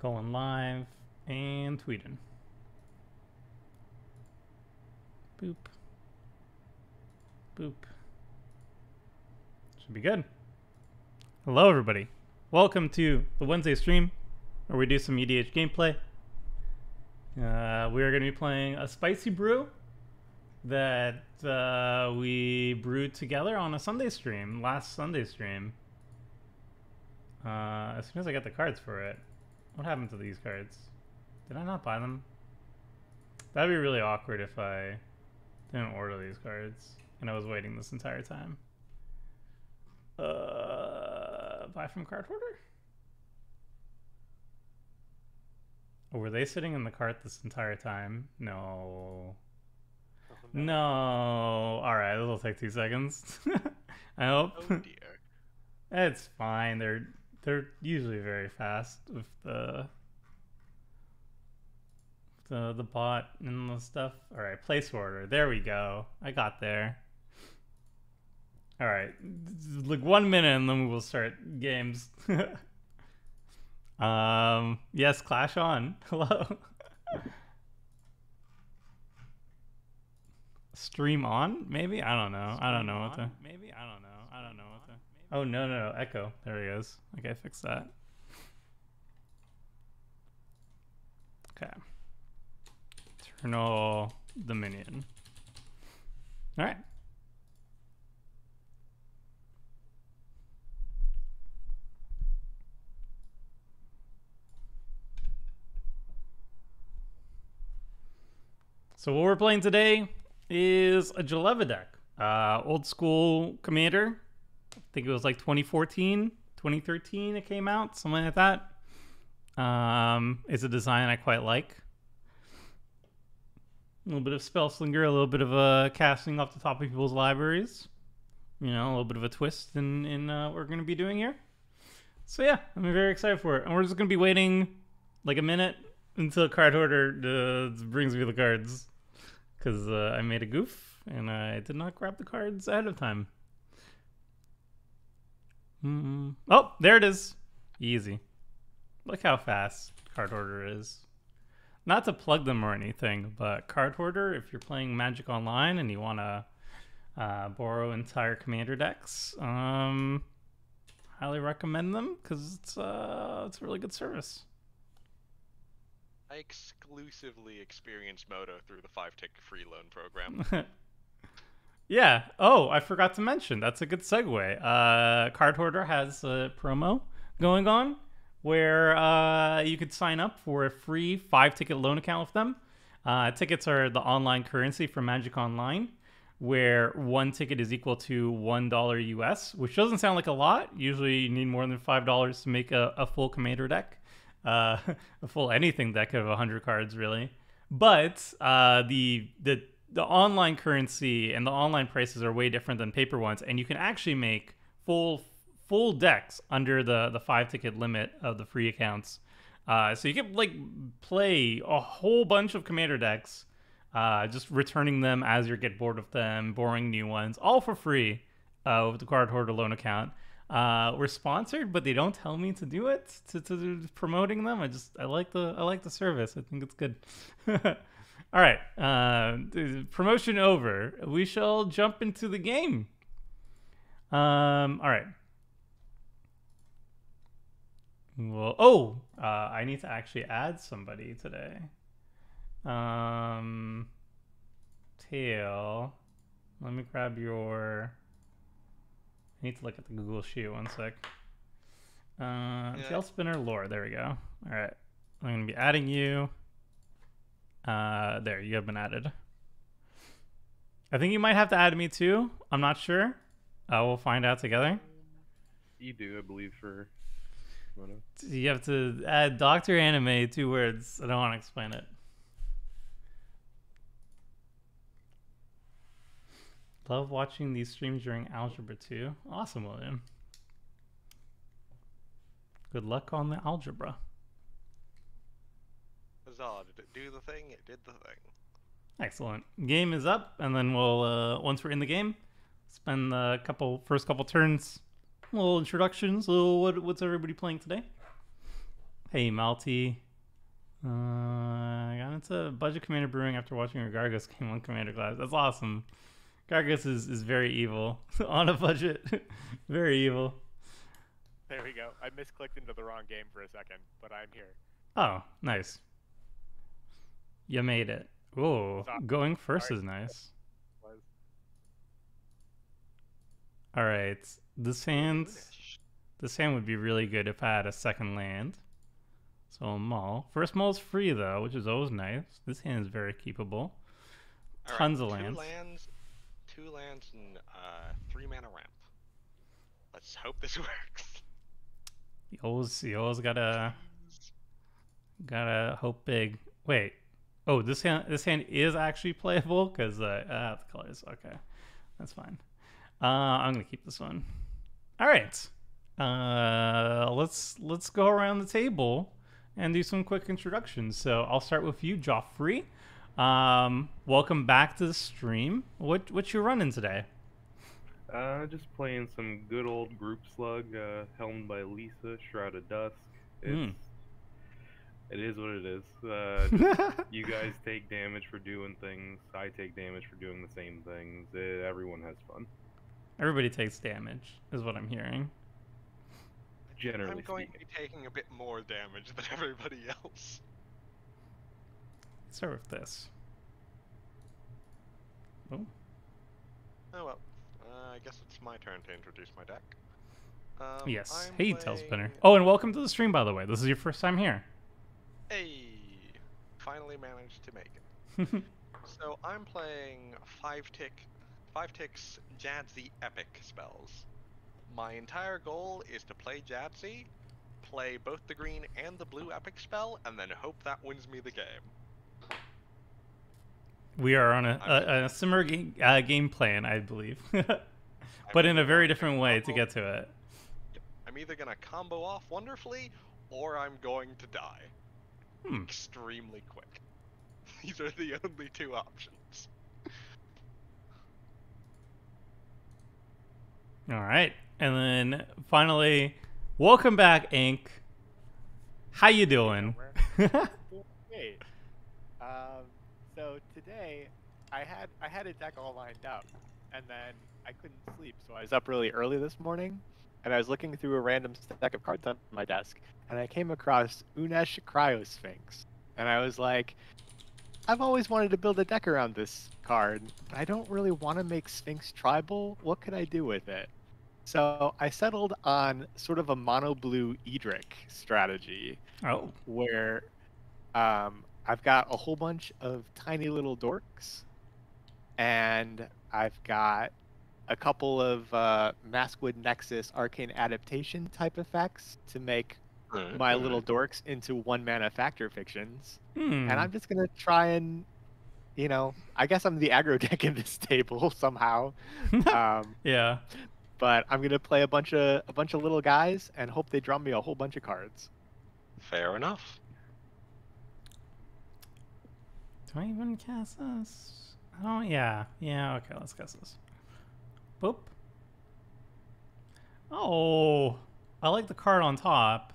Going live and tweeting. Boop. Boop. Should be good. Hello, everybody. Welcome to the Wednesday stream where we do some EDH gameplay. Uh, we are going to be playing a spicy brew that uh, we brewed together on a Sunday stream, last Sunday stream. Uh, as soon as I got the cards for it. What happened to these cards? Did I not buy them? That'd be really awkward if I didn't order these cards and I was waiting this entire time. Uh, buy from Cardhoarder? Or were they sitting in the cart this entire time? No. Oh, No. All right, this will take two seconds. I hope. Oh dear. It's fine. They're they're usually very fast with the the the bot and the stuff. All right, place order. There we go. I got there. All right, like one minute and then we will start games. um, yes, Clash on. Hello. Stream on? Maybe I don't know. I don't know what to. Maybe I don't know. I don't know what to. Oh no no no! Echo. There he goes. Okay, fix that. Okay. Eternal Dominion. All right. So what we're playing today is a Jeleva deck. Uh, old school commander. I think it was like 2014, 2013 it came out, something like that. Um, it's a design I quite like. A little bit of spell slinger, a little bit of a casting off the top of people's libraries. You know, a little bit of a twist in in uh, what we're gonna be doing here. So yeah, I'm very excited for it, and we're just gonna be waiting like a minute until Cardhoarder uh, brings me the cards because uh, I made a goof and I did not grab the cards ahead of time. Mm. Oh, there it is. Easy. Look how fast Cardhoarder is. Not to plug them or anything, but Cardhoarder, if you're playing Magic Online and you want to uh, borrow entire commander decks, um, highly recommend them because it's uh, it's a really good service. I exclusively experienced Moto through the five tick free loan program. yeah. Oh, I forgot to mention. That's a good segue. Uh, Cardhoarder has a promo going on where uh, you could sign up for a free five ticket loan account with them. Uh, tickets are the online currency for Magic Online, where one ticket is equal to one dollar US, which doesn't sound like a lot. Usually, you need more than five dollars to make a, a full commander deck uh, a full anything deck of 100 cards really but uh, the the the online currency and the online prices are way different than paper ones and you can actually make full full decks under the the five ticket limit of the free accounts uh, so you can like play a whole bunch of commander decks uh, just returning them as you get bored of them borrowing new ones all for free uh, with the Cardhoarder loan account uh, we're sponsored, but they don't tell me to do it to, to promoting them. I just I like the I like the service. I think it's good. all right, uh, promotion over. We shall jump into the game. Um, all right. Well, oh, uh, I need to actually add somebody today. Um, tail. Let me grab your. I need to look at the Google Sheet one sec. Uh, Yeah. Tail spinner lore. There we go. All right. I'm going to be adding you. Uh, there, you have been added. I think you might have to add me too. I'm not sure. Uh, we'll find out together. You do, I believe, for You have to add Doctor Anime, two words. I don't want to explain it. Love watching these streams during Algebra 2. Awesome, William. Good luck on the algebra. Huzzah, did it do the thing? It did the thing. Excellent. Game is up, and then we'll uh, once we're in the game, spend the couple first couple turns, little introductions, little what, what's everybody playing today? Hey, Malty. Uh, I got into Budget Commander Brewing after watching your Gargos game on Commander Clash. That's awesome. Gargos is, is very evil. on a budget. very evil. There we go. I misclicked into the wrong game for a second, but I'm here. Oh, nice. You made it. Ooh, Sorry. going first is nice. All right. This hand, Foolish. this hand would be really good if I had a second land. So a mall. First mall is free though, which is always nice. This hand is very keepable. All right, Tons of two lands. lands, two lands, and uh, three mana ramp. Let's hope this works. You always, you always gotta, gotta hope big. Wait. Oh, this hand, this hand is actually playable because uh, uh, the colors. Okay, that's fine. Uh, I'm gonna keep this one. All right. Uh, let's let's go around the table and do some quick introductions. So I'll start with you, Joffrey. Um, welcome back to the stream. What what you running today? Uh, just playing some good old group slug, uh, helmed by Liesa, Shroud of Dusk. It's, Mm. It is what it is. Uh, you guys take damage for doing things. I take damage for doing the same things. Eh, everyone has fun, Everybody takes damage, is what I'm hearing. generally I'm going to be taking a bit more damage than everybody else. Let's start with this. Oh, Oh well. Uh, I guess it's my turn to introduce my deck. Um, yes. I'm hey, Tailspinner. playing- Oh, and welcome to the stream, by the way. This is your first time here. Hey! Finally managed to make it. So I'm playing five tick, five ticks Jadzi epic spells. My entire goal is to play Jadzi, play both the green and the blue epic spell, and then hope that wins me the game. we are on a, a, a similar game, uh, game plan, I believe. but in a very different way to get to it. I'm either gonna combo off wonderfully, or I'm going to die Hmm. extremely quick. These are the only two options. All right. And then finally, welcome back, Ink. How you doing? Great. Um, so today, I had I had a deck all lined up, and then I couldn't sleep, so I was up really early this morning, and I was looking through a random stack of cards on my desk, and I came across Unesh Cryosphinx, and I was like, I've always wanted to build a deck around this card, but I don't really want to make Sphinx tribal. What could I do with it? So I settled on sort of a mono blue Edric strategy oh, where um, I've got a whole bunch of tiny little dorks, and I've got a couple of uh, Maskwood Nexus arcane adaptation type effects to make my little dorks into one mana factor fictions. hmm. And I'm just gonna try and, you know, I guess I'm the aggro deck in this table somehow. Um, yeah. but I'm gonna play a bunch of a bunch of little guys and hope they draw me a whole bunch of cards. Fair enough. Do I even cast this? I don't. Yeah. Yeah. Okay. Let's cast this. Boop. Oh, I like the card on top.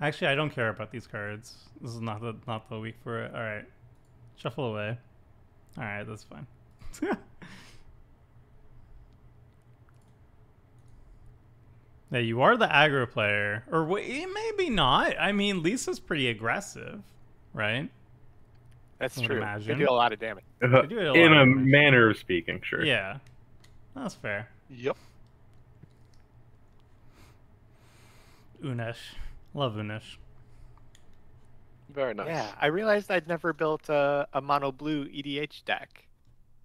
Actually, I don't care about these cards. This is not the not the week for it. All right, shuffle away. All right, that's fine. yeah, you are the aggro player, or wait, maybe not. I mean, Liesa's pretty aggressive, right? That's I true. imagine. They do a lot of damage. Uh, do it a in lot a of damage. manner of speaking, sure. Yeah, that's fair. Yep. Unesh, love Unesh. Very nice. Yeah, I realized I'd never built a, a mono blue EDH deck.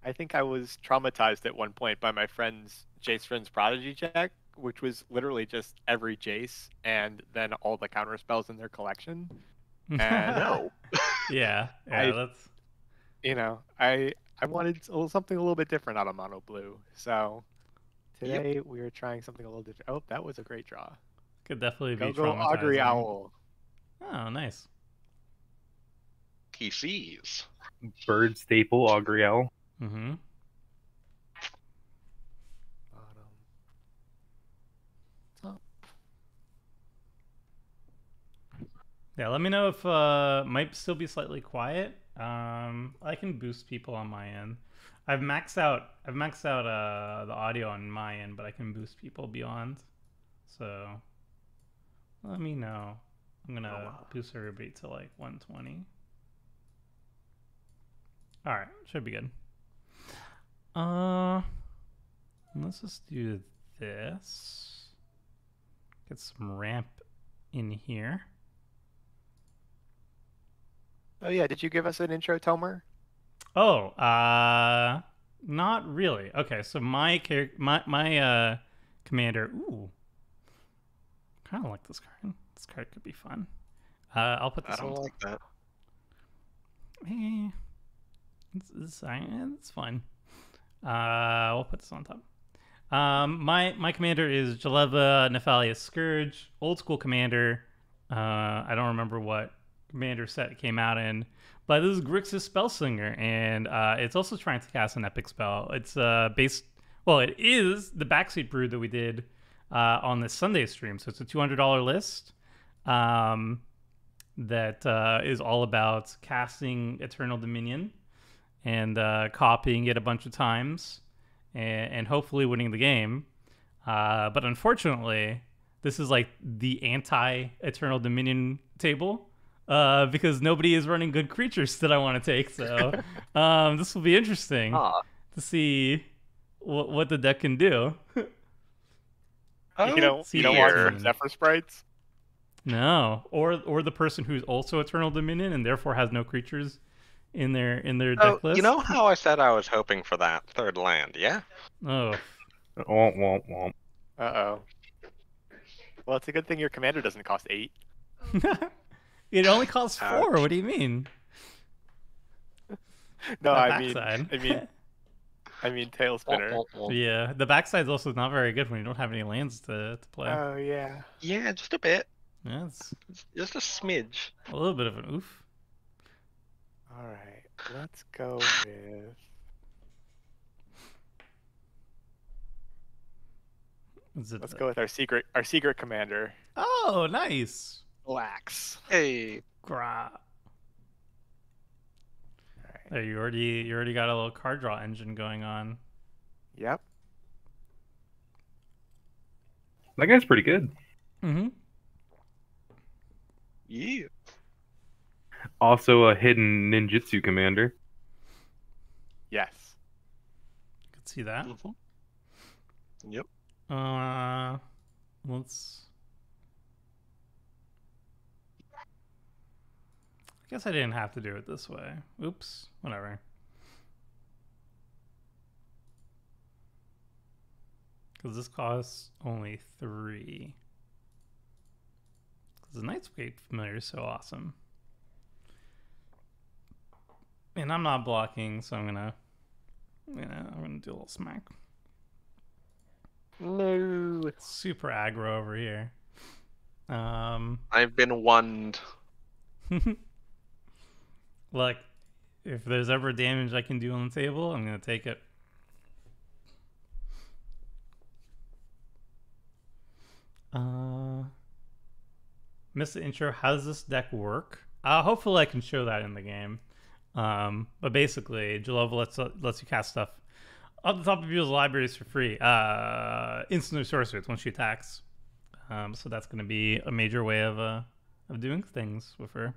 I think I was traumatized at one point by my friend's Jace Vryn's Prodigy deck, which was literally just every Jace and then all the counter spells in their collection. And No. yeah, yeah, I- that's you know, I I wanted something a little bit different out of mono blue. So Yep. today we are trying something a little different. Oh, that was a great draw. could definitely Go be go Augury. Owl. Oh, nice. He sees. Bird staple, Augury Owl. Mm-hmm. Yeah, let me know if uh might still be slightly quiet. Um, I can boost people on my end. I've maxed out. I've maxed out uh the audio on my end, but I can boost people beyond. So let me know. I'm gonna Oh, wow. boost everybody to like 120. All right, should be good. Uh, let's just do this. Get some ramp in here. Oh yeah, did you give us an intro, Tomer? Oh, uh, not really. Okay, so my character, my my uh, commander. Ooh, kind of like this card. This card could be fun. Uh, I'll put I this on. don't top. like that. Eh, it's, it's, I- it's fine. Uh, we'll put this on top. Um, my my commander is Jeleva Nephalia Scourge, old school commander. Uh, I don't remember what commander set came out in, but this is Grixis Spellslinger, and uh, it's also trying to cast an epic spell. It's uh based, well, it is the backseat brew that we did uh, on this Sunday stream. So it's a two hundred dollar list. Um, that uh, is all about casting Eternal Dominion and uh, copying it a bunch of times and, and hopefully winning the game. Uh, but unfortunately, this is like the anti Eternal Dominion table uh, because nobody is running good creatures that I want to take. So um, this will be interesting Ah. to see what, what the deck can do. Oh, you don't see you don't want here. Zephyr sprites? No, or or the person who's also Eternal Dominion and therefore has no creatures in their in their Oh, deck list. you know how I said I was hoping for that third land, yeah? Oh, Womp womp womp. Uh oh. Well, it's a good thing your commander doesn't cost eight. it only costs ah. four. What do you mean? No, The I mean. I mean, I mean, tail spinner. yeah, the backside's also not very good when you don't have any lands to, to play. Oh yeah. Yeah, just a bit. yeah, it's Just a smidge. a little bit of an oof. All right, let's go with. Let's the- go with our secret, our secret commander. Oh, nice. Lax. Hey, Gra. All right. There, you already you already got a little card draw engine going on. Yep. That guy's pretty good. Mm-hmm. yeah. Also a hidden ninjutsu commander. Yes. Could see that. Mhm. Yep. Uh, let's. Guess I didn't have to do it this way. Oops. Whatever. Because this costs only three. Because the Night's-Gate familiar is so awesome. And I'm not blocking, so I'm gonna, you know, I'm gonna do a little smack. No. super aggro over here. Um, I've been wonned. like, if there's ever damage I can do on the table, I'm gonna take it. Uh, missed the intro. How does this deck work? Uh, hopefully I can show that in the game. Um, but basically, Jeleva lets lets you cast stuff off the top of your libraries for free. Uh, instantly sorcerers when she attacks. Um, so that's going to be a major way of uh, of doing things with her.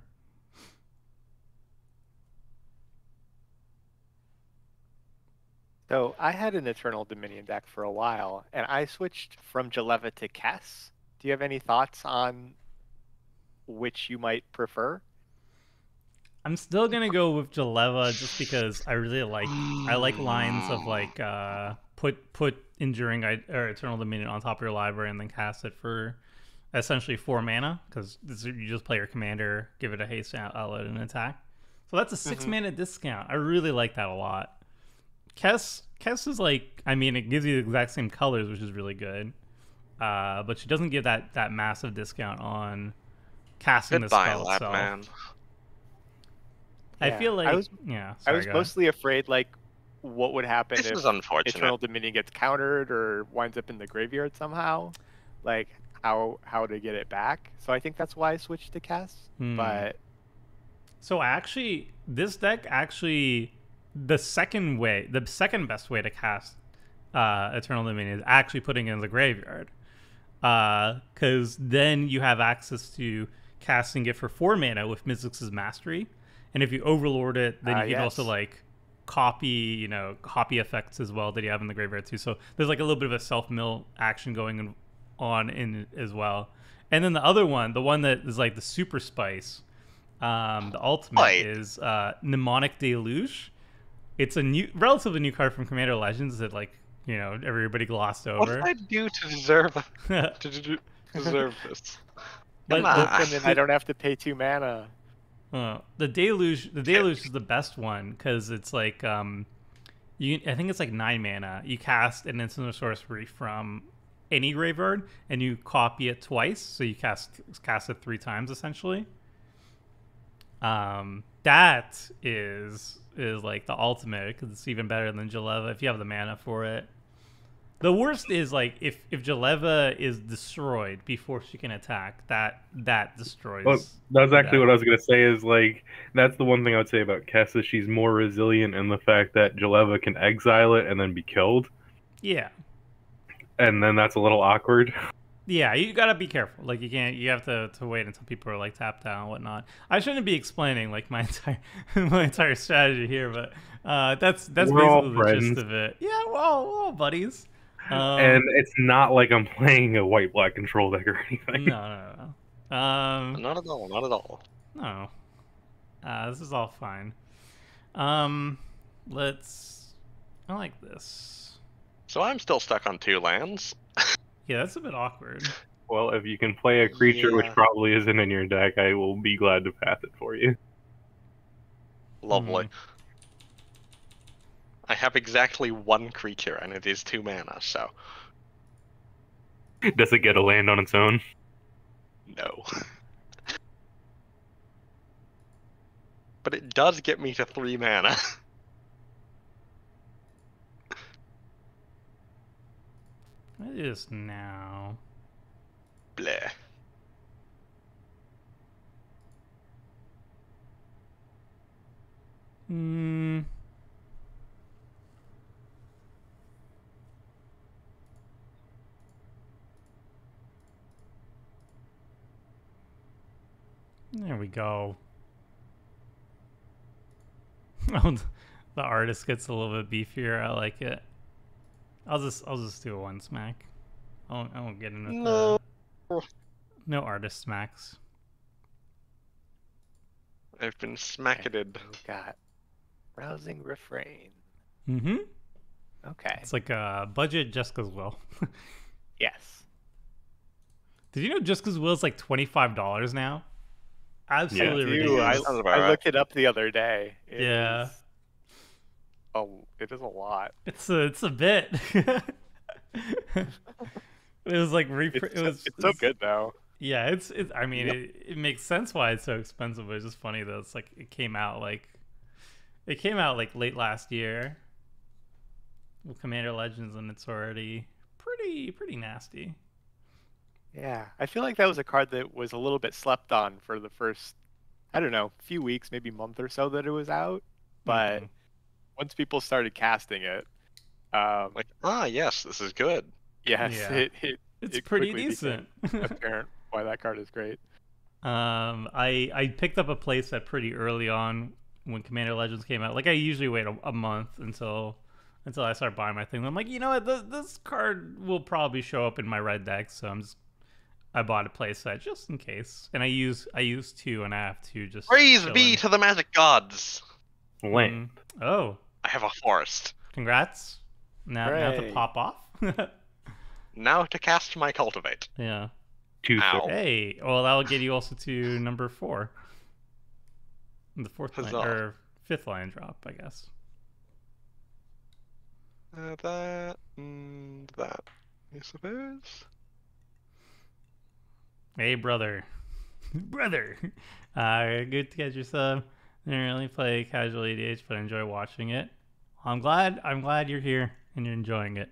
So I had an Eternal Dominion deck for a while, and I switched from Jeleva to Kess. Do you have any thoughts on which you might prefer? I'm still gonna go with Jeleva just because I really like I like lines of like uh, put put enduring I- or eternal dominion on top of your library and then cast it for essentially four mana because you just play your commander, give it a haste out- outlet and attack. So that's a 6 Mhm. mana discount. I really like that a lot. Kess Kess is like I mean it gives you the exact same colors, which is really good. Uh, but she doesn't give that that massive discount on casting the Goodbye, spell lab itself. man. I Yeah, feel like I was- yeah. I was go ahead. mostly afraid, like, what would happen This if is unfortunate. Eternal Dominion gets countered or winds up in the graveyard somehow. Like, how how to get it back. So I think that's why I switched to cast. Hmm. But So actually, this deck actually, the second way, the second best way to cast uh, Eternal Dominion is actually putting it in the graveyard, because then you have access to casting it for four mana with Mizzix's Mastery, and if you overload it, then Ah, you can also like copy, you know, copy effects as well that you have in the graveyard too. So there's like a little bit of a self mill action going on in as well. And then the other one, the one that is like the super spice, um, the ultimate is uh, Mnemonic Deluge. It's a new, relatively new card from Commander Legends that like you know everybody glossed over. What over. did I do to deserve to deserve this? But the, and then I don't have to pay two mana. uh, the Deluge, the Deluge is the best one because it's like um, you. I think it's like nine mana. You cast an instant or sorcery from any graveyard, and you copy it twice. So you cast cast it three times essentially. Um, that is is like the ultimate because it's even better than Jeleva if you have the mana for it. The worst is like if if Jeleva is destroyed before she can attack, that that destroys. Well, that's actually what I was gonna say. Is like that's the one thing I would say about Kessa. She's more resilient in the fact that Jeleva can exile it and then be killed, Yeah, and then that's a little awkward. Yeah, you gotta be careful. Like you can't, you have to, to wait until people are like tapped out and whatnot. I shouldn't be explaining like my entire my entire strategy here, but uh, that's that's We're basically the gist of it. Yeah, we're all, we're all buddies. Um, and it's not like I'm playing a white black control deck or anything. no, no, no. Um, Not at all. Not at all. no. Uh, this is all fine. Um, let's. I like this. So I'm still stuck on two lands. Yeah, that's a bit awkward. Well, if you can play a creature which probably isn't in your deck, I will be glad to pass it for you. Lovely. Hmm. I have exactly one creature, and it is two mana. So Does it get a land on its own? no. but it does get me to three mana. What is now? Bleh. Hmm. There we go. Oh, the artist gets a little bit beefier. I like it. I'll just I'll just do a one smack. I won't, I won't get into No. the no artist smacks. I've been smacketed. We've got rousing refrain. Mm-hmm. Okay. It's like a budget Jeska's will. Yes. Did you know Jeska's Will is like twenty five dollars now? Absolutely Dude, ridiculous. I, I looked it up the other day. It Yeah. is a, it is a lot. It's a it's a bit. it was like repr- It's, it was it's so it's- good though. Yeah, it's it. I mean, Yep. it, it makes sense why it's so expensive. But it's just funny that it's like it came out like it came out like late last year with Commander Legends, and it's already pretty pretty nasty. Yeah, I feel like that was a card that was a little bit slept on for the first, I don't know, few weeks, maybe month or so that it was out. But Mhm. Once people started casting it, um, Like, ah, yes, this is good. yes, Yeah. it, it it's it pretty decent. apparent why that card is great. Um, I I picked up a playset pretty early on when Commander Legends came out. Like I usually wait a, a month until until I start buying my thing. I'm like, you know what, this, this card will probably show up in my red deck, so I'm just I bought a playset just in case, and I use I use two, and I have two just. Praise be chilling. to the magic gods. Land. Mm. Oh, I have a forest. congrats! Now now to pop off. Now to cast my cultivate. yeah. Two Ow. six. Hey, well that'll get you also to number four. The fourth line, or fifth line drop, I guess. Uh, that and that, I suppose. Hey, brother. brother. Uh, good to get your sub. Didn't really play casual EDH, but I enjoy watching it. I'm glad. I'm glad you're here and you're enjoying it.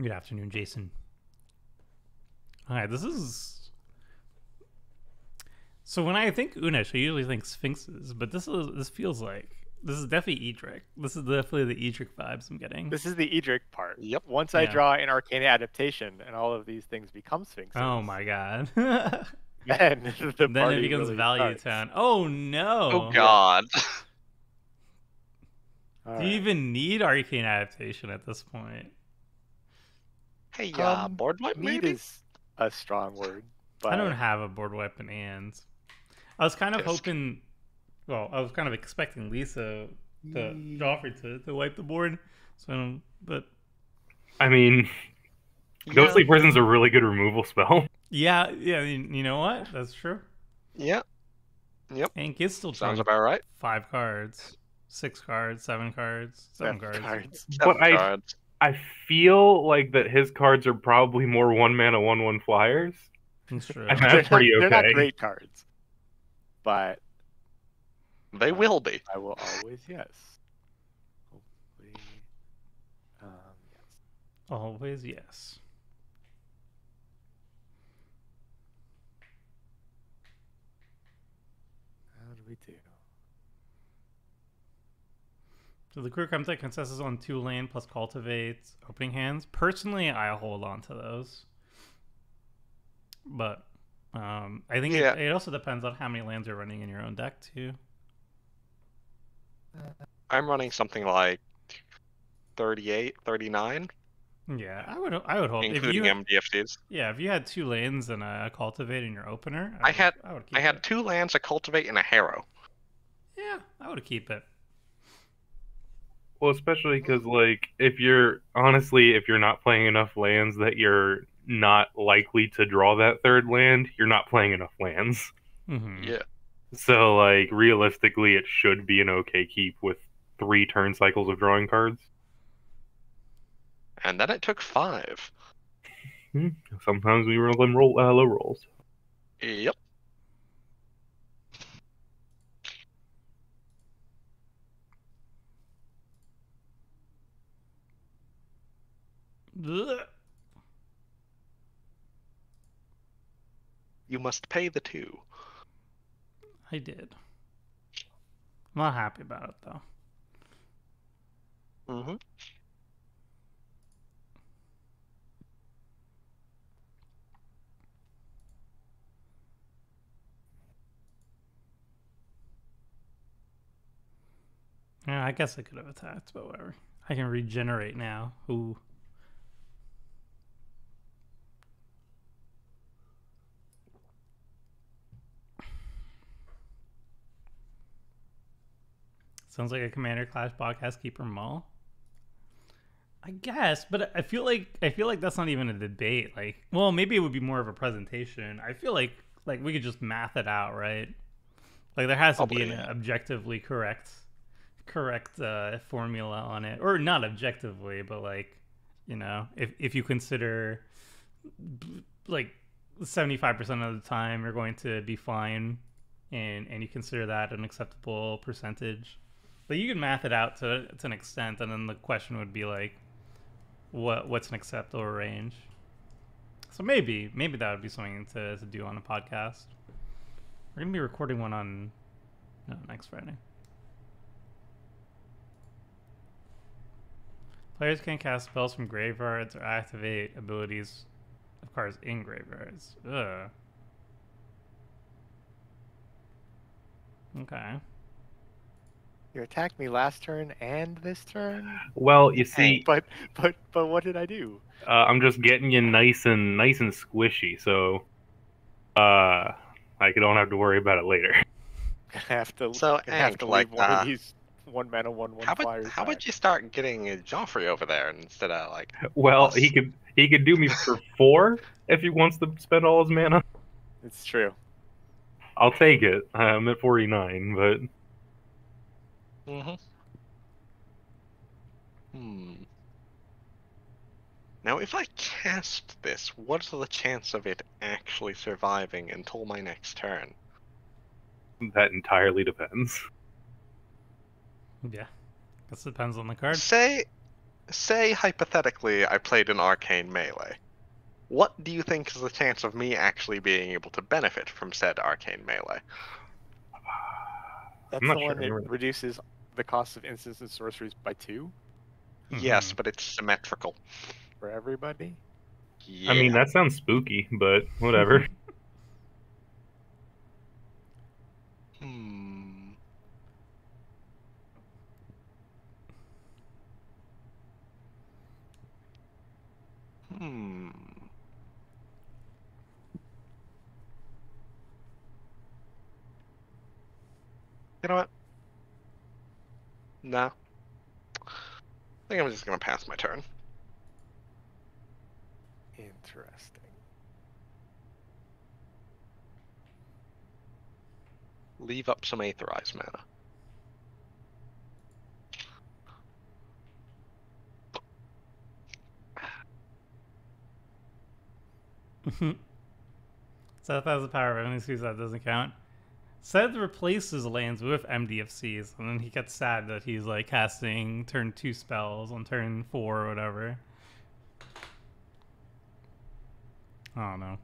Good afternoon, Jason. All right, this is. So when I think Unesh, I usually think Sphinxes, but this is this feels like this is definitely Edric. This is definitely the Edric vibes I'm getting. This is the Edric part. Yep. Once I draw an Arcane adaptation and all of these things become Sphinxes. oh my god. Then the then party it becomes really Value starts. Town. Oh no. Oh God. All Do you right. even need Arcane adaptation at this point? hey, uh, Um, board wipe Need maybe? is a strong word. But I don't have a board weapon and I was kind of Disc. hoping well, I was kind of expecting Liesa to offer to, to wipe the board. So I don't but I mean, Yeah. Ghostly Prison's a really good removal spell. Yeah, yeah, you, you know what? That's true. Yeah. Yep. And kids still Sounds about right. five cards, six cards, seven cards, seven Seven cards. cards. But Seven I- cards. I feel like that his cards are probably more one mana, one one flyers. That's true. I They're That's not- pretty They're not great cards, but They will be. I will always yes. Hopefully, um, yes. Always yes. We do? So the crew comes to consensus on two lane plus cultivates opening hands. Personally, I hold on to those, but um, I think Yeah. it, it also depends on how many lands you're running in your own deck too. I'm running something like 38, 39, Yeah, I would I would hold if including you MDFCs. yeah if you had two lanes and a cultivate in your opener. I would- had- I would keep I had it. two lands, a cultivate, and a harrow. yeah I would keep it. Well, especially because like if you're honestly, if you're not playing enough lands that you're not likely to draw that third land, you're not playing enough lands. hmm Yeah. So like realistically, it should be an okay keep with three turn cycles of drawing cards. And then it took five. Sometimes we roll them roll uh, low rolls. Yep. You must pay the two. I did. I'm not happy about it though. Mm-hmm. Yeah, I guess I could have attacked, but whatever. I can regenerate now. Ooh. Sounds like a Commander Clash podcast keeper mall. I guess, but I feel like I feel like that's not even a debate. Like, well, maybe it would be more of a presentation. I feel like like we could just math it out, right? Like there has to be an yeah. objectively correct correct uh, formula on it, or not objectively, but like you know, if if you consider like seventy five percent of the time you're going to be fine, and and you consider that an acceptable percentage, but you can math it out to to an extent, and then the question would be like, what what's an acceptable range? So maybe maybe that would be something to to do on a podcast. We're gonna be recording one on no next Friday. Players can cast spells from graveyards or activate abilities of cards in graveyards. Ugh. Okay. You attacked me last turn and this turn. Well, you see, but but but what did I do? uh, I'm just getting you nice and nice and squishy, so uh, I don't have to worry about it later. I have to. So, I have to like, leave one uh, of these one mana one one How about flyers. how back. about you start getting uh, Joffrey over there instead of like Well, Us. he could he could do me for four if he wants to spend all his mana. It's true. I'll take it. I'm at 49, but Mm-hmm. Hmm. Now, if I cast this, what's the chance of it actually surviving until my next turn? that entirely depends. Yeah. Guess it depends on the card. Say, say hypothetically I played an arcane melee. What do you think is the chance of me actually being able to benefit from said arcane melee? That's not the one sure. that reduces the cost of instants and sorceries by two Yes, Mhm. but it's symmetrical. for everybody. Yeah. I mean, that sounds spooky, but whatever. Hmm. Hmm. You know what? No. I think I'm just gonna pass my turn. Interesting. Leave up some Aetherized mana. Seth has the power of MDFCs, that doesn't count. Seth replaces lands with MDFCs, and then he gets sad that he's like casting turn two spells on turn four or whatever. I don't know.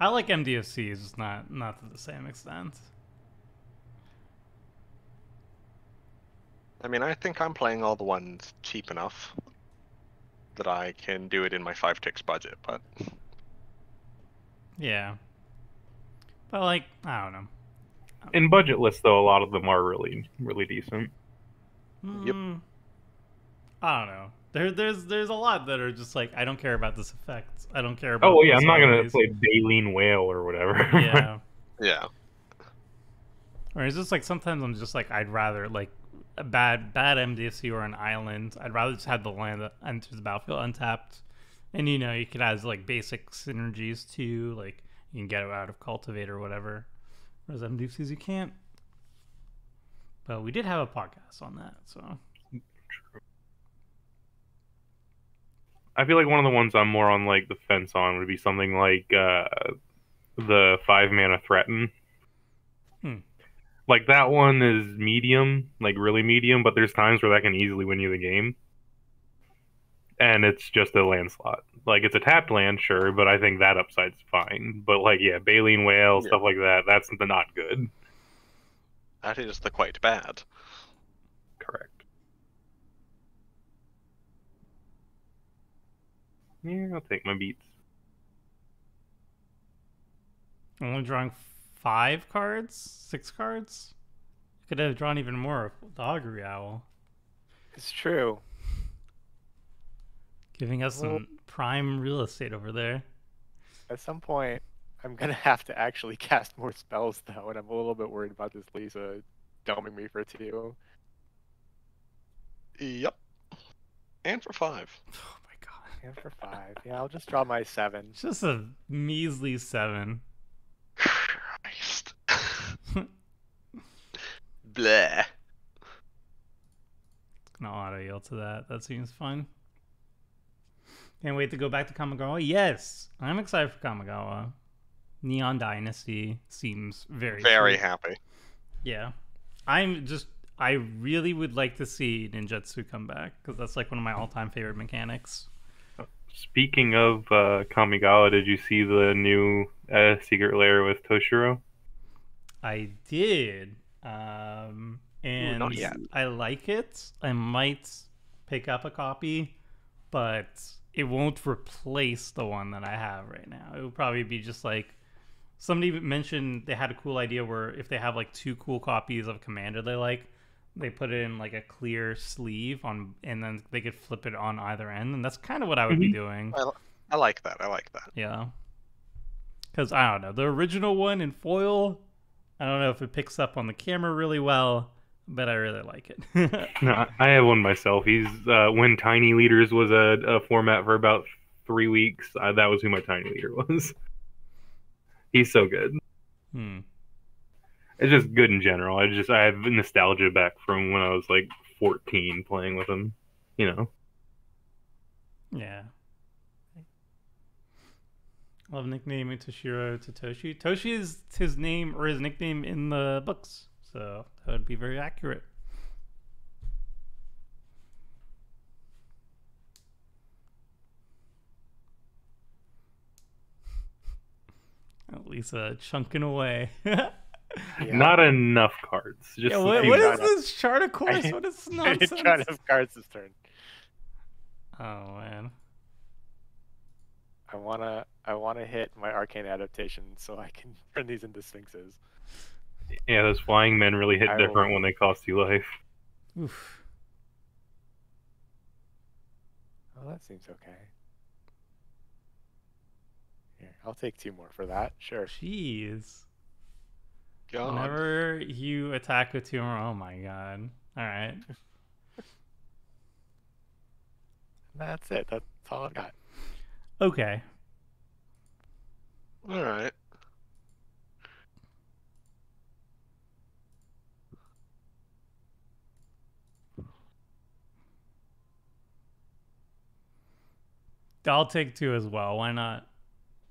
I like MDFCs, just not not to the same extent. I mean, I think I'm playing all the ones cheap enough that I can do it in my five ticks budget, but Yeah. But like, I don't know. In budget lists, though, a lot of them are really, really decent. Yep. Mm, I don't know. There, there's, there's a lot that are just like I don't care about this effect. I don't care about. Oh yeah, I'm not gonna abilities. play Baleen Whale or whatever. Yeah. yeah. Or it's just like sometimes I'm just like I'd rather like a bad bad MDFC or an island. I'd rather just have the land that enters the battlefield untapped, and you know you could add like basic synergies too. Like you can get it out of cultivate or whatever. Whereas MDFCs you can't. But we did have a podcast on that, so I feel like one of the ones I'm more on like the fence on would be something like uh, the five mana threaten. Hmm. Like that one is medium, like really medium, but there's times where that can easily win you the game. And it's just a land slot. Like it's a tapped land, sure, but I think that upside's fine. But like yeah, Baleen Whale, Yeah. stuff like that, that's the not good. That is the quite bad. Correct. Yeah, I'll take my beats. only drawing five cards, six cards. Could have drawn even more with the Augury Owl, It's true. Giving us Well- some prime real estate over there. At some point, I'm gonna have to actually cast more spells though, and I'm a little bit worried about this Liesa doming me for two. Yep. And for five. Oh my god. And for five, yeah, I'll just draw my seven. It's just a measly seven. Christ. Bleh. Gonna auto yield to that. That seems fun. Can't wait to go back to Kamigawa. Yes, I'm excited for Kamigawa. Neon Dynasty seems very Very sweet. happy. Yeah, I'm just. I really would like to see Ninjutsu come back because that's like one of my all-time favorite mechanics. Speaking of uh, Kamigawa, did you see the new uh, Secret Lair with Toshiro? I did, um, and not yet. I like it. I might pick up a copy, but it won't replace the one that I have right now. It would probably be just like somebody mentioned they had a cool idea where if they have like two cool copies of Commander they like, they put it in like a clear sleeve on, and then they could flip it on either end, and that's kind of what I would be mm-hmm. doing. I like that. I like that. Yeah. Because I don't know. The original one in foil, I don't know if it picks up on the camera really well, but I really like it. No, I have one myself. He's uh, when Tiny Leaders was a, a format for about three weeks. Uh, that was who my Tiny Leader was. He's so good. hmm. It's just good in general. I just I have nostalgia back from when I was like 14 playing with him. You know. Yeah. Love nicknaming Toshiro to Toshi. Toshi is his name or his nickname in the books, so that would be very accurate. Liesa uh, chunking away. yeah. Not enough cards. Just yeah, what, what is this chart of course? What is this nonsense? Chart of cards this turn. Oh man. I wanna I wanna hit my arcane adaptation so I can turn these into sphinxes. Yeah, those flying men really hit I different will- when they cost you life. Oof. Oh, that seems okay. Here, I'll take two more for that. Sure. Jeez. God. Whenever you attack with two more, oh my god. All right. That's it. That's all I've got. Okay. All right. I'll take two as well. Why not?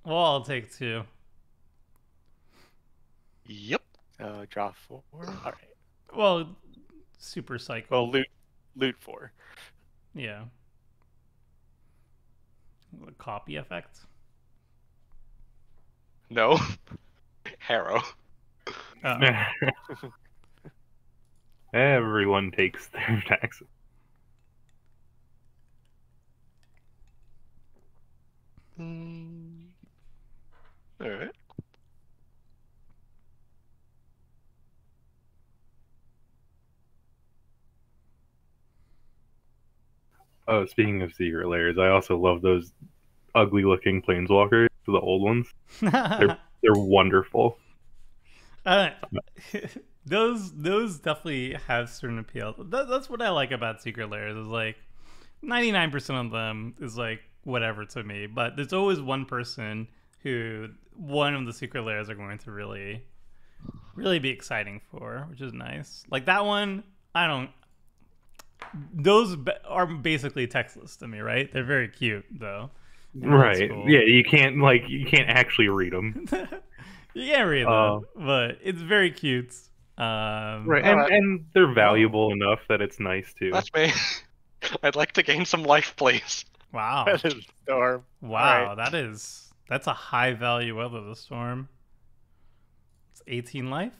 Well, I'll take two. Yep. Uh, draw four. All right. Well, super cycle. Well, loot, loot four. Yeah. The copy effect. No. Harrow. Oh. Everyone takes their taxes. Mm. All right. Oh, speaking of secret layers, I also love those ugly looking planeswalkers, the old ones. They're they're wonderful. Uh, those those definitely have certain appeal. That, that's what I like about secret layers. Is like ninety nine percent of them is like whatever to me, but there's always one person who one of the secret layers are going to really really be exciting for, which is nice. Like that one, I don't. Those are basically textless to me, right? They're very cute though. Right. cool. Yeah, you can't like you can't actually read them. you can't read them, Uh, but it's very cute. Um, Right. And Alright. and they're valuable enough that it's nice too. That's me. I'd like to gain some life, please. Wow. That is storm. Wow, Alright. that is that's a high value weather the storm. It's 18 life?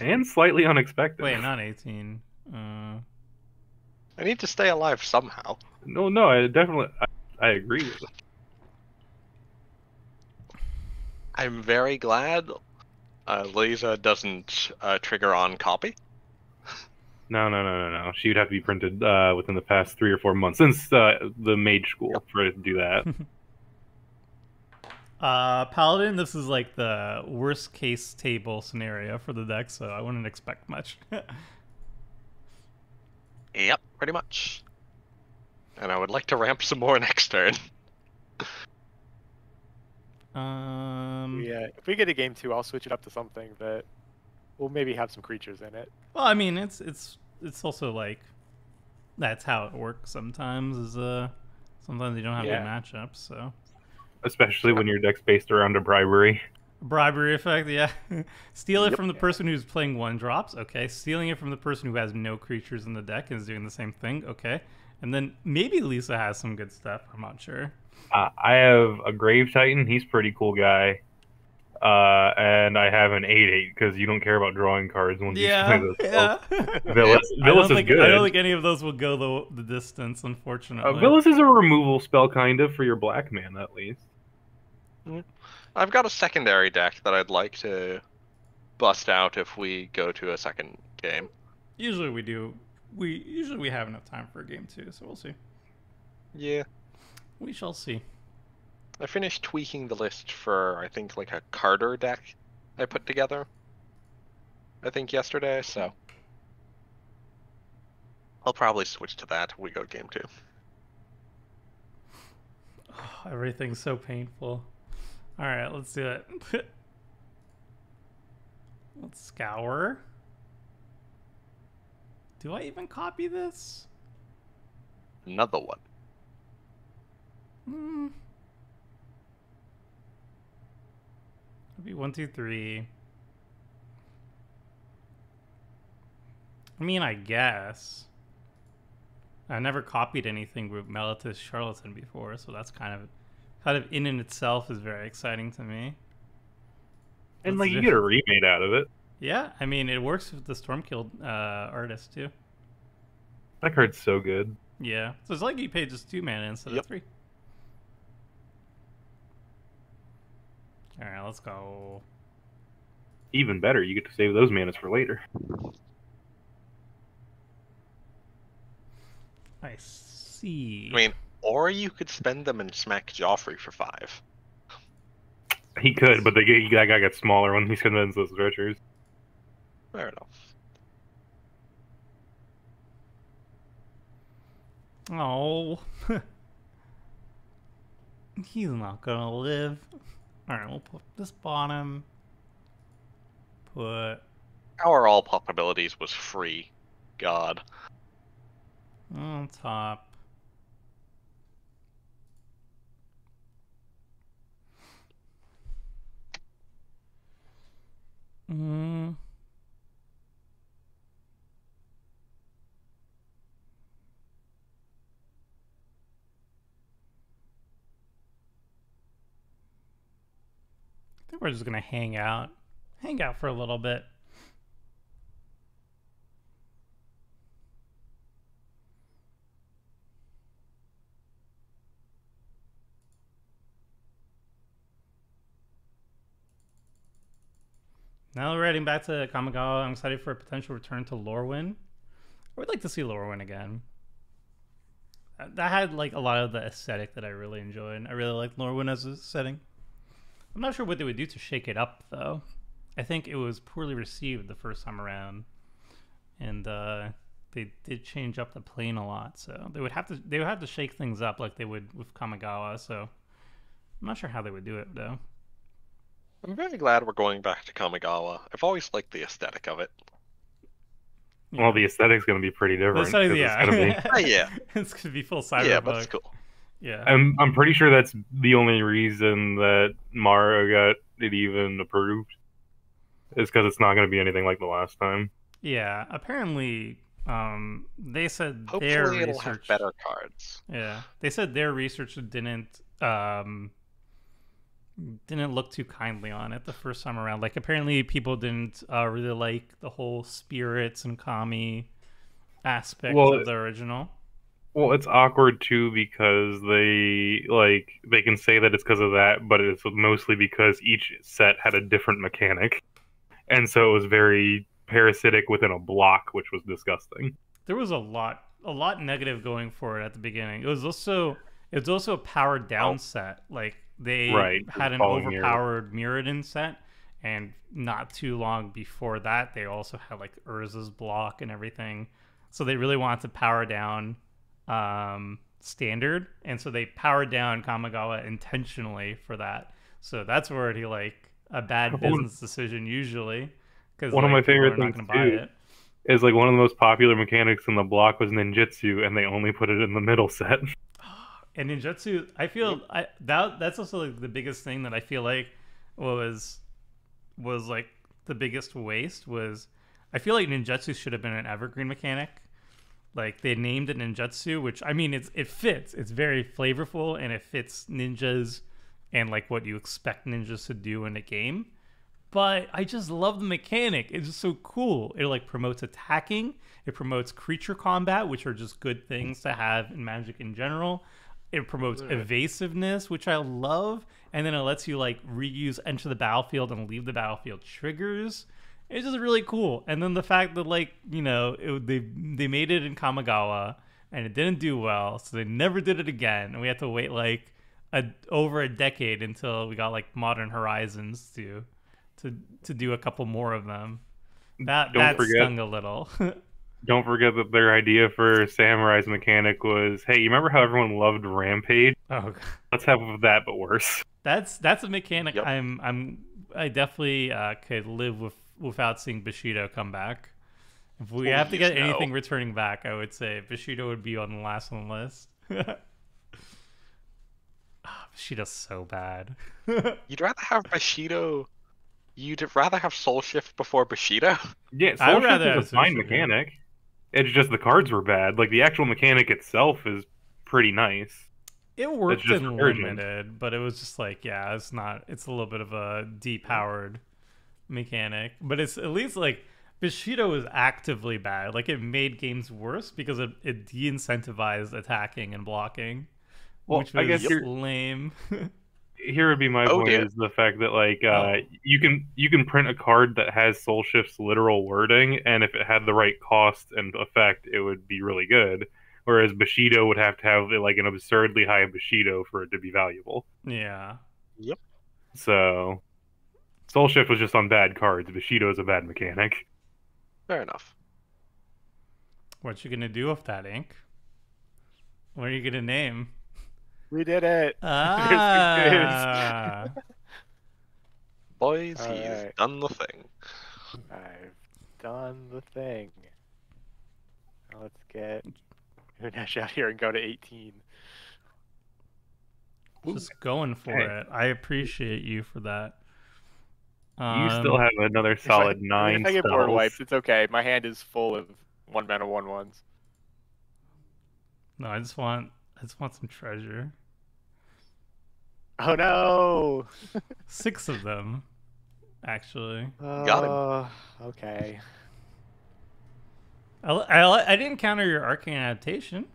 And slightly unexpected. Wait, not 18. Uh, I need to stay alive somehow. No, no, I definitely I, I agree with it. I'm very glad uh, Liesa doesn't uh, trigger on copy. No, no, no, no, no. She would have to be printed uh, within the past three or four months since uh, the mage school for her to do that. uh, Paladin, this is like the worst case table scenario for the deck, so I wouldn't expect much. Yep, pretty much. And I would like to ramp some more next turn. um, Yeah, if we get a game two, I'll switch it up to something that will maybe have some creatures in it. Well, I mean, it's it's it's also like that's how it works sometimes. Is uh sometimes you don't have Yeah. good matchups, so Especially when your deck's based around a bribery. bribery effect. Yeah, steal it Yep. from the person who's playing one drops. Okay, stealing it from the person who has no creatures in the deck and is doing the same thing. Okay, and then maybe Liesa has some good stuff. I'm not sure. Uh, I have a Grave Titan. He's a pretty cool guy. Uh, and I have an 8-8 because you don't care about drawing cards once you play those yeah. spells. Villas, I Villas is think good. I don't think any of those will go the the distance, unfortunately. uh, Villas is a removal spell, kind of, for your black man, at least. I've got a secondary deck that I'd like to bust out if we go to a second game. Usually we do. We usually we have enough time for a game too, so we'll see. Yeah. We shall see. I finished tweaking the list for I think like a Carter deck I put together. I think yesterday, so I'll probably switch to that we go game two. Everything's so painful. All right, let's do it. let's scour. Do I even copy this? Another one. Hmm. It'll be one, two, three. I mean, I guess. I never copied anything with Melitus Charlatan before, so that's kind of, kind of in and itself is very exciting to me. And What's like the you get a remade out of it. Yeah, I mean it works with the Stormkiln uh, artist too. That card's so good. Yeah, so it's like you paid just two mana instead Yep. of three. All right, let's go. Even better, you get to save those manas for later. I see. I mean, or you could spend them and smack Joffrey for five. He could, but they get, that guy got smaller when he spends those treasures. Fair enough. Oh, he's not gonna live. All right, we'll put this bottom. Put Our all pop abilities was free. God. on top. Mm. Think we're just gonna hang out, hang out for a little bit. Now we're heading back to Kamigawa. I'm excited for a potential return to Lorwyn. I would like to see Lorwyn again. That- had like a lot of the aesthetic that I really enjoyed. I really like Lorwyn as a setting. I'm not sure what they would do to shake it up though. I think it was poorly received the first time around, and uh, they did change up the plane a lot. So they would have to they would have to shake things up like they would with Kamigawa. So I'm not sure how they would do it though. I'm very glad we're going back to Kamigawa. I've always liked the aesthetic of it. You Well, know. the aesthetic's going to be pretty The different. aesthetic- yeah, It's gonna be, Oh, yeah. it's gonna be full cyberpunk. Yeah, but it's cool. Yeah, I'm I'm pretty sure that's the only reason that Mara got it even approved. Is because it's not going to be anything like the last time. yeah. Apparently, um, they said their Hopefully, it'll research. have better cards. Yeah, they said their research didn't um didn't look too kindly on it the first time around. Like apparently people didn't uh, really like the whole spirits and kami aspect Well, of the original. Well, it's awkward too because they like they can say that it's because of that, but it's mostly because each set had a different mechanic, and so it was very parasitic within a block, which was disgusting. There was a lot a lot negative going for it at the beginning. It was also it was also a powered down Oh. set. Like they Right, had an overpowered Mirrodin set, and not too long before that, they also had like Urza's block and everything. So they really wanted to power down um, standard, and so they powered down Kamigawa intentionally for that. So that's already like a bad business decision usually. Because One of my favorite things, gonna buy too, it. Is like one of the most popular mechanics in the block was ninjutsu, and they only put it in the middle set. And ninjutsu, I feel I that that's also like the biggest thing that I feel like was was like the biggest waste was I feel like ninjutsu should have been an evergreen mechanic. Like they named it ninjutsu, which I mean it's it fits. It's very flavorful and it fits ninjas and like what you expect ninjas to do in a game. But I just love the mechanic. It's just so cool. It like promotes attacking. It promotes creature combat, which are just good things to have in Magic in general. It promotes Alright. evasiveness, which I love, and then it lets you like reuse enter the battlefield and leave the battlefield triggers. It's just really cool. And then the fact that like you know it, they they made it in Kamigawa and it didn't do well, so they never did it again, and we had to wait like a over a decade until we got like Modern Horizons to to to do a couple more of them. That Don't that forget- stung a little. Don't forget that their idea for Samurai's mechanic was, hey, you remember how everyone loved Rampage? oh, God. Let's have that, but worse. that's that's a mechanic Yep. I'm I'm I definitely uh, could live with without seeing Bushido come back. If we have to Please, get anything returning back, I would say Bushido would be on the last on the list. Ah, Bushido's so bad. You'd rather have Bushido. You'd rather have Soul Shift before Bushido. Yeah, I Soul would Shift rather is a fine Soul mechanic. It's just the cards were bad. Like the actual mechanic itself is pretty nice. It worked just in limited, but it was just like, yeah, it's not. It's a little bit of a depowered mechanic, but it's at least like Bushido was actively bad. Like it made games worse because it, it de-incentivized attacking and blocking, Well, which was I guess you're- lame. here would be my Oh, point dear. is the fact that like uh, Oh. you can you can print a card that has Soul Shift's literal wording, and if it had the right cost and effect, it would be really good. Whereas Bushido would have to have like an absurdly high Bushido for it to be valuable. yeah. Yep. So Soul Shift was just on bad cards. Bushido is a bad mechanic. Fair enough. What you gonna do with that ink? What are you gonna name? We did it. Ah, Boys, he's Alright. done the thing. I've done the thing. Now let's get Unesh out here and go to 18. just going for Hey. it. I appreciate you for that. You Um, still have another If I- solid nine. If I get board spells. wiped, it's okay. My hand is full of one mana one ones. No, I just want I just want some treasure. Oh no! Six of them, actually. Got him. Uh, Okay. I, I, I didn't counter your arcane adaptation.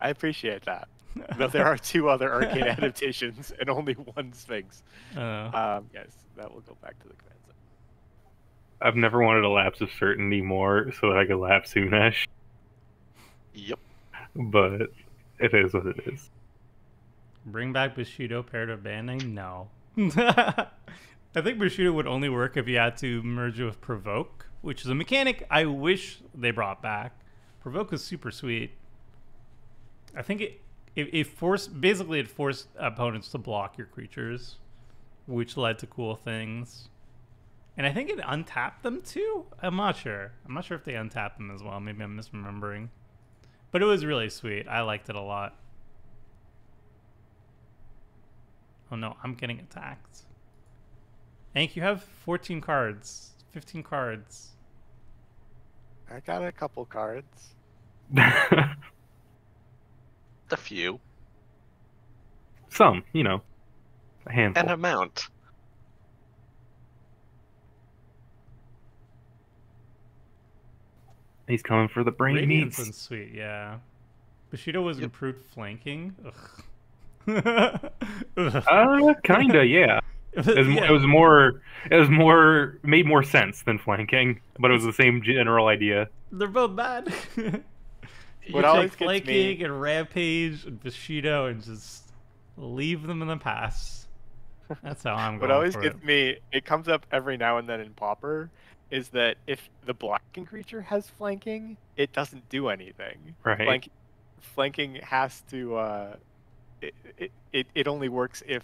I appreciate that. But there are two other arcane adaptations and only one Sphinx. Oh. Um, yes, that will go back to the command center. I've never wanted a lapse of certainty more so that I could lapse Unesh, Yep. but it is what it is. Bring back Bushido paired with Banding? No. I think Bushido would only work if you had to merge it with Provoke, which is a mechanic I wish they brought back. Provoke is super sweet. I think it it, it forced basically it forced opponents to block your creatures, which led to cool things. And I think it untapped them too. I'm not sure. I'm not sure if they untapped them as well. Maybe I'm misremembering. But it was really sweet. I liked it a lot. Oh no, I'm getting attacked. Hank, you have 14 cards. 15 cards. I got a couple cards. A few. Some, you know, a handful. An amount. He's coming for the brain Radiance meats. was sweet, yeah. Bushido was Yep. improved flanking. Ugh. Uh, kinda, yeah. It was, Yeah. it was more. It was more made more sense than flanking, but it was the same general idea. They're both bad. you What take always flanking me- and rampage and Bushido and just leave them in the past. That's how I'm going. What always for gets it. me, it comes up every now and then in Pauper, is that if the blocking creature has flanking, it doesn't do anything. Right. Flank, flanking has to. Uh, it, it, it, it only works if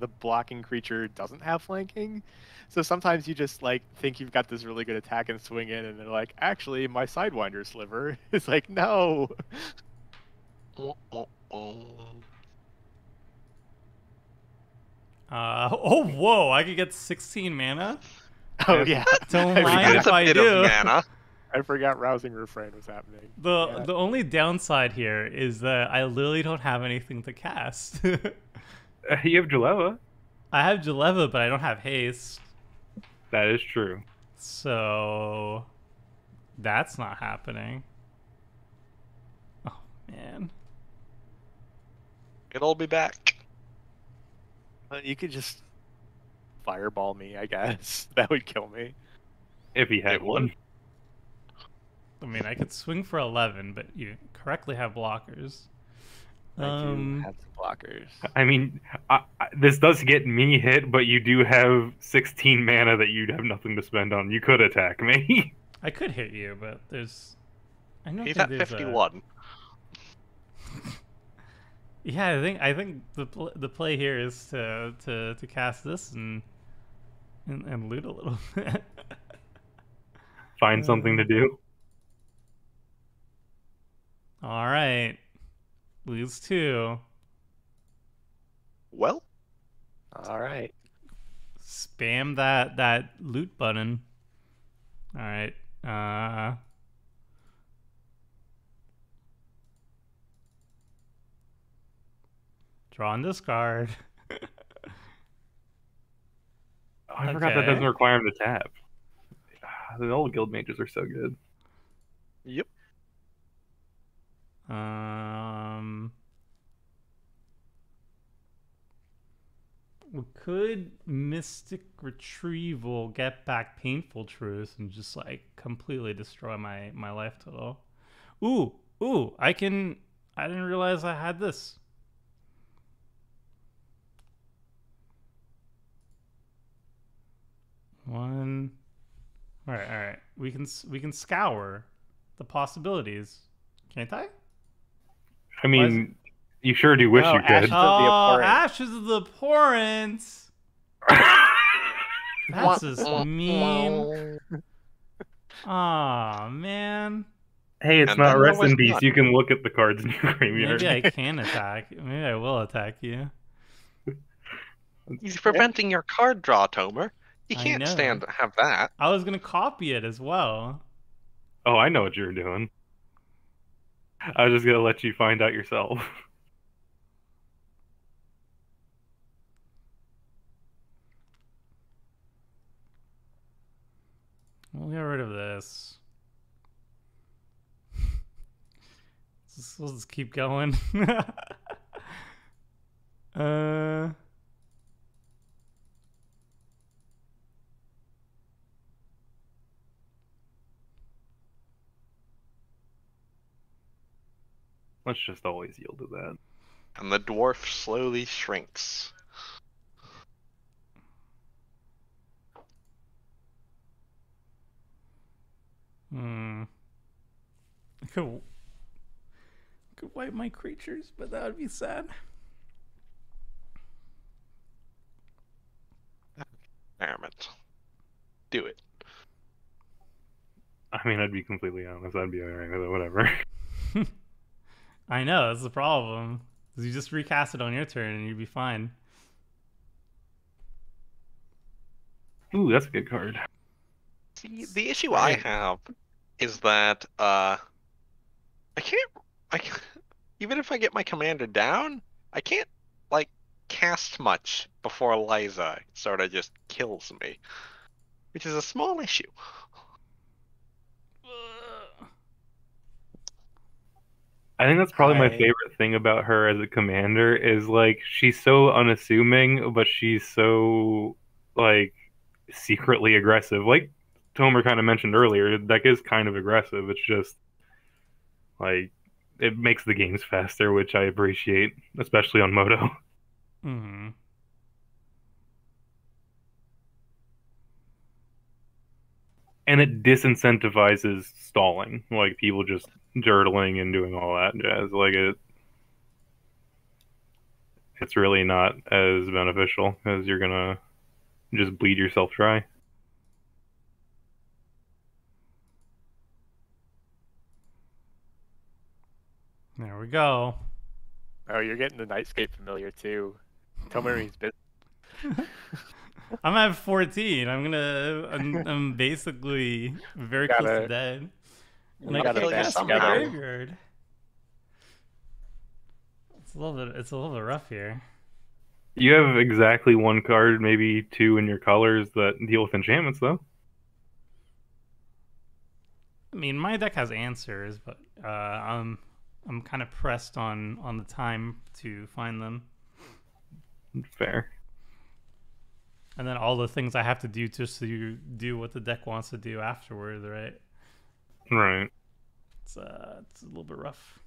the blocking creature doesn't have flanking. So sometimes you just like think you've got this really good attack and swing in, and they're like, actually, my sidewinder sliver. It's like, no. Oh, oh, oh. Uh, oh, whoa! I could get 16 mana. Oh yeah. Don't I mind forgot- if That's a I bit do. of mana. I forgot rousing refrain was happening. The Yeah. the only downside here is that I literally don't have anything to cast. Uh, you have Jeleva. I have Jeleva, but I don't have haste, That is true. so that's not happening. Oh man. It'll be back. You could just fireball me, I guess. That would kill me. If he had one. I mean, I could swing for 11, but you correctly have blockers. I Um, do have some blockers. I mean, I, I, this does get me hit, but you do have 16 mana that you'd have nothing to spend on. You could attack me. I could hit you, but there's. I don't He's think at there's a- 51. Yeah, I think I think the pl- the play here is to to to cast this and and, and loot a little bit. Find something to do. All right, lose two. Well, All right. Spam that that loot button. All right. Uh. Draw and discard. Oh, I forgot that doesn't require him to tap. Ah, The old guild mages are so good. Yep. Um, we could Mystic Retrieval get back Painful Truth and just like completely destroy my my life total. Ooh, ooh! I can. I didn't realize I had this. One. All right, all right. We can we can scour the possibilities, can't I? I mean, you sure do wish No, you Ash- could. of the Oh, ashes of the abhorrent. That's just mean. Aw, man. hey, it's And not then rest in peace. You can look at the cards in your graveyard. Maybe I can attack. Maybe I will attack you. He's preventing your card draw, Tomer. You I can't stand to have that. I was gonna copy it as well. Oh, I know what you're doing. I was just gonna let you find out yourself. We'll get rid of this. Just- we'll just keep going. uh. Let's just always yield to that. And the dwarf slowly shrinks. Hmm. I could, could wipe my creatures, but that would be sad. Experiment. Do it. I mean, I'd be completely honest. I'd be alright with it. Whatever. I know that's the problem. you just recast it on your turn and you'd be fine. Ooh, that's a good card. See, the issue I have is that uh, I can't. I can't- even if I get my commander down, I can't like cast much before Liesa sort of just kills me, which is a small issue. I think that's probably my favorite thing about her as a commander is like she's so unassuming, but she's so like secretly aggressive. Like Tomer kind of mentioned earlier, deck is kind of aggressive. It's just like it makes the games faster, which I appreciate, especially on Moto. hmm And it disincentivizes stalling, like people just durdling and doing all that jazz. Like it, it's really not as beneficial because you're gonna just bleed yourself dry. There we go. Oh, you're getting the Nightscape familiar too. Tomari's business. I'm at 14. I'm gonna. I'm, I'm basically very close to Gotta- dead. And you I gotta can't band cast my somehow. graveyard. It's a little bit. It's a little bit rough here. You have exactly one card, maybe two in your colors that deal with enchantments, though. I mean, my deck has answers, but uh, I'm I'm kind of pressed on on the time to find them, Fair. and then all the things I have to do just to do what the deck wants to do afterwards, right? Right. It's uh, it's a little bit rough.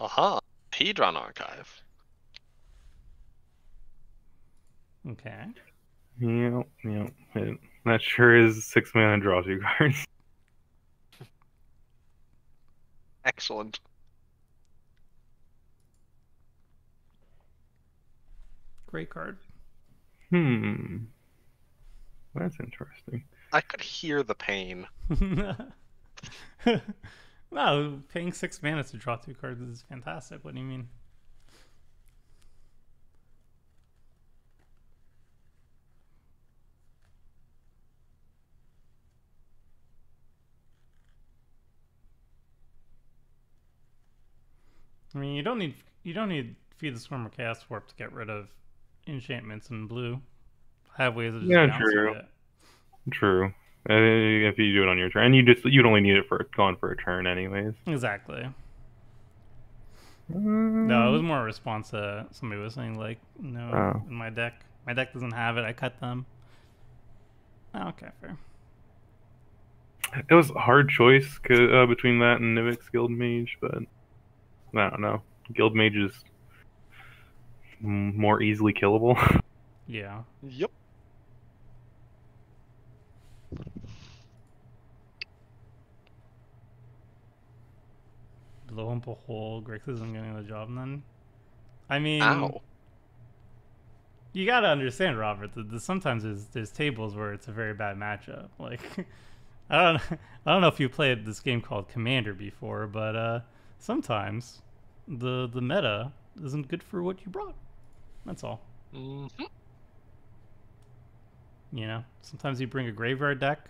Aha! Hedron Archive. Okay. Yep. Yep. It, that sure is six mana draw two cards. Excellent. Great card. Hmm. That's interesting. I could hear the pain. no, paying six mana to draw two cards is fantastic. What do you mean? I mean, you don't need you don't need feed the swarm or chaos warp to get rid of enchantments in blue. I have ways of just Yeah, true. it. True. Uh, if you do it on your turn, and you just you'd only need it for going for a turn, anyways. Exactly. No, Mm. it was more a response to somebody was saying like, no, Oh. in my deck, my deck doesn't have it. I cut them. Oh, okay, fair. It was a hard choice uh, between that and Nivix Guild Mage, but I don't know. Guild Mage is more easily killable. Yeah. Yep. Blow up a hole. Grix isn't getting the job then. I mean, Ow. you gotta understand, Robert. That that sometimes there's there's tables where it's a very bad matchup. Like, I don't I don't know if you played this game called Commander before, but uh, sometimes the the meta isn't good for what you brought. That's all. hmm You know, sometimes you bring a graveyard deck,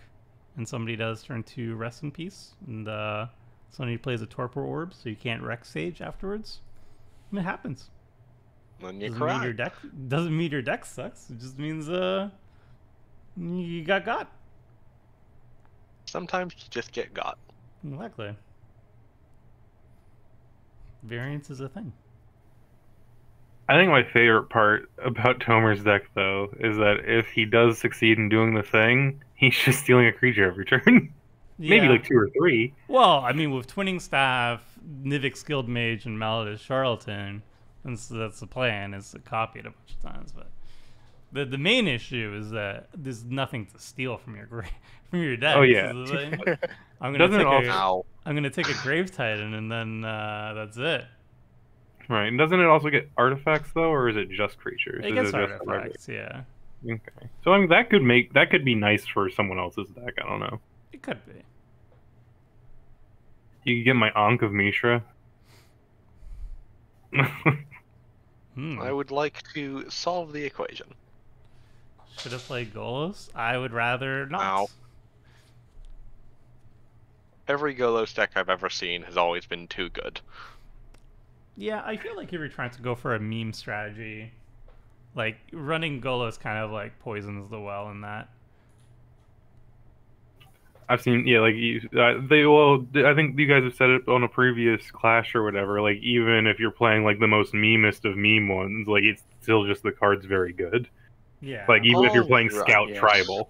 and somebody does turn to rest in peace, and uh, somebody plays a torpor orb, so you can't wreck sage afterwards. And it happens. Then you doesn't mean your deck doesn't mean your deck sucks. It just means uh, you got got Sometimes you just get got. exactly. Variance is a thing. I think my favorite part about Tomer's deck, though, is that if he does succeed in doing the thing, he's just stealing a creature every turn. Maybe Yeah. like two or three. Well, I mean, with Twinning Staff, Nivix Guild Mage, and Maladish Charlatan, and so that's the plan, is to copy it a bunch of times. But the the main issue is that there's nothing to steal from your gra- from your deck. Oh, yeah. This is. I'm gonna Doesn't take it also- a, Ow. I'm gonna take a Grave Titan, and then uh, that's it. Right. And doesn't it also get artifacts, though, or is it just creatures? It Is gets just artifacts, yeah. Okay. So I mean, that could make that could be nice for someone else's deck. I don't know. It could be. You could get my Ankh of Mishra. Hmm. I would like to solve the equation. Should have played Golos. I would rather not. Ow. Every Golos deck I've ever seen has always been too good. Yeah, I feel like if you're trying to go for a meme strategy, like running Golos kind of like poisons the well in that. I've seen, yeah, like you, uh, they. Well, I think you guys have said it on a previous clash or whatever. Like even if you're playing like the most memest of meme ones, like it's still just the card's very good. Yeah. Like even if you're Oh, playing right, Scout yes. Tribal,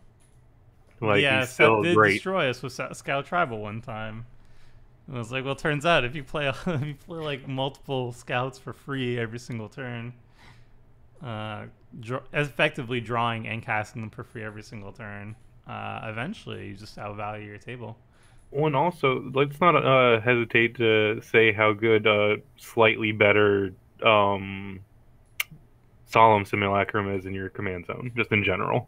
like yeah, he's still did great. destroy us with Scout Tribal one time. And I was like, well, turns out if you play if you play like multiple scouts for free every single turn, uh, effectively drawing and casting them for free every single turn, uh, eventually you just outvalue your table. Well, and also let's not uh, hesitate to say how good uh, slightly better um, Solemn Simulacrum is in your command zone, just in general.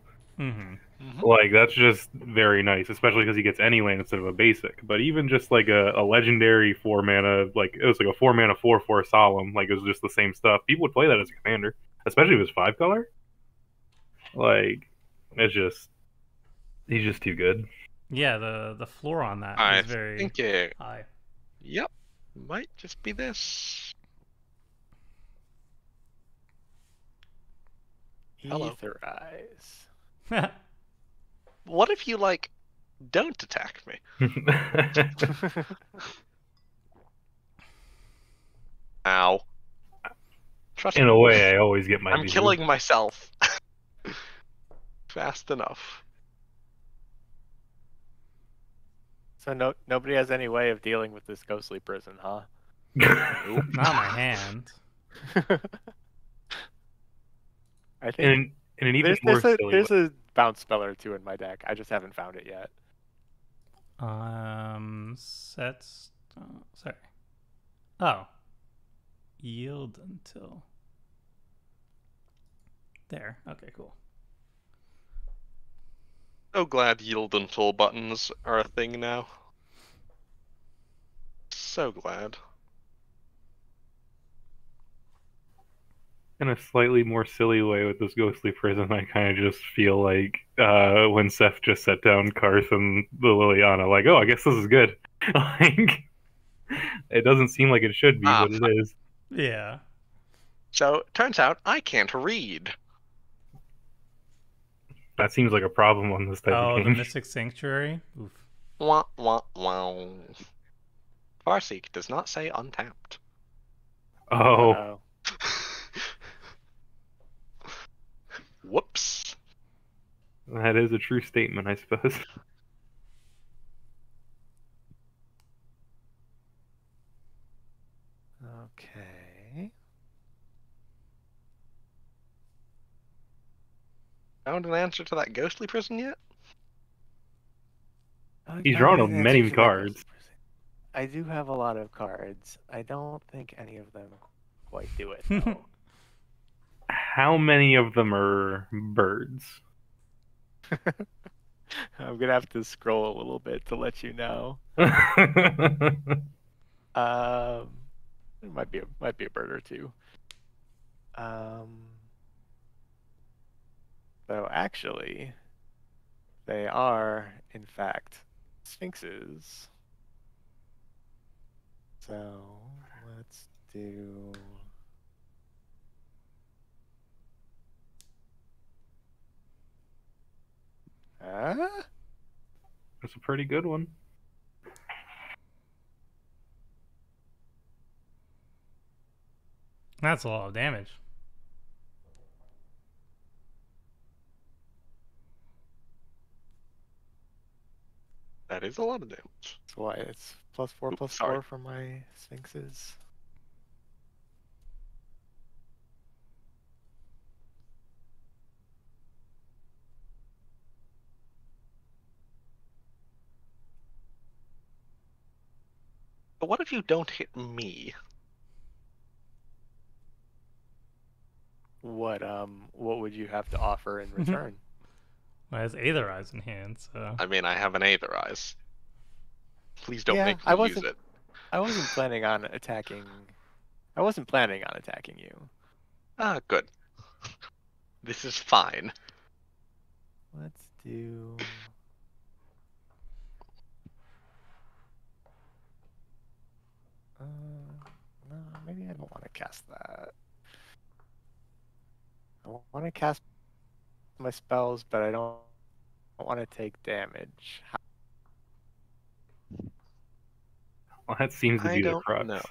Hmm Like that's just very nice, especially because he gets any land instead of a basic. But even just like a, a legendary four mana, like it was like a four mana four four solemn, like it was just the same stuff. People would play that as a commander, especially if it was five color. Like it's just he's just too good. Yeah, the the floor on that is I very think it. high. Yep. Might just be this. Hello. Ether eyes. What if you like don't attack me? Ow. Trust in me, a way, I always get my. I'm due. killing myself. Fast enough. So no, nobody has any way of dealing with this ghostly prison, huh? Not my hand. I think and and an even there's, more there's, a, silly. there's a bounce spell or two in my deck. I just haven't found it yet. Um, sets. Uh, sorry. Oh. Yield until. There. Okay, cool. So glad yield until buttons are a thing now. So glad. In a slightly more silly way with this ghostly prison, I kind of just feel like uh, when Seth just set down Karth and the Liliana, like, oh, I guess this is good. like, it doesn't seem like it should be, Ah, but it is. Yeah. So turns out I can't read. That seems like a problem on this type Oh, of the. Mystic Sanctuary. Oof. Wah wah wah. Farseek does not say untapped. Oh, Uh-oh. Whoops. that is a true statement, I suppose. Okay. Found an answer to that ghostly prison yet? He's drawn that's many cards. I do have a lot of cards. I don't think any of them quite do it. How many of them are birds? I'm gonna have to scroll a little bit to let you know. Um, it might be a might be a bird or two. Um, so actually, they are in fact sphinxes. So let's do. Ah, That's a pretty good one. That's a lot of damage. That is a lot of damage. that's why it's plus four Oop, plus sorry. four for my sphinxes. But what if you don't hit me? What um what would you have to offer in return? Well, it has Aetherize in hand, so. I mean, I have an Aether Eyes. Please don't Yeah, make me I use wasn't- it. I wasn't planning on attacking. I wasn't planning on attacking you. Ah, good. This is fine. Let's do. Uh, no, maybe I don't want to cast that. I want to cast my spells, but I don't, want to take damage. Well, that seems to I be the don't crux. know.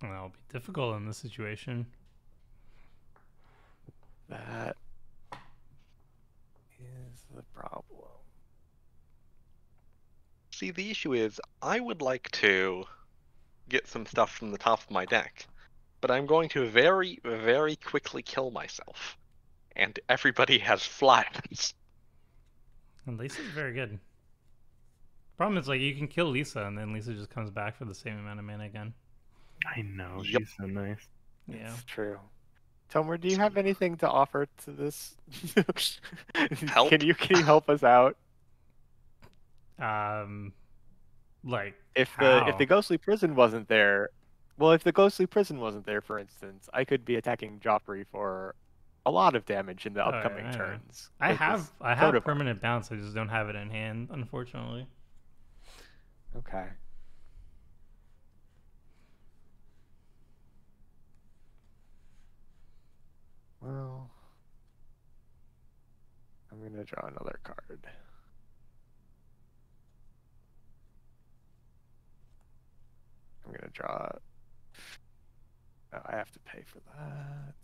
That'll be difficult in this situation. That is the problem. See, the issue is, I would like to get some stuff from the top of my deck, but I'm going to very, very quickly kill myself. And everybody has flyers. And Liesa's very good. Problem is, like, you can kill Liesa, and then Liesa just comes back for the same amount of mana again. I know, Yep. she's so nice. Yeah. It's true. Tomer, do you have anything to offer to this? Help? Can you can you help us out? Um, like, If the if the ghostly prison wasn't there, well, if the ghostly prison wasn't there, for instance, I could be attacking Joffrey for a lot of damage in the Oh, yeah, upcoming I know. turns. I have I have permanent bounce. I just don't have it in hand, unfortunately. Okay. Well, I'm gonna draw another card. I'm gonna draw. Oh, I have to pay for that.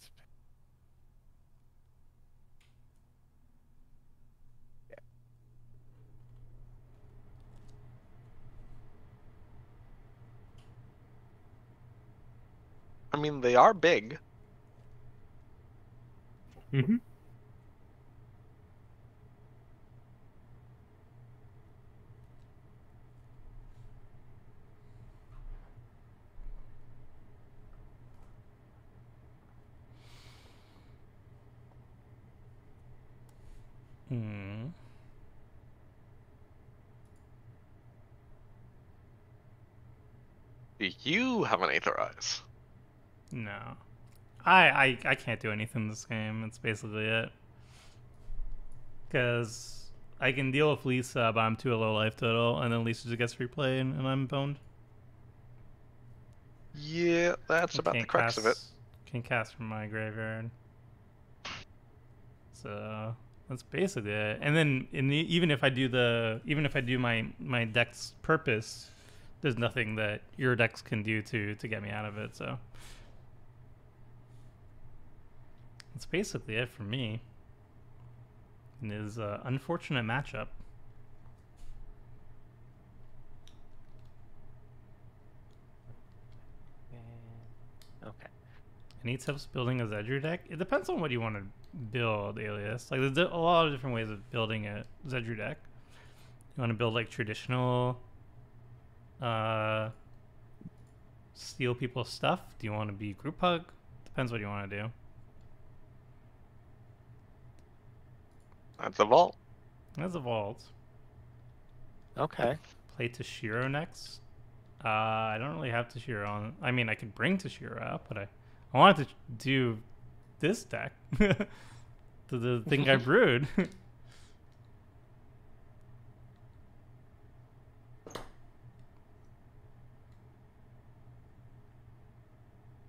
I mean, they are big. hmm Hmm. Do you have an Aetherize? No. I, I I can't do anything in this game. It's basically it. Because I can deal with Liesa, but I'm too low life total, and then Liesa just gets replayed, and I'm boned. Yeah, that's I about the crux of it. Can cast from my graveyard. So that's basically it. And then in the, even if I do the even if I do my my deck's purpose, there's nothing that your decks can do to to get me out of it. So that's basically it for me. It is an unfortunate matchup. Okay. Any tips building a Zedruu deck? It depends on what you want to build, Alias. Like, there's a lot of different ways of building a Zedruu deck. You want to build like traditional, uh, steal people's stuff? Do you want to be group hug? Depends what you want to do. That's a vault. That's a vault. Okay. Play Tashiro next. Uh, I don't really have Tashiro on. I mean, I could bring Tashiro out, but I, I wanted to do this deck. the, the thing I brewed.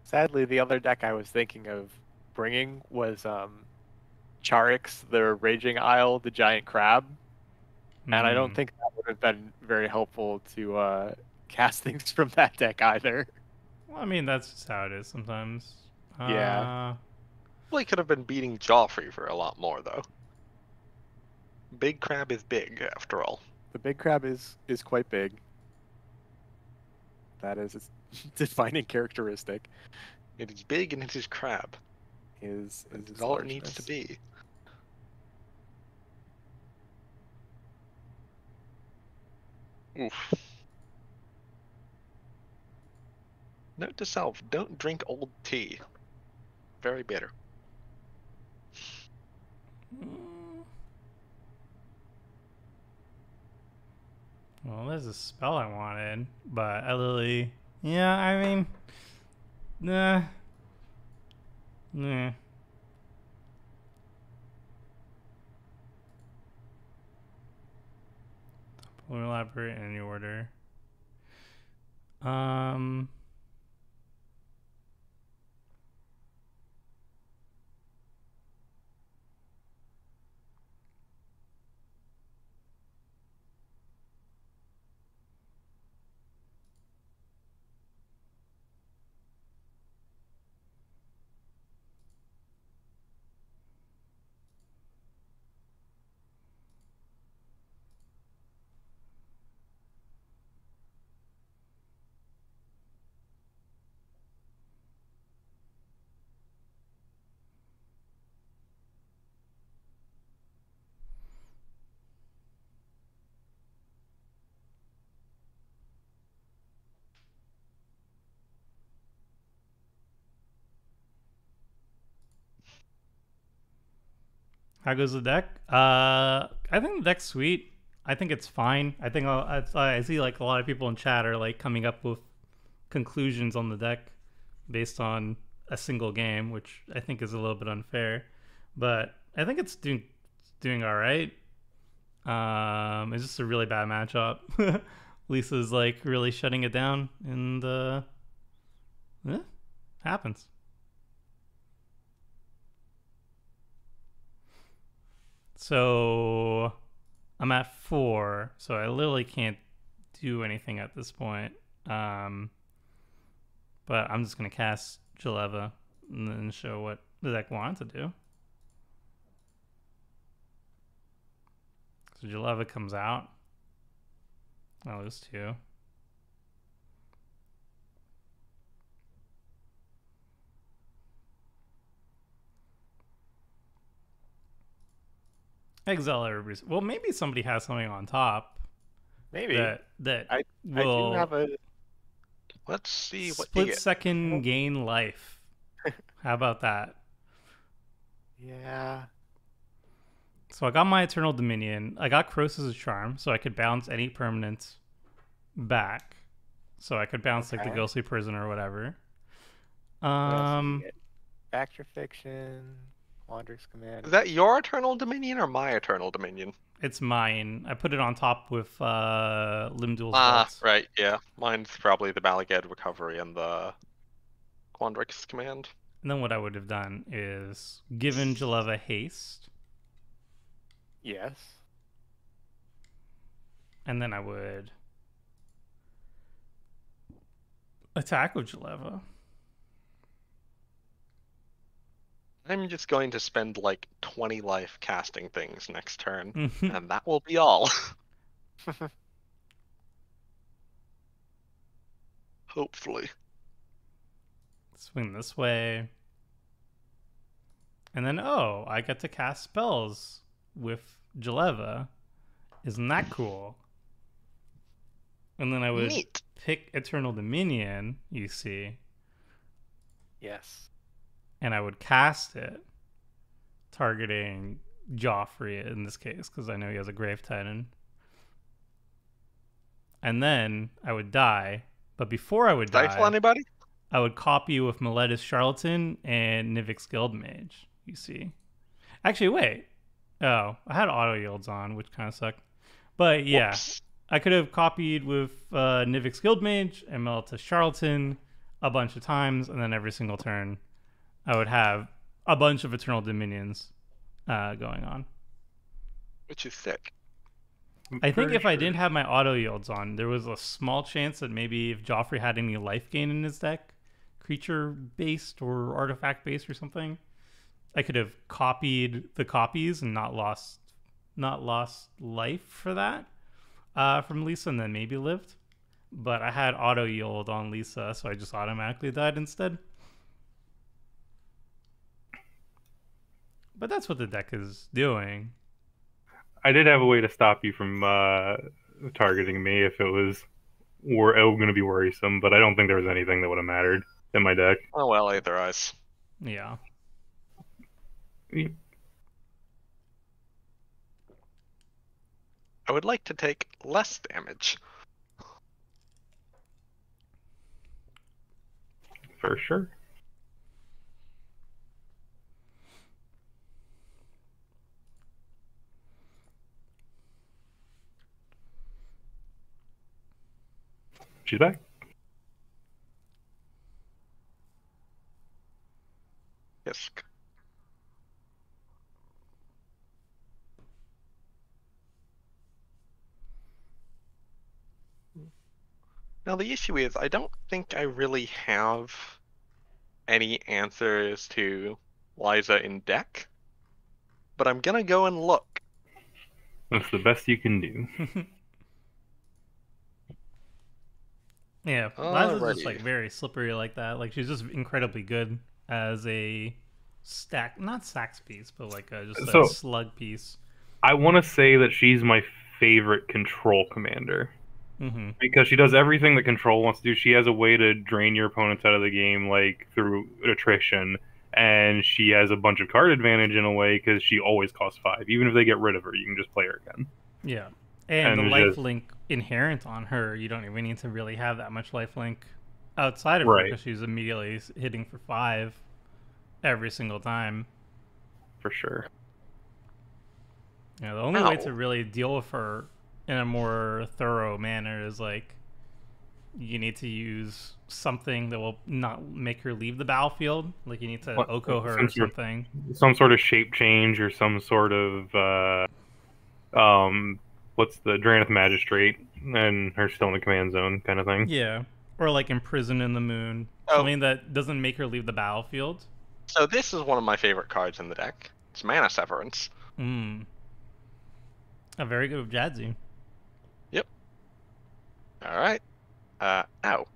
Sadly, the other deck I was thinking of bringing was um, Charix, the Raging Isle, the Giant Crab, and I don't Hmm. think that would have been very helpful to uh, cast things from that deck either. Well, I mean, that's just how it is sometimes. Yeah. Uh, He could have been beating Joffrey for a lot more, though. Big crab is big, after all. The big crab is is quite big. That is its defining characteristic. It is big and it is crab. Is, is all it needs to be. Oof. Note to self: Don't drink old tea. Very bitter. Mm. well, there's a spell I wanted, but I literally. Yeah, I mean. Nah. Nah. We'll elaborate in any order. Um. How goes the deck? Uh, I think the deck's sweet. I think it's fine. I think I'll, I, I see like a lot of people in chat are like coming up with conclusions on the deck based on a single game, which I think is a little bit unfair. But I think it's doing doing all right. Um, it's just a really bad matchup. Liesa's like really shutting it down, and uh, yeah, happens. So I'm at four, so I literally can't do anything at this point. Um, but I'm just gonna cast Jeleva and then show what the deck wanted to do. So Jeleva comes out. I lose two. Exile everybody's. Well, maybe somebody has something on top Maybe that that I- I do have a Let's see what you split get. second gain life. How about that? yeah. So I got my Eternal Dominion. I got Crosis's Charm, so I could bounce any permanent back. So I could bounce like the Ghostly Prison or whatever. What else did you Um, get? Fact or fiction. Quandrix command. Is that your Eternal Dominion or my Eternal Dominion? It's mine. I put it on top with uh, Lim-Dûl's Ah, Vault. right, yeah. Mine's probably the Bala Ged Recovery and the Quandrix command. And then what I would have done is given Jeleva haste, Yes. and then I would attack with Jeleva. I'm just going to spend like 20 life casting things next turn, Mhm. and that will be all. Hopefully. Swing this way. And then, oh, I get to cast spells with Jeleva. Isn't that cool? And then I would Neat. pick Eternal Dominion, you see, yes. And I would cast it, targeting Joffrey in this case, because I know he has a Grave Titan. And then I would die, but before I would Stifle die, anybody? I would copy with Miletus Charlatan and Nivix Guildmage, you see. Actually, wait. Oh, I had auto yields on, which kind of sucked. But yeah, Whoops. I could have copied with uh, Nivix Guildmage and Miletus Charlatan a bunch of times, and then every single turn, I would have a bunch of Eternal Dominions uh, going on. Which is sick. I think For if I didn't have my auto yields on, there was a small chance that maybe if Joffrey had any life gain in his deck, creature based or artifact based or something, I could have copied the copies and not lost not lost life for that uh, from Liesa and then maybe lived. But I had auto yield on Liesa, so I just automatically died instead. But that's what the deck is doing. I did have a way to stop you from uh, targeting me if it was wor- going to be worrisome, but I don't think there was anything that would have mattered in my deck. Oh well, either eyes. Yeah. I would like to take less damage. For sure. She's back. Yes. Now the issue is I don't think I really have any answers to Liesa in deck. But I'm gonna go and look. That's the best you can do. Yeah, Liesa's just like very slippery like that. Like she's just incredibly good as a stack, not stacks piece, but like a, just a So- slug piece. I want to say that she's my favorite control commander hmm because she does everything that control wants to do. She has a way to drain your opponents out of the game, like through attrition, and she has a bunch of card advantage in a way because she always costs five. Even if they get rid of her, you can just play her again. Yeah, and, And the life just- link inherent on her, you don't even need to really have that much lifelink outside of her because she's immediately hitting for five every single time. For sure. Yeah, the only way to really deal with her in a more thorough manner is like you need to use something that will not make her leave the battlefield. Like you need to What- Oko her or something. Some sort of shape change or some sort of uh, um, what's the Dranith Magistrate and her still in the command zone kind of thing. Yeah. Or like imprison in the moon. Oh. Something that doesn't make her leave the battlefield. So this is one of my favorite cards in the deck. It's Mana Severance. Mm. A very good with Jadzi. Alright. Uh ow.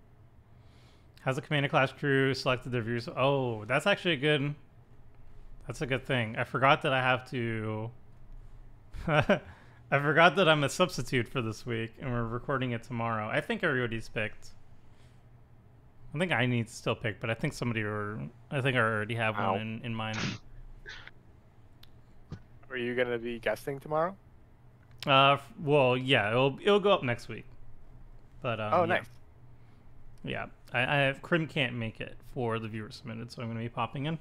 Has a Commander Clash crew selected their views. Oh, that's actually a good. That's a good thing. I forgot that I have to. I forgot that I'm a substitute for this week, and we're recording it tomorrow. I think everybody's picked. I think I need to still pick, but I think somebody or I think I already have Ow. one in, in mind. Are you gonna be guesting tomorrow? Uh, f- well, yeah, it'll it'll go up next week. But um, oh, yeah. nice. Yeah, I, I have Crim can't make it for the viewer submitted, so I'm going to be popping in.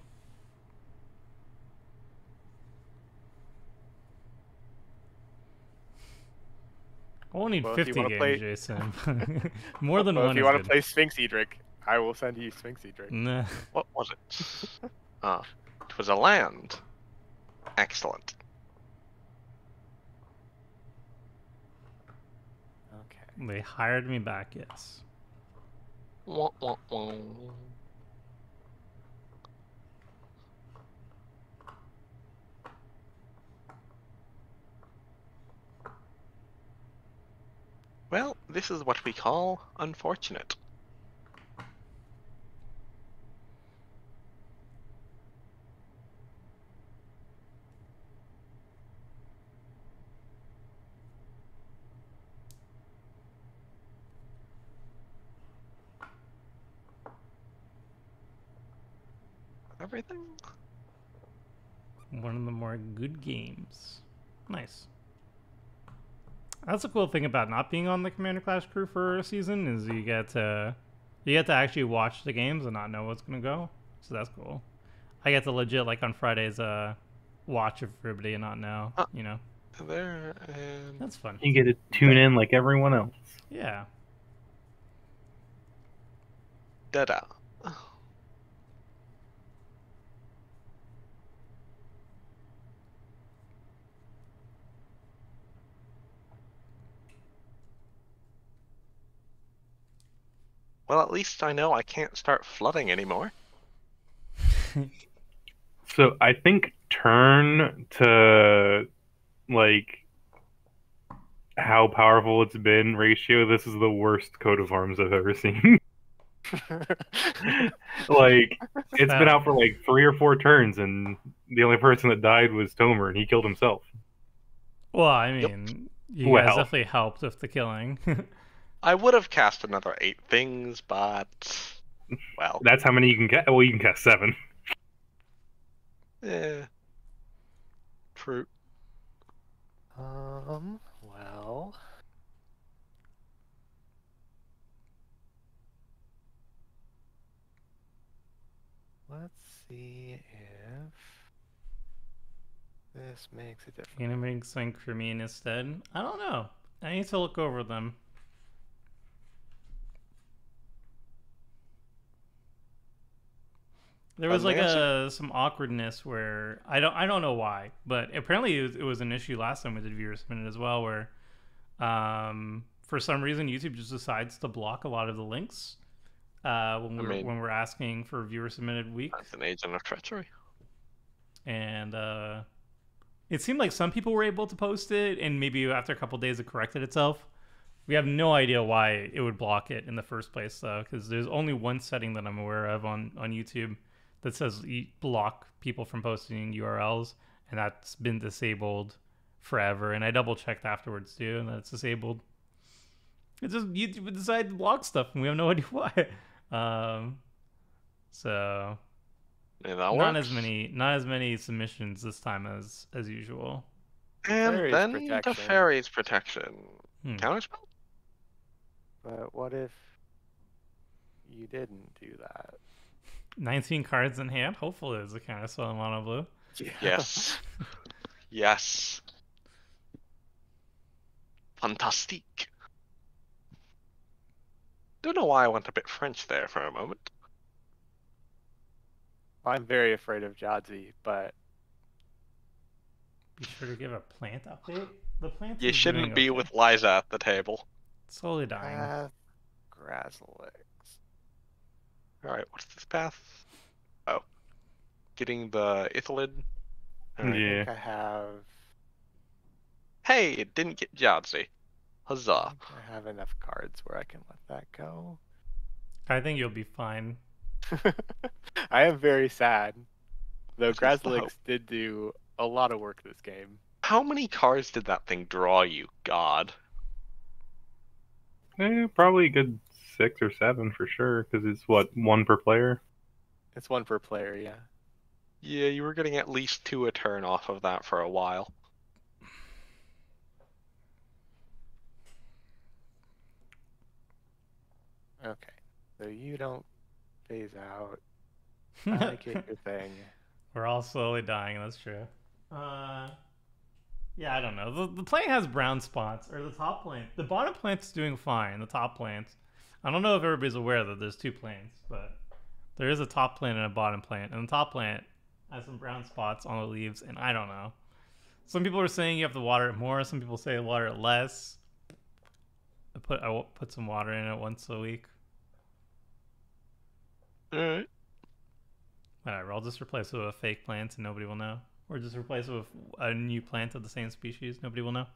I won't need Well, 50 games, play- Jason. More than well, one if you want to play Sphinx Edric, I will send you Sphinx Edric. Nah. What was it? Ah, it was a land. Excellent. Okay. They hired me back, yes. Wah, wah, wah. Well, this is what we call unfortunate. Everything? One of the more good games. Nice. That's a cool thing about not being on the Commander Clash crew for a season is you get to you get to actually watch the games and not know what's gonna go. So that's cool. I get to legit like on Fridays uh watch everybody and not know. Uh. You know. There and That's fun. You get to tune in like everyone else. Yeah. da-da. Well, at least I know I can't start flooding anymore. So I think turn to like how powerful it's been ratio. This is the worst coat of arms I've ever seen. like it's been out for like three or four turns, and the only person that died was Tomer, and he killed himself. Well, I Yep. mean, you guys Well. definitely helped with the killing. I would have cast another eight things, but well, That's how many you can get. Well, you can cast seven. Yeah. True. Um. Well. Let's see if this makes a difference. You gonna make something for me instead? I don't know. I need to look over them. There was like Nancy- a some awkwardness where I don't I don't know why, but apparently it was, it was an issue last time we did viewer submitted as well, where um, for some reason YouTube just decides to block a lot of the links uh, when we're mean- when we're asking for viewer submitted week That's an agent of treachery. and uh, it seemed like some people were able to post it, and maybe after a couple days it corrected itself. We have no idea why it would block it in the first place, though, because there's only one setting that I'm aware of on on YouTube that says block people from posting URLs, and that's been disabled forever. And I double checked afterwards too, and that's disabled. It's just YouTube decided to block stuff, and we have no idea why. Um, so Yeah, that not works. as many not as many submissions this time as as usual And Fairies then the fairies protection. Hmm. Counterspell? But what if you didn't do that? 19 cards in hand hopefully it's a kind of spell in mono blue Yes. yes. Fantastique. Don't know why I went a bit French there for a moment. I'm very afraid of Jadzi, but be sure to give a plant update the plant You shouldn't be okay. with Liesa at the table. slowly dying uh, Path Grazilaxx. Alright, what's this path? Oh. Getting the Illithid. Alright. I Yeah. think I have. Hey, it didn't get Jadzi. Huzzah. think I have enough cards where I can let that go. i think you'll be fine I am very sad, though That's just the hope. Grazilaxx did do a lot of work this game. How many cards did that thing draw you, God? Eh, probably a good six or seven for sure, because it's what one per player. It's one per player, yeah. Yeah, you were getting at least two a turn off of that for a while. Okay, so you don't phase out. I get your thing. we're all slowly dying that's true uh Yeah, I don't know. The, the plant has brown spots, or the top plant. The bottom plant's doing fine. The top plant. I don't know if everybody's aware that there's two plants, but there is a top plant and a bottom plant, and the top plant has some brown spots on the leaves, and I don't know. Some people are saying you have to water it more. Some people say water it less. I put I put some water in it once a week. Alright. Whatever. I'll just replace it with a fake plant, and nobody will know. Or just replace it with a new plant of the same species. Nobody will know.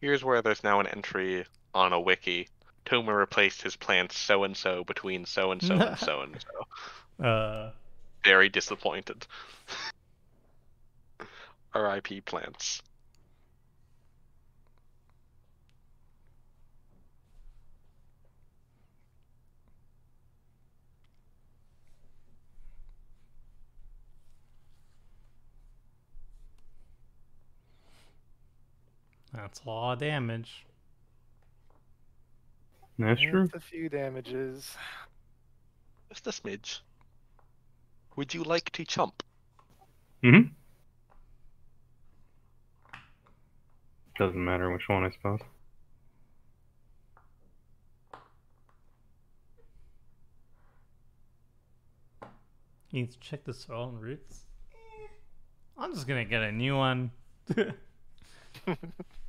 Here's where there's now an entry on a wiki. Tomer replaced his plants so and so between so and so and so and so. Uh, Very disappointed. R.I.P. plants. That's a lot of damage. That's true. It's a few damages. Just a smidge. Would you like to chump? hmm Doesn't matter which one, I suppose. You need to check the soil and roots. I'm just gonna get a new one.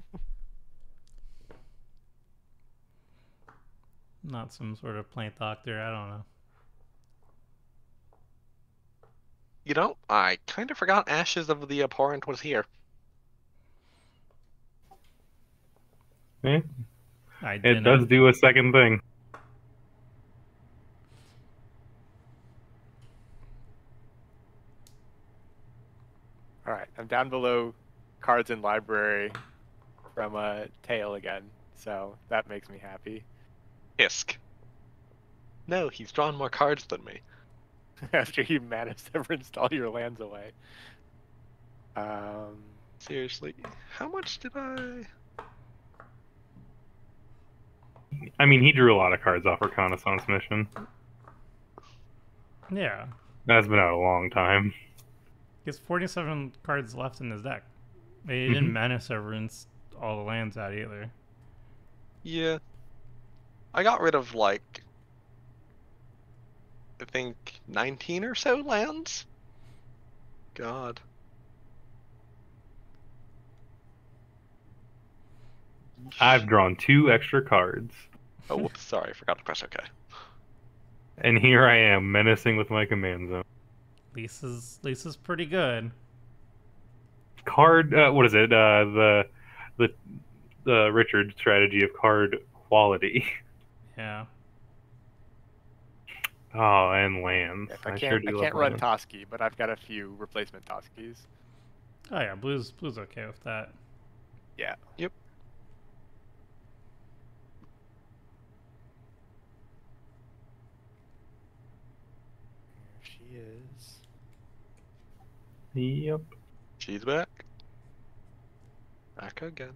Not some sort of plant doctor. I don't know. You know, I kind of forgot Ashes of the Abhorrent was here. Eh, I it didn't. does do a second thing. All right, I'm down below cards in library from uh, Tail again, so that makes me happy. Hisk. No, he's drawn more cards than me. After you managed to install your lands away. Um, Seriously, how much did I? I mean, he drew a lot of cards off Reconnaissance Mission. Yeah, That's been out a long time. he has 47 cards left in his deck. He didn't Mhm. mana severance all the lands out either. Yeah. I got rid of like I think 19 or so lands. God. I've drawn two extra cards, Oh, whoops, sorry, I forgot to press OK. and here I am menacing with my command zone. Liesa's Liesa's pretty good. Card, uh, what is it? Uh, the the the Richard strategy of card quality. Yeah. Oh, and lands. if I I can't, sure I can't run lands. Toski, but I've got a few replacement Toskis. Oh yeah, blues blues okay with that. Yeah. Yep. There she is. Yep. She's back. Back again.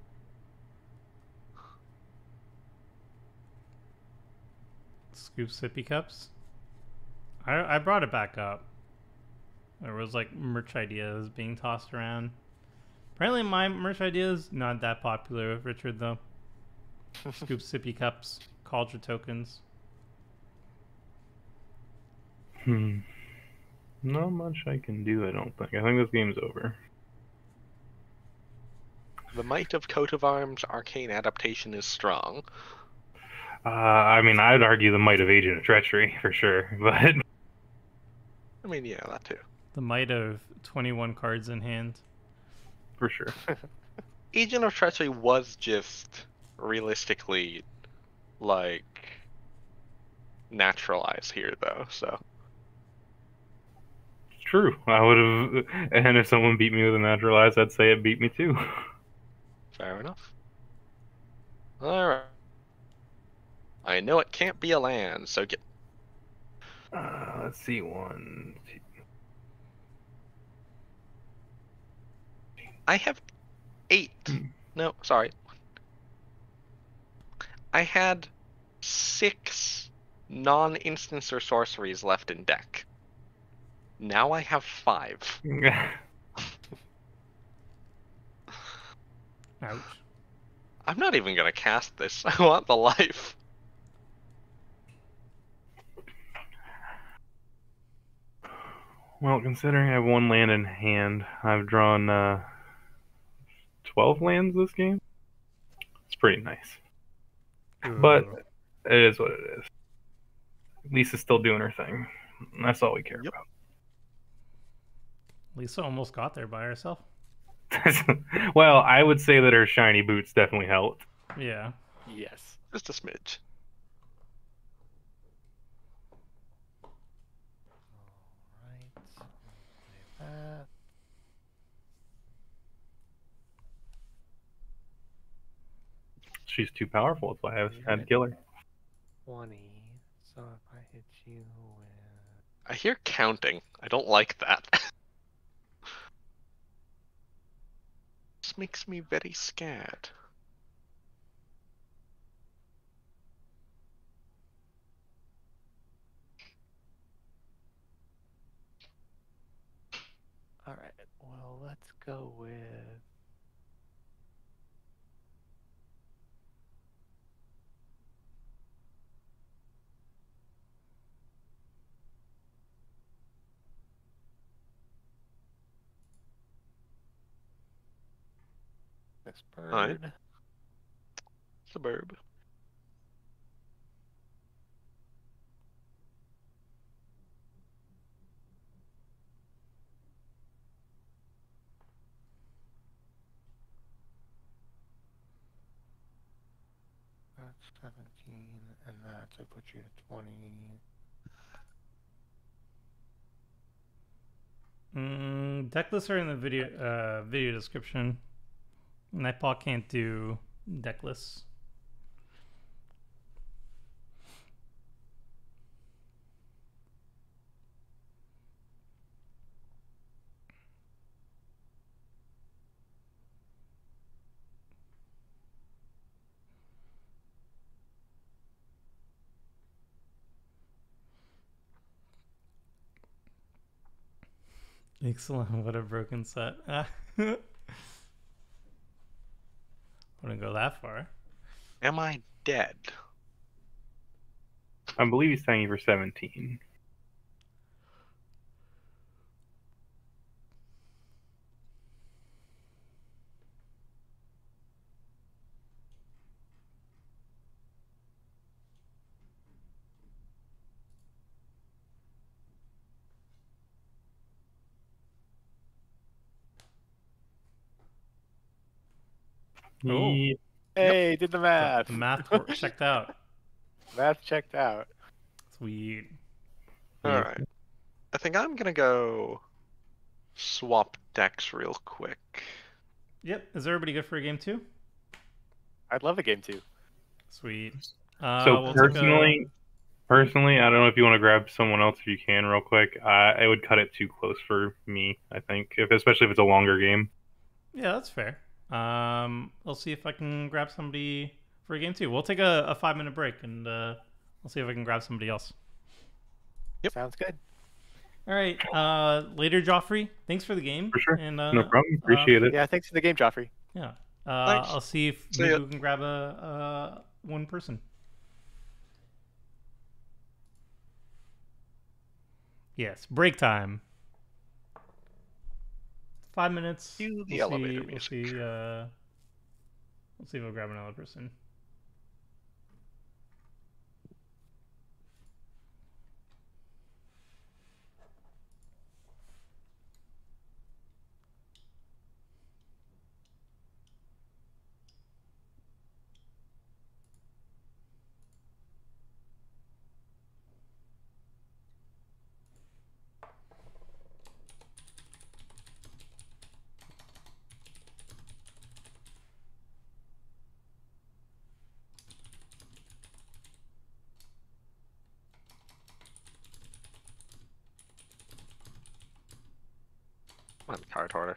Scoop sippy cups. I I brought it back up. There was like merch ideas being tossed around. Apparently, my merch idea is not that popular with Richard though. Scoop sippy cups, cauldron tokens. Hmm. Not much I can do, I don't think. I think this game's over. The might of coat of arms arcane adaptation is strong. Uh, I mean, I'd argue the might of Agent of Treachery for sure, but I mean, yeah, that too. The might of 21 cards in hand. for sure. Agent of Treachery was just realistically like naturalized here though, so It's true. I would have, and if someone beat me with a naturalized, I'd say it beat me too. fair enough. Alright. I know it can't be a land, so get Uh, let's see, one. two- I have eight. Hmm. No, sorry. I had six non-instants or sorceries left in deck. Now I have five. Ouch. I'm not even gonna cast this. I want the life. Well, considering I have one land in hand, I've drawn uh, 12 lands this game. It's pretty nice. But it is what it is. Liesa's still doing her thing. That's all we care Yep. Liesa almost got there by herself. well, I would say that her shiny boots definitely helped. Yeah. Yes. Just a smidge. Alright. She's too powerful. That's why I had to kill her. 20. So if I hit you with. I hear counting. I don't like that. this makes me very scared. Alright, well, let's go with. This bird. Alright. Suburb. That's 17, and that's I put you to 20. Mm, deck lists are in the video uh, video description. Nightpaw can't do deckless. Excellent. What a broken set. Wouldn't go that far. Am I dead? I believe he's saying you for 17. Oh. Ye- Hey, did the The- math. The math work checked out. math checked out. Sweet. Yeah. Alright. I think I'm gonna go swap decks real quick. Yep. Is everybody good for a game two? I'd love a game two. Sweet. Uh, so we'll take a- personally, personally, I don't know if you want to grab someone else if you can real quick. I, I would cut it too close for me. I think, if especially if it's a longer game. Yeah, that's fair. Um, we'll see if I can grab somebody for a game two. We'll take a, a five minute break and uh, we'll see if I can grab somebody else. Yep. Sounds good. All right. Uh, later, Joffrey. Thanks for the game. For sure. And uh, no problem. Appreciate it. Yeah, thanks for the game, Joffrey. Yeah. Uh, I'll see if See maybe we can grab a, uh one person. Yes, break time. Five minutes. Cue the We'll elevator see, we'll see. Uh, we'll see if we'll grab another person. Come on, Cardhoarder.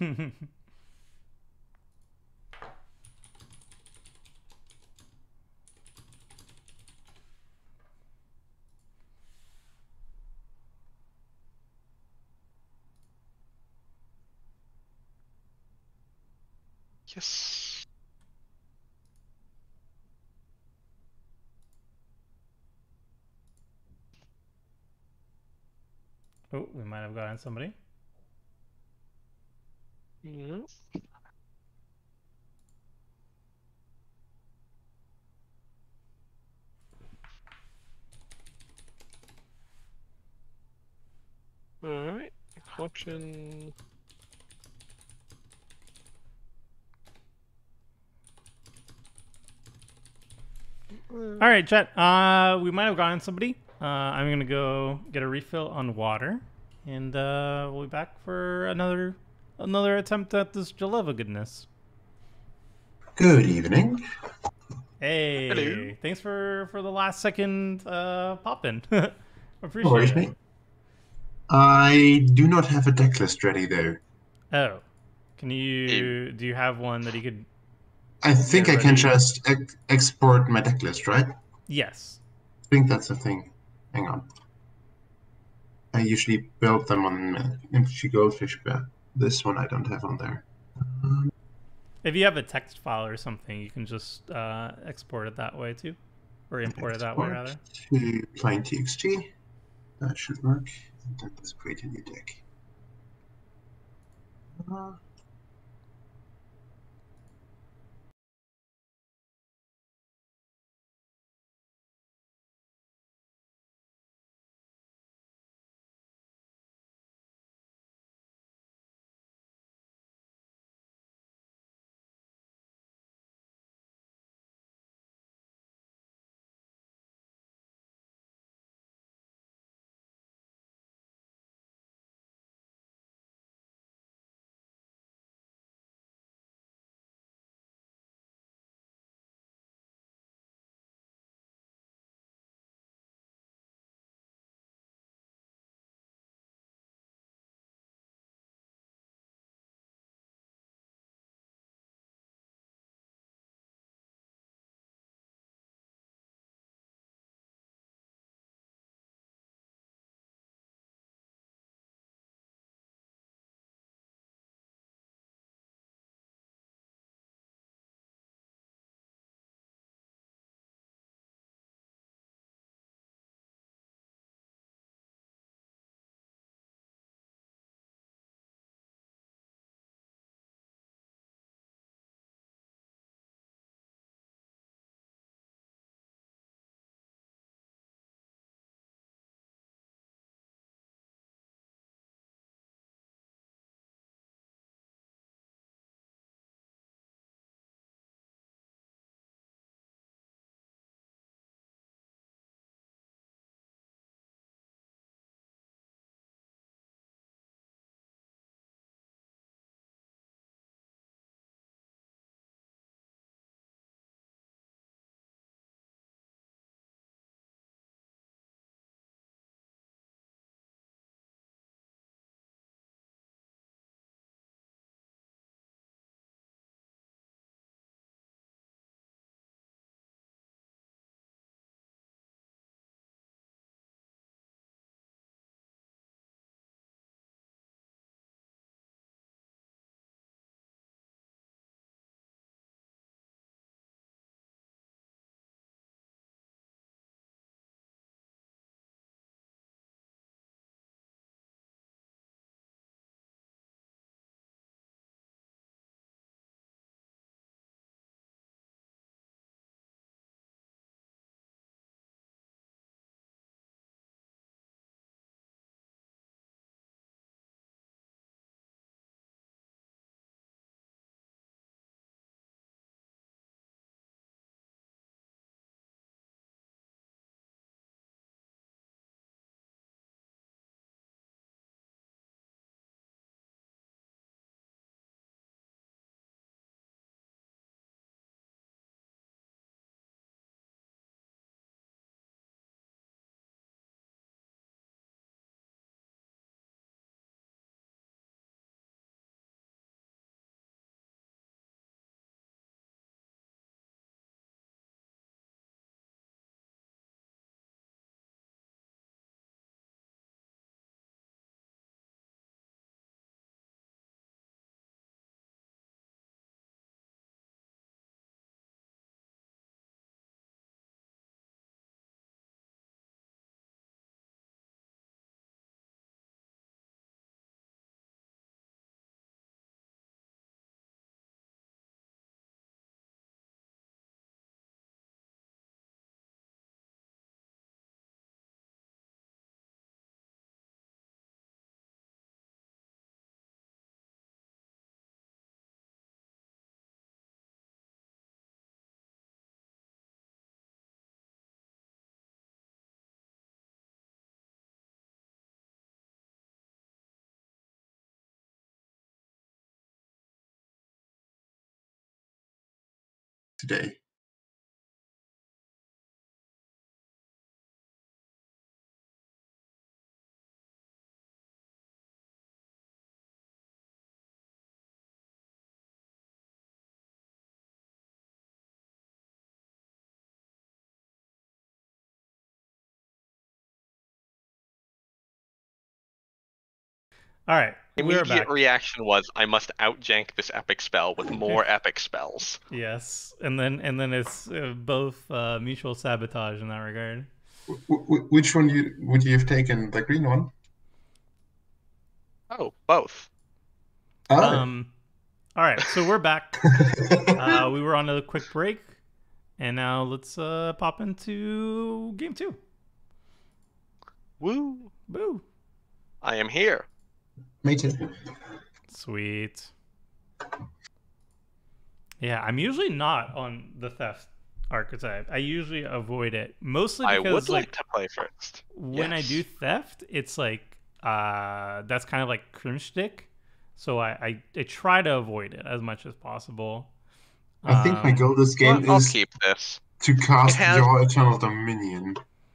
Yes. oh, we might have gotten somebody. Yes. Alright. Collection. All right. Uh, we might have gotten somebody. Uh, I'm gonna go get a refill on water, and uh, we'll be back for another another attempt at this Jeleva goodness. Good evening. Hey, Hello. thanks for for the last second uh, pop in. No Appreciate worries, it. mate. I do not have a deck list ready though. Oh, can you do you have one that you could? I think I can just ex- export my deck list, right? Yes. I think that's the thing. Hang on. I usually build them on uh, MTGGoldfish, but this one I don't have on there. Um, If you have a text file or something, you can just uh, export it that way too, or import it that way rather. To plain TXT. That should work. And then let's create a new deck. Uh, today. All right, Immediate reaction was I must outjank this epic spell with more epic spells. yes, and then and then it's uh, both uh, mutual sabotage in that regard. W- w- which one you would you have taken? The green one? Oh, both. Oh. Um, all right, so we're back. uh, we were on a quick break, and now let's uh, pop into game two. Woo! Boo! I am here. Me too. Sweet. Yeah, I'm usually not on the theft archetype. I usually avoid it mostly because I because would like, like to play first. when I do theft, it's like uh that's kind of like cringe stick. So I, I I try to avoid it as much as possible. I think my Um, goal this game Well, I'll is keep this. to cast has- your Eternal Dominion.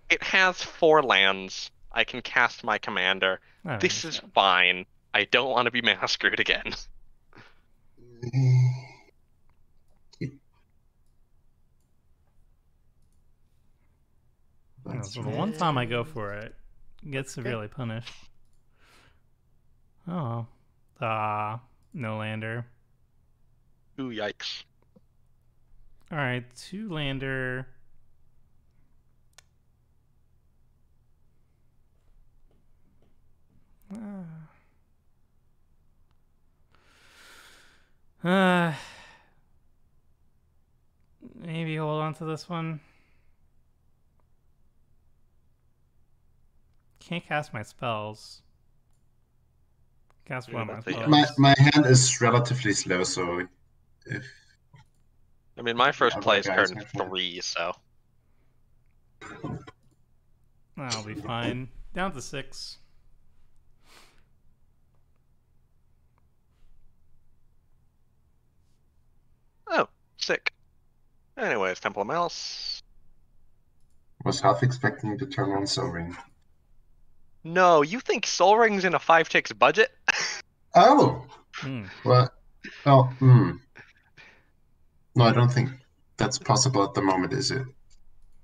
It has four lands. I can cast my commander. This is understand. fine. I don't want to be massacred again. Yeah, That's so the one time I go for it, get severely punished. Oh, ah, no lander. Ooh, yikes. All right, two lander. Ah. Uh, maybe hold on to this one. Can't cast my spells. Cast Yeah, one of my spells. My my hand is relatively slow, so if I mean, my first Yeah, play is turn three, so. I'll be fine. Down to six. Oh, sick. Anyways, Temple of Malice. was half expecting to turn on Sol Ring. No, you think Sol Ring's in a five ticks budget? Oh, Hmm. well, oh, hmm. No, I don't think that's possible at the moment, is it?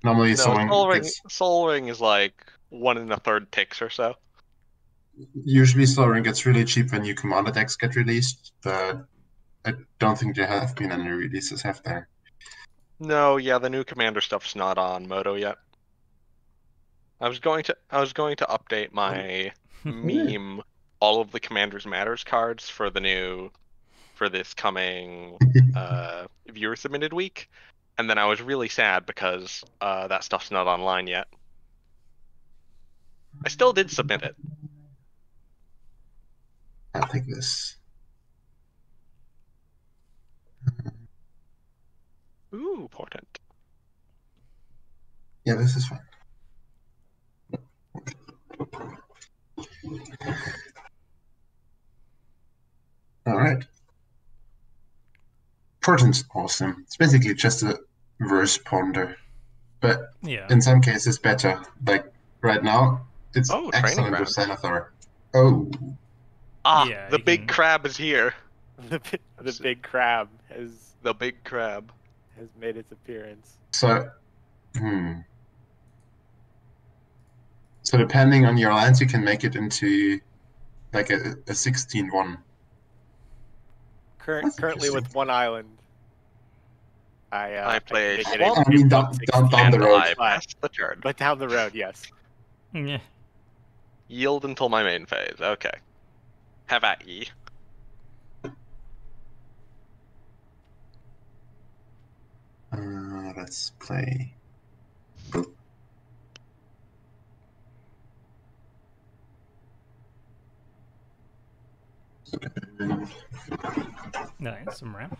Normally, no, Sol Ring Sol Ring, gets, Sol Ring is like one and a third ticks or so. usually Sol Ring gets really cheap when new commander decks get released, but I don't think there have been any releases, have there? No, yeah, the new commander stuff's not on Moto yet. I was going to I was going to update my meme all of the Commanders Matters cards for the new for this coming uh viewer submitted week. And then I was really sad because uh that stuff's not online yet. I still did submit it. I think this. Ooh, portent. Yeah, this is fine. All right. Portent's awesome. It's basically just a verse ponder, but Yeah. in some cases better. Like right now, it's Oh, training excellent with ground. Xanathar. Oh, Ah, Yeah, the big can- crab is here. The, bi- the big crab has The big crab. Has made its appearance. so hmm. So depending on your lines, you can make it into like a, a 16-1. Current, That's currently with one island. I uh, I play can make it Swamp. into I mean, down- 160, down- down the road. I But, the turn. but down the road, yes. Yeah. Yield until my main phase. Okay. Have at ye. Uh, let's play. Nice. Some ramp.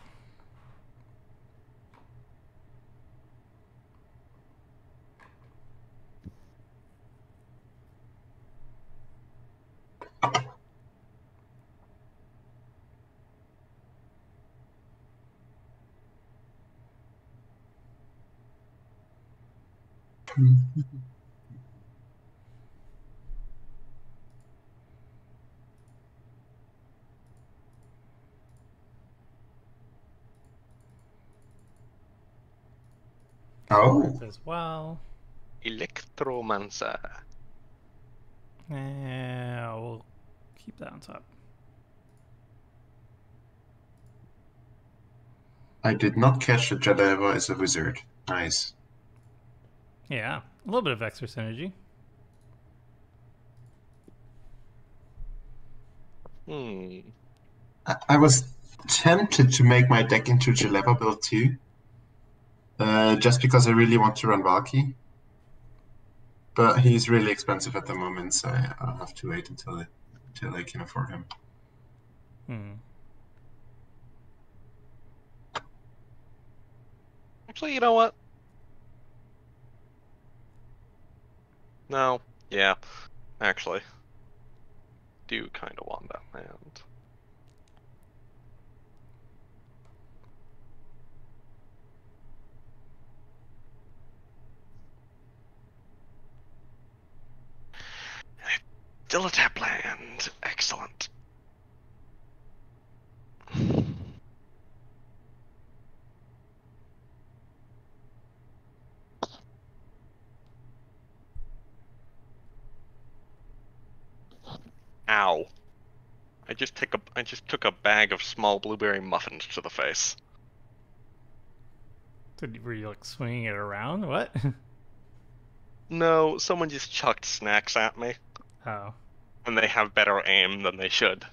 Oh, as well. Electromancer. Yeah, we'll keep that on top. I did not catch that Jeleva is a wizard. Nice. Yeah, a little bit of extra synergy. Hmm. I, I was tempted to make my deck into Jeleva build too. Uh, just because I really want to run Valki. But he's really expensive at the moment, so I- I'll have to wait until I, until I can afford him. Hmm. Actually, you know what? No. Yeah. Actually. Do kind of want that land. Still land. Excellent. Ow. I just took a I just took a bag of small blueberry muffins to the face. Did, were you like swinging it around? What? No, someone just chucked snacks at me, oh, and they have better aim than they should.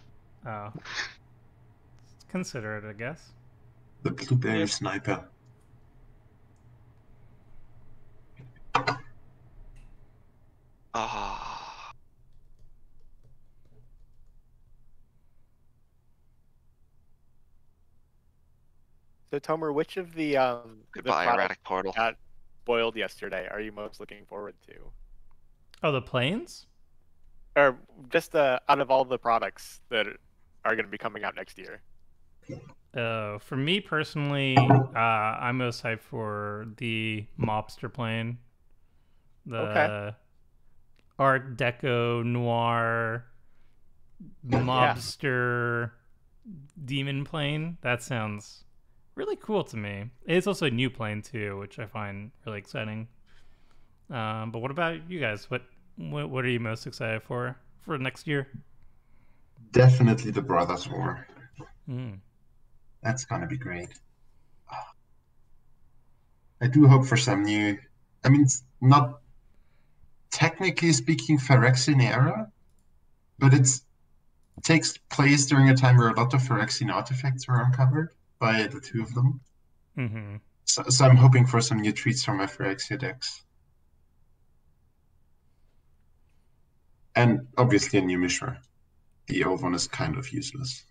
oh. Consider it, I guess. The blueberry Yeah. sniper. Ah. So Tomer, which of the um the Goodbye, products erratic portal. that boiled yesterday are you most looking forward to? Oh, the planes? Or just uh, out of all the products that are going to be coming out next year? Uh, for me personally, uh, I'm most hyped for the mobster plane. The Okay. Art Deco noir mobster demon plane. That sounds really cool to me. It's also a new plane too, which I find really exciting. Um, but what about you guys? What, what what are you most excited for for next year? Definitely the Brothers War. Mm. That's gonna be great. I do hope for some new. I mean, it's not technically speaking Phyrexian era, but it's takes place during a time where a lot of Phyrexian artifacts were uncovered by the two of them. hmm So, so I'm hoping for some new treats from my Phyrexia decks. And obviously a new Mishra. The old one is kind of useless.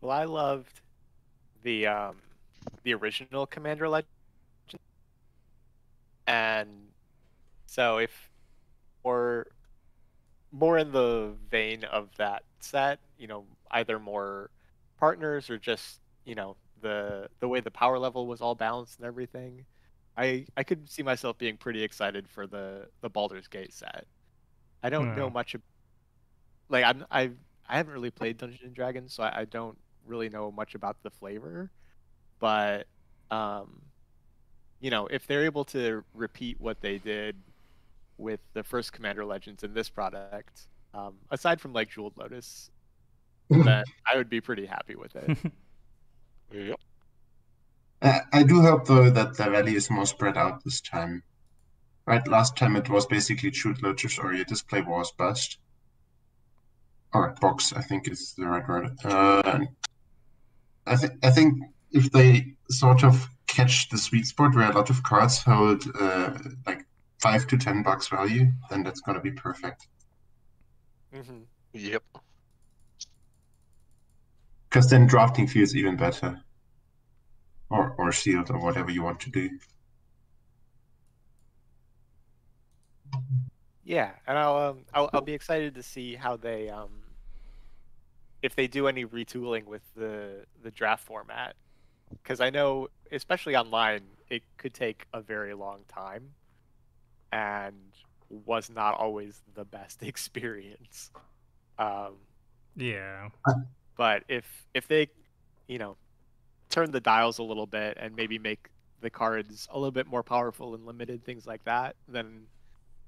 Well, I loved the um the original Commander Legend, and so if or more in the vein of that set, you know, either more partners or just you know the the way the power level was all balanced and everything. I I could see myself being pretty excited for the the Baldur's Gate set. I don't know much. ab- Like I'm I I haven't really played Dungeons and Dragons, so I, I don't really know much about the flavor. But um, you know, if they're able to repeat what they did with the first Commander Legends in this product, um, aside from like Jeweled Lotus, then I would be pretty happy with it. Yep. Uh, I do hope though that the valley is more spread out this time. Right, last time it was basically shoot lotus or you display wars bust. Or box, I think is the right word. Uh, I think I think if they sort of catch the sweet spot where a lot of cards hold uh, like five to ten bucks value, then that's gonna be perfect. Hmm Yep. Because then drafting feels even better. Or or sealed or whatever you want to do. Yeah, and I'll, um, I'll I'll be excited to see how they um if they do any retooling with the the draft format because I know, especially online, it could take a very long time, and was not always the best experience. Um, Yeah. but if if they, you know, turn the dials a little bit and maybe make the cards a little bit more powerful and limited, things like that, then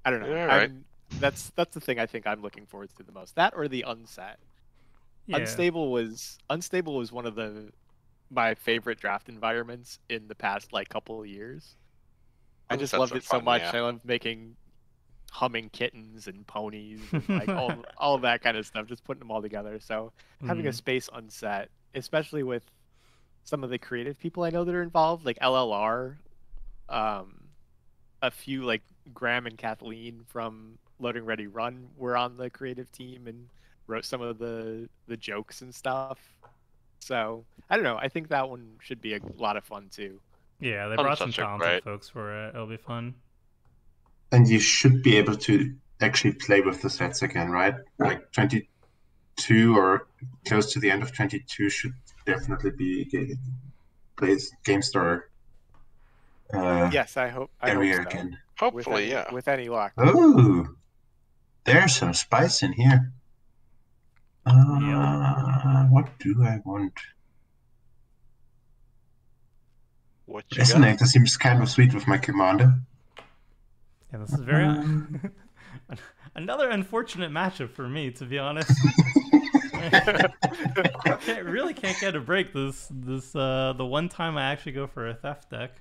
I don't know. Yeah, right. I'm- that's that's the thing I think I'm looking forward to the most. That or the unset. Yeah. Unstable was unstable was one of the my favorite draft environments in the past like couple of years. I just Unsets loved are it so fun, much. yeah. I loved making humming kittens and ponies and like all all that kind of stuff, just putting them all together. So having a space on set especially with some of the creative people I know that are involved, like LLR, um, a few like Graham and Kathleen from Loading Ready Run were on the creative team and wrote some of the the jokes and stuff. So I don't know. I think that one should be a lot of fun too. Yeah, they brought some Unsuch are talented great. folks for it. It'll be fun. And you should be able to actually play with the sets again, right? Like 22 or close to the end of 22 should definitely be ga- plays Game Star uh, Yes, I hope. I hope area so. again. With Hopefully, any, yeah. With any luck. Oh, there's some spice in here. Uh, what do I want? What you got? Resonator seems kind of sweet with my commander. Yeah, this is very Um, another unfortunate matchup for me, to be honest. can't, really can't get a break this this uh the one time I actually go for a theft deck.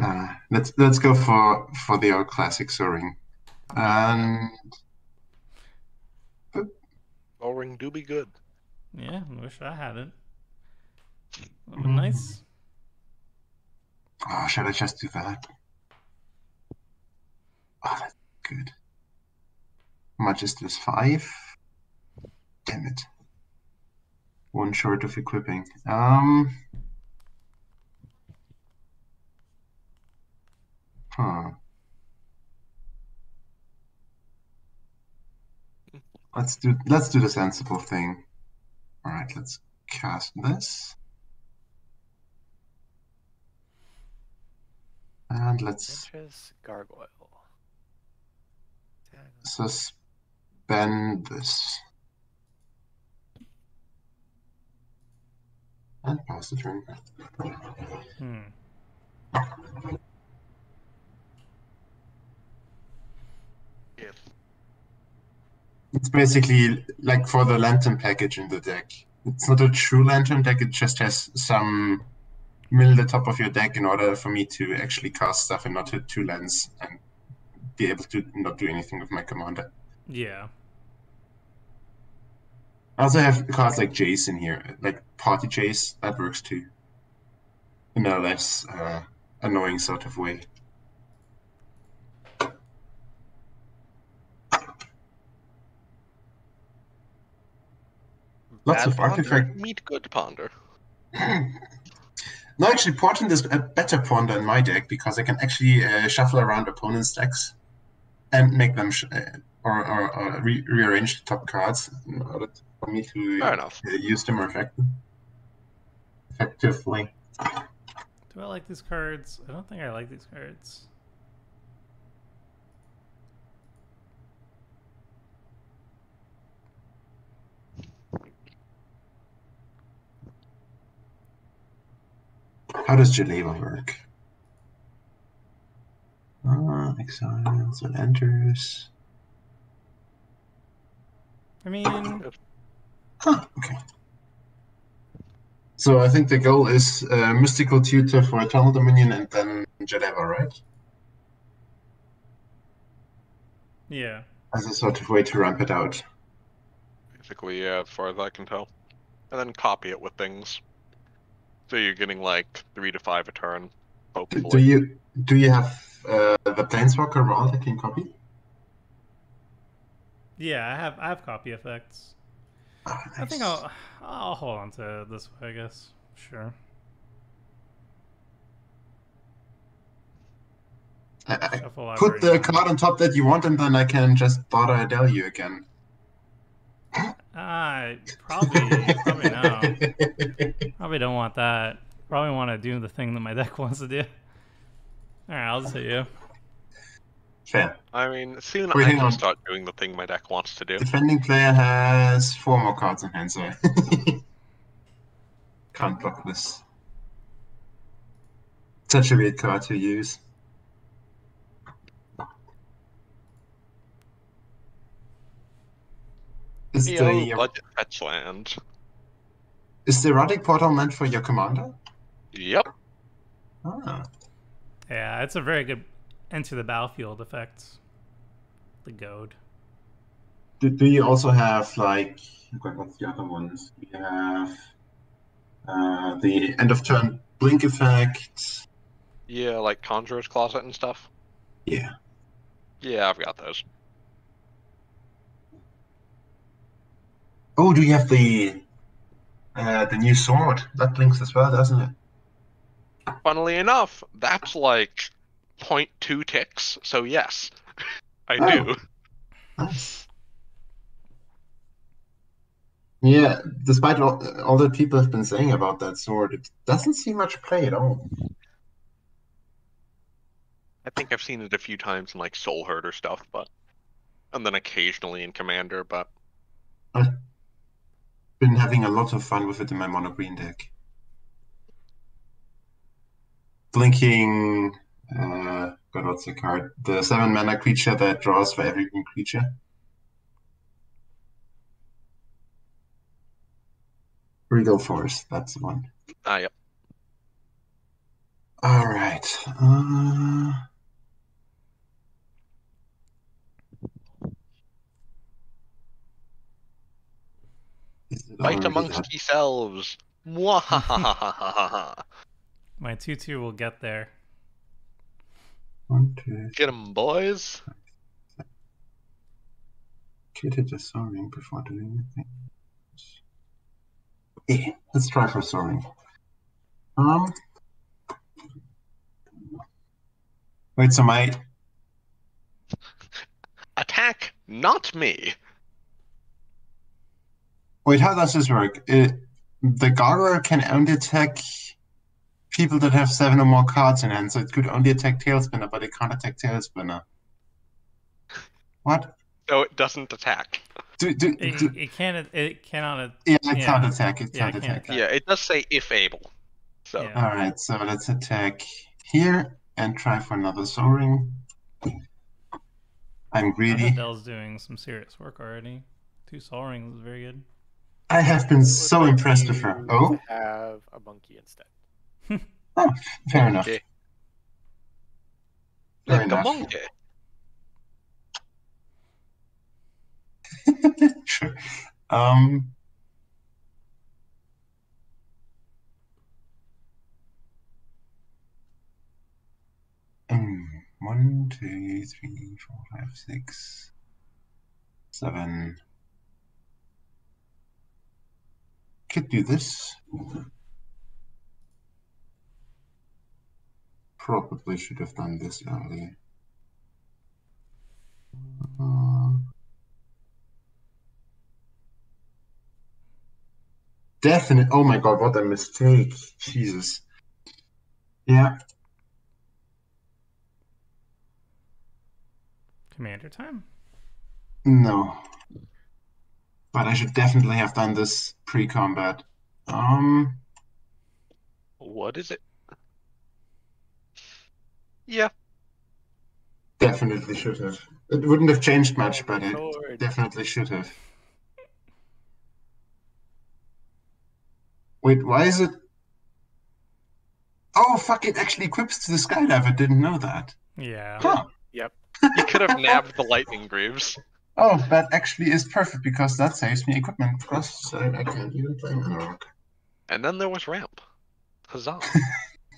Uh, let's let's go for for the old classic Soaring. And O-ring do be good. Yeah, I wish I had it. Would be nice. oh, should I just do that? Oh, that's good. How much is this? Five? Damn it. One short of equipping. Um. Huh. Let's do let's do the sensible thing. All right, let's cast this. And let's Vantress Gargoyle. Suspend this. And pass the turn. Hmm. If It's basically like for the lantern package in the deck. It's not a true lantern deck, it just has some mill the top of your deck in order for me to actually cast stuff and not hit two lands and be able to not do anything with my commander. Yeah. I also have cards like Jace in here, like Party Jace, that works too. In a less uh, annoying sort of way. Lots Bad of Ponder? artifact. meet good ponder. no, actually, Portent is a better ponder in my deck because I can actually uh, shuffle around opponents' decks and make them sh- uh, or, or, or re- rearrange the top cards in order to- for me to uh, use them more effect- effectively. Do I like these cards? I don't think I like these cards. How does Jeleva work? Uh, exiles and enters. I mean, Huh, okay. So I think the goal is uh, Mystical Tutor for Eternal Dominion and then Jeleva, right? yeah. As a sort of way to ramp it out. Basically, yeah, as far as I can tell. And then copy it with things. So you're getting like three to five a turn, hopefully. do you do you have uh, the Planeswalker Vault I can copy? Yeah, I have I have copy effects. Ah, I think. I'll I'll hold on to this way, I guess. Sure. I, I put the card on top that you want, and then I can just bother Adele you again. Ah, probably probably. Probably don't want that. Probably want to do the thing that my deck wants to do. All right, I'll see you. Fair. I mean, soon Wait, I hang can on. start doing the thing my deck wants to do. Defending player has four more cards in hand, so can't block this. Such a weird card to use. Is Yo, the budget fetch land. is the Erratic Portal meant for your commander? Yep. Ah, Yeah, it's a very good enter the battlefield effect. The goad. do, do you also have like what's the other ones? We have uh, the end of turn blink effect. Yeah, like Conjurer's Closet and stuff. Yeah. Yeah, I've got those. Oh, do you have the uh, the new sword? That blinks as well, doesn't it? Funnily enough, that's like 0.2 ticks, so yes, I Oh. do. Nice. Yeah, despite all, all that people have been saying about that sword, it doesn't see much play at all. I think I've seen it a few times in like Soul Herder stuff, but and then occasionally in Commander, but I've Been having a lot of fun with it in my mono green deck. Blinking, uh, God, what's the card? The seven mana creature that draws for every green creature. Regal Force, that's the one. ah, yep. All right. Uh... Fight amongst yourselves. My 2 2 will get there. One, two, Get 'em, boys. Kitted the soaring before doing anything. Yeah, let's try for soaring. Um. Wait, so my Attack, not me. wait, how does this work? It, the gargoyle can only attack people that have seven or more cards in hand, so it could only attack Tailspinner, but it can't attack Tailspinner. What? No, it doesn't attack. Do, do, It, do, it can't. It cannot. yeah, it yeah. can't attack. It Yeah, can't it can't attack. attack. Yeah, it does say if able. So Yeah. All right, so let's attack here and try for another soaring. I'm greedy. Adele's doing some serious work already. Two Sol Rings is very good. I have been so impressed with her. Oh, have a monkey instead. Fair enough. Fair like a monkey. sure. Um. um, One, two, three, four, five, six, seven. Could do this. Probably should have done this earlier. Uh, Definite. Oh my god, what a mistake. Jesus. Yeah. Commander time. No. But I should definitely have done this pre-combat. Um. What is it? Yeah, Definitely should have. It wouldn't have changed much, but it Sword. definitely should have. Wait, why is it? Oh fuck! It actually equips to the skydiver. Didn't know that. Yeah. Huh. you could have nabbed the lightning greaves. Oh, that actually is perfect because that saves me equipment costs. So I can't even play Monarch. And then there was ramp. Huzzah.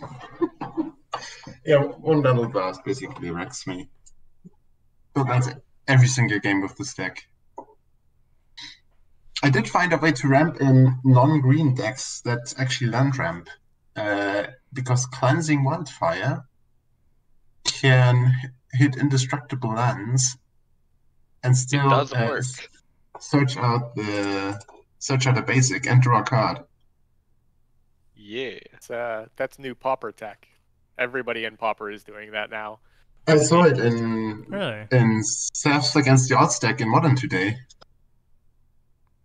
Yeah, one double blast basically wrecks me. But that's every single game with this deck. I did find a way to ramp in non-green decks that actually land ramp. Uh, because Cleansing Wildfire can hit indestructible lands and still uh, work. search out the search out a basic and draw a card. Yeah. Uh, that's new Pauper tech. Everybody in Pauper is doing that now. I saw it in Really? in Savs Against the Odds deck in Modern today.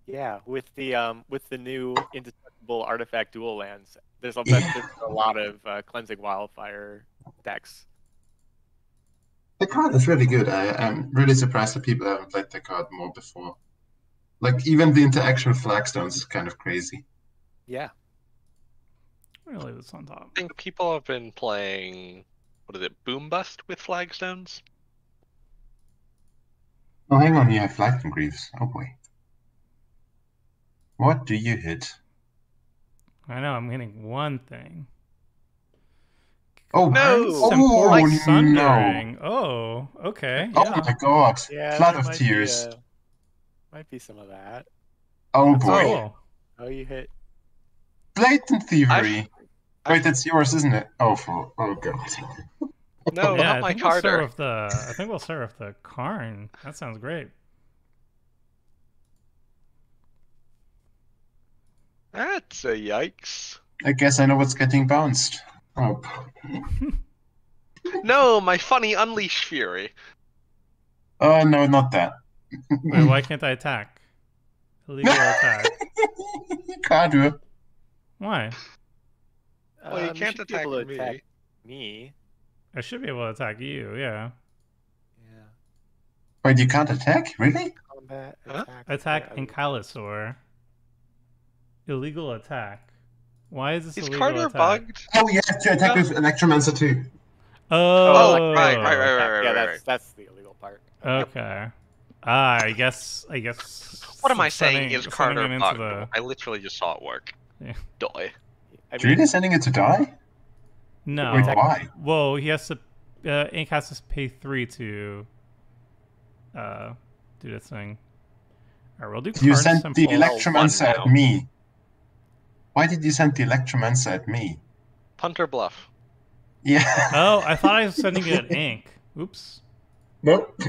Yeah, with the um with the new indestructible artifact dual lands, there's a, there's a lot of uh, cleansing wildfire decks. The card is really good. I, I'm really surprised that people haven't played the card more before. Like even the interaction with flagstones is kind of crazy. Yeah, I'm gonna leave this on top. I think people have been playing. What is it? Boom Bust with flagstones. Oh, hang on, you have Flagstone Greaves. Oh boy. What do you hit? I know I'm hitting one thing. Oh No! Some Oh, Portal no. Oh, okay. Oh yeah. my god! yeah. Flood of might be, Tears. uh, might be some of that. Oh That's boy! cool. Oh, you hit. Blatant thievery. I- Wait, that's yours, isn't it? Oh, for, oh god. No, yeah, not I my think we'll start with the. I think we'll start with the Karn. That sounds great. That's a yikes. I guess I know what's getting bounced. Oh, No, my funny Unleash Fury. oh no, not that. Wait, why can't I attack? Illegal attack. Can't do it. Why? Well, you Um, can't should be able attack to me. attack me. I should be able to attack you. Yeah. Yeah. Wait, you can't attack? Really? Combat Huh? attack. Attack yeah, Encalosaur. Illegal attack. Why is this Is illegal Kardur attack? bugged? Oh, you have to attack No. with Electromancer too. Oh, Oh, right, right, right, right, yeah, right, yeah, right, that's right. that's the illegal part. Okay. Ah, I guess. I guess. What am I saying? Is Kardur bugged? the- I literally just saw it work. Yeah. Die. I Really mean, sending it to die? No. Wait, why? Well, he has to. Uh, Ink has to pay three to. Uh, do this thing. Alright, we'll do. You Karn sent the Electromancer now. at me. Why did you send the Electromancer at me? Punter Bluff. Yeah. Oh, I thought I was sending it at Ink. Oops. Nope.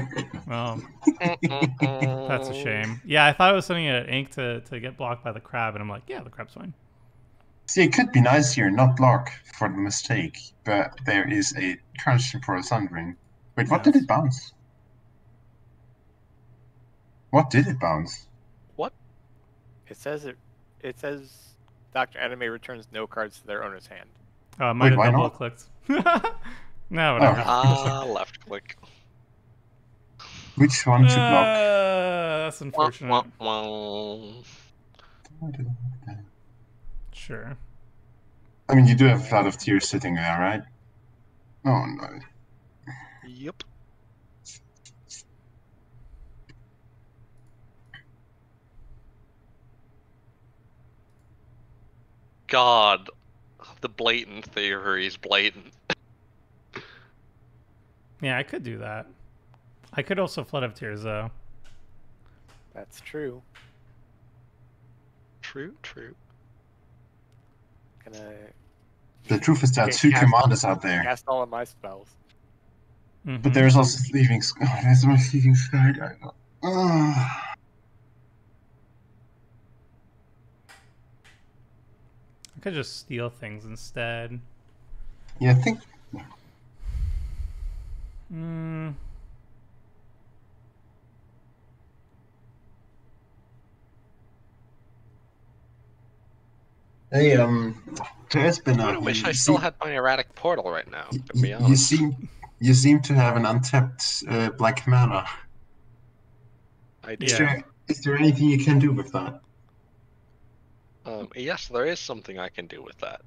Well, That's that's a shame. Yeah, I thought I was sending it at Ink to, to get blocked by the crab, and I'm like, yeah, the crab's fine. See, it could be nice here, not block for the mistake, but there is a currency for a Sundering. Wait, what did it bounce? What did it bounce? What? It says it. It says Doctor Anime returns no cards to their owner's hand. Oh, I might Wait, have why double not? clicked. no, whatever. Ah, left click. Which one to block? Uh, that's Wah, unfortunate. wah, wah. Sure. I mean, you do have a lot of tears sitting there, right? Oh no. Yep. God, the Blatant Thievery is blatant. Yeah, I could do that. I could also flood of tears though. That's true. True, true. Gonna The truth is that Okay, two cast- commanders out there. cast all of my spells. Mhm. But there's also Sleeping Sky. Oh, there's my Sleeping Skydiver. Ah. I could just steal things instead. Yeah, I think Mm, Hey, um, there's been I a. wish I still seem- had my erratic portal right now, to y- be You seem, you seem to have an untapped uh, black mana. I Is, Yeah. do. there, is there anything you can do with that? Um, yes, there is something I can do with that.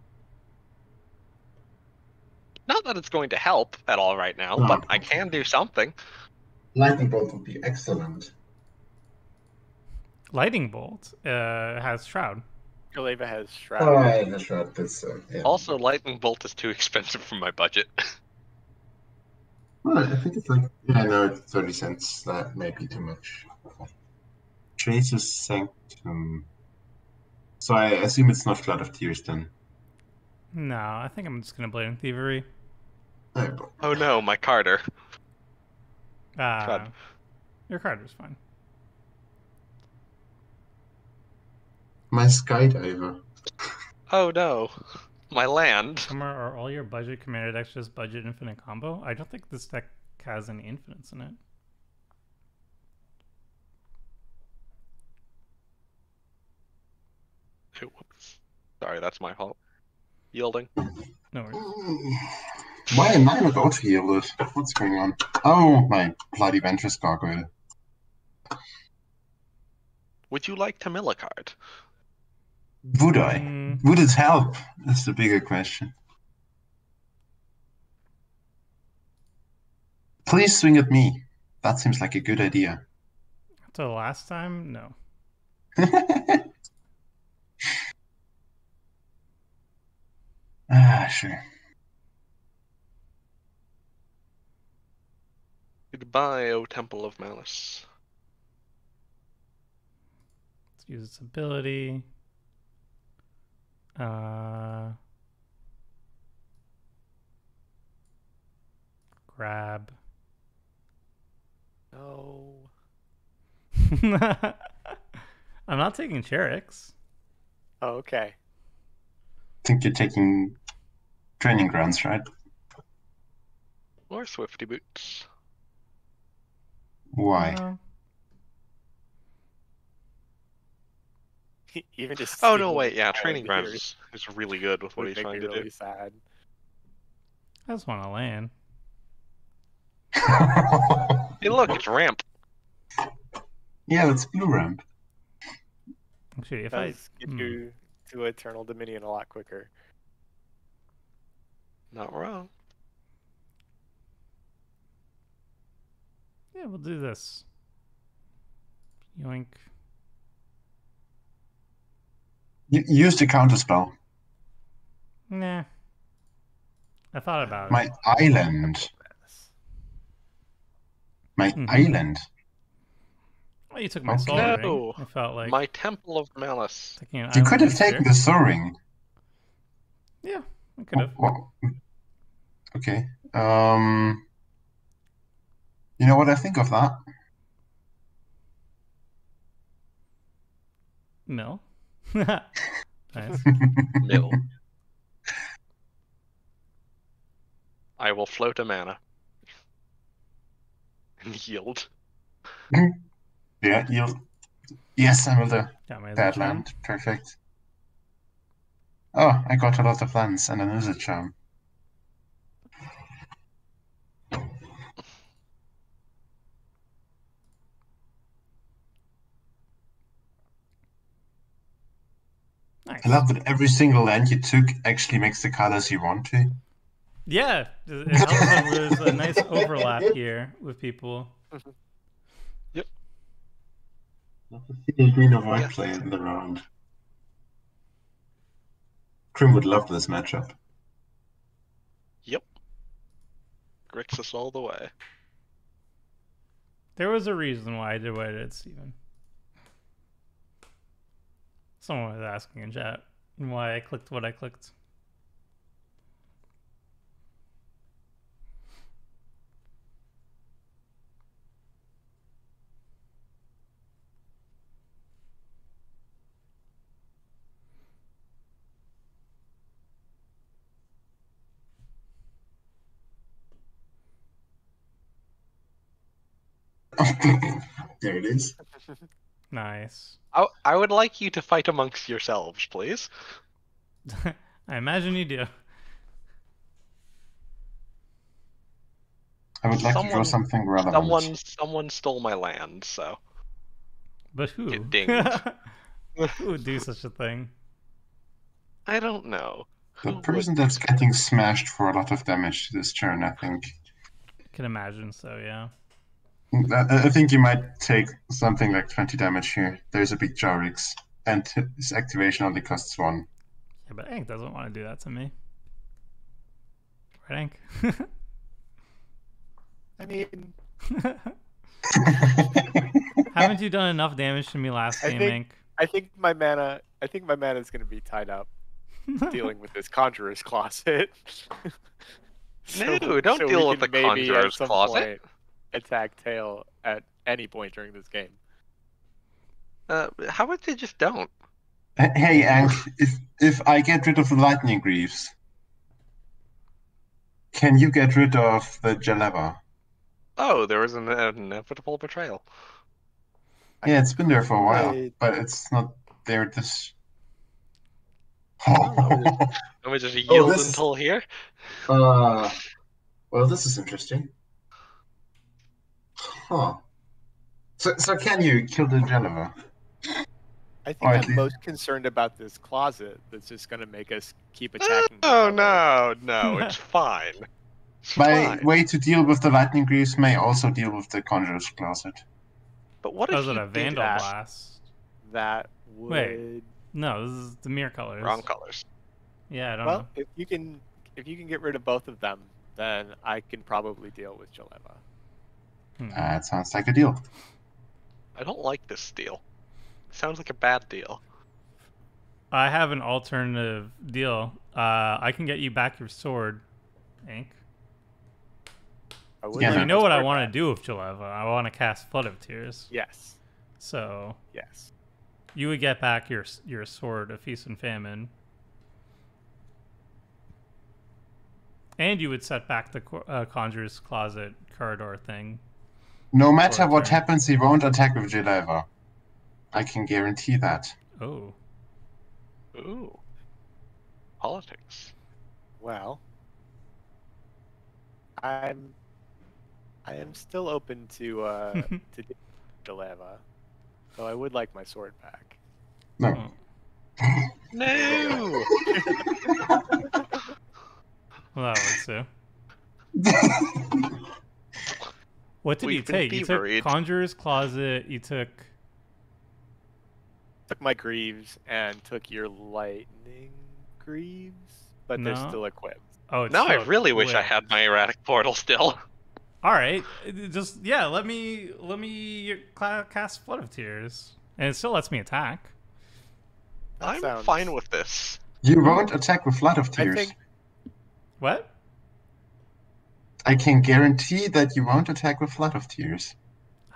Not that it's going to help at all right now, No. but I can do something. Lightning bolt would be excellent. lightning bolt uh, has shroud. Jeleva has Shroud. Oh, yeah, that's right. That's uh, yeah. Also, lightning bolt is too expensive for my budget. Well, I think it's like yeah, no, thirty cents. That may be too much. Tracer's Sanctum. So I assume it's not Flood of Tears then. No, I think I'm just gonna Blatant Thievery. Oh, oh no, my Kardur. Crud. your Kardur's fine. My Skydiver. Oh no, my land. Summer, are all your budget commander decks just budget infinite combo? I don't think this deck has any infinites in it. Hey, Whoops. Sorry, that's my fault. Yielding. No worries. Why am I not auto healed? What's going on? Oh, my bloody Vantress Gargoyle. Would you like to mill a card? Would I? Mm, Would it help? That's the bigger question. Please swing at me. That seems like a good idea. to the last time? No. ah, sure. Goodbye, O Temple of Malice. Let's use its ability. Uh, grab. No. I'm not taking Cherix. Oh, okay. think you're taking training grounds, right? Or Swiftfoot Boots. Why? Uh, Even just. Oh no, wait, yeah, Training of Grounds is, is really good with what he's trying to really do. sad. I just want to land. Hey, look, it's ramp. yeah, it's blue ramp. Actually, if I does get hmm. you to Eternal Dominion a lot quicker. Not wrong. yeah, we'll do this. Yoink. You use the counter spell. Nah. I thought about My it. island. My Mhm. island. Well, you took my Okay. Sol Ring. No. I felt like My Temple of Malice. You could have booster. taken the Sol Ring. Yeah, I could have. Well, okay. Um. You know what I think of that? Mill. nice. Mill. I will float a mana. And yield. yeah, you. Yes, I will do. Got Bad land. Perfect. Oh, I got a lot of lands and an Izzet charm. I love that every single land you took actually makes the colors you want to. Yeah, it it helps that there's a nice overlap here with people. Mm-hmm. Yep. Not a single green or white Yeah. player in the round. Krim would love this matchup. Yep. Grixis all the way. There was a reason why I did what I did, Steven. Someone was asking in chat why I clicked what I clicked. there it is. Nice. I, I would like you to fight amongst yourselves, please. I imagine you do. I would like to draw something relevant. Someone someone stole my land, so But who? Get dinged. who would do such a thing? I don't know. The Who person would- that's getting smashed for a lot of damage this turn, I think. I Can imagine so, yeah. I, I think you might take something like 20 damage here. There's a big Jarix, and his activation only costs one. Yeah, but Ank doesn't want to do that to me. Right, Ank? I mean, Haven't you done enough damage to me last I game, think- I think my mana. I think my mana is going to be tied up dealing with this Conjurer's Closet. No, don't we deal with the Conjurer's Closet. point Attack Tail at any point during this game. Uh, how about they just don't? Hey, Ank, if if I get rid of the lightning greaves, can you get rid of the Jeleva? Oh, there was an inevitable betrayal. Yeah, it's been there for a while, Wait. but it's not there this. Let me just yield Oh, this is- until here. uh, well, this is interesting. Huh. So, so can you kill the Jeleva? I think Alright, I'm dude. most concerned about this closet that's just going to make us keep attacking. Oh no, no, it's fine. It's My fine. way to deal with the lightning greaves may also deal with the conjurer's closet. But what if Was it you a did vandal that? blast? That would. Wait. No, this is the mirror colors. Wrong colors. Yeah, I don't Well, know. if you can, if you can get rid of both of them, then I can probably deal with Jeleva. Hmm. Uh, it sounds like a deal. I don't like this deal. Sounds like a bad deal. I have an alternative deal. Uh, I can get you back your sword, Ink. I would Yeah, you know what I want to do with Jeleva. I want to cast Flood of Tears. Yes. So Yes. you would get back your your sword of Feast and Famine. And you would set back the uh, Conjurer's Closet corridor thing. No matter what turn. happens, he won't attack with Jeleva. I can guarantee that. Oh. Ooh. Politics. Well, I'm. I am still open to uh to do Jeleva, so I would like my sword back. No. No. Well, that works too. What did We've you take? You took beaveried. Conjurer's Closet. You took. Took my greaves and took your lightning greaves, but they're still equipped. Oh, it's now I still really wish I had my erratic portal still. All right, just yeah. Let me let me cast Flood of Tears, and it still lets me attack. That I'm sounds- fine with this. You won't attack with Flood of I Tears. think What? I can guarantee that you won't attack with Flood of Tears.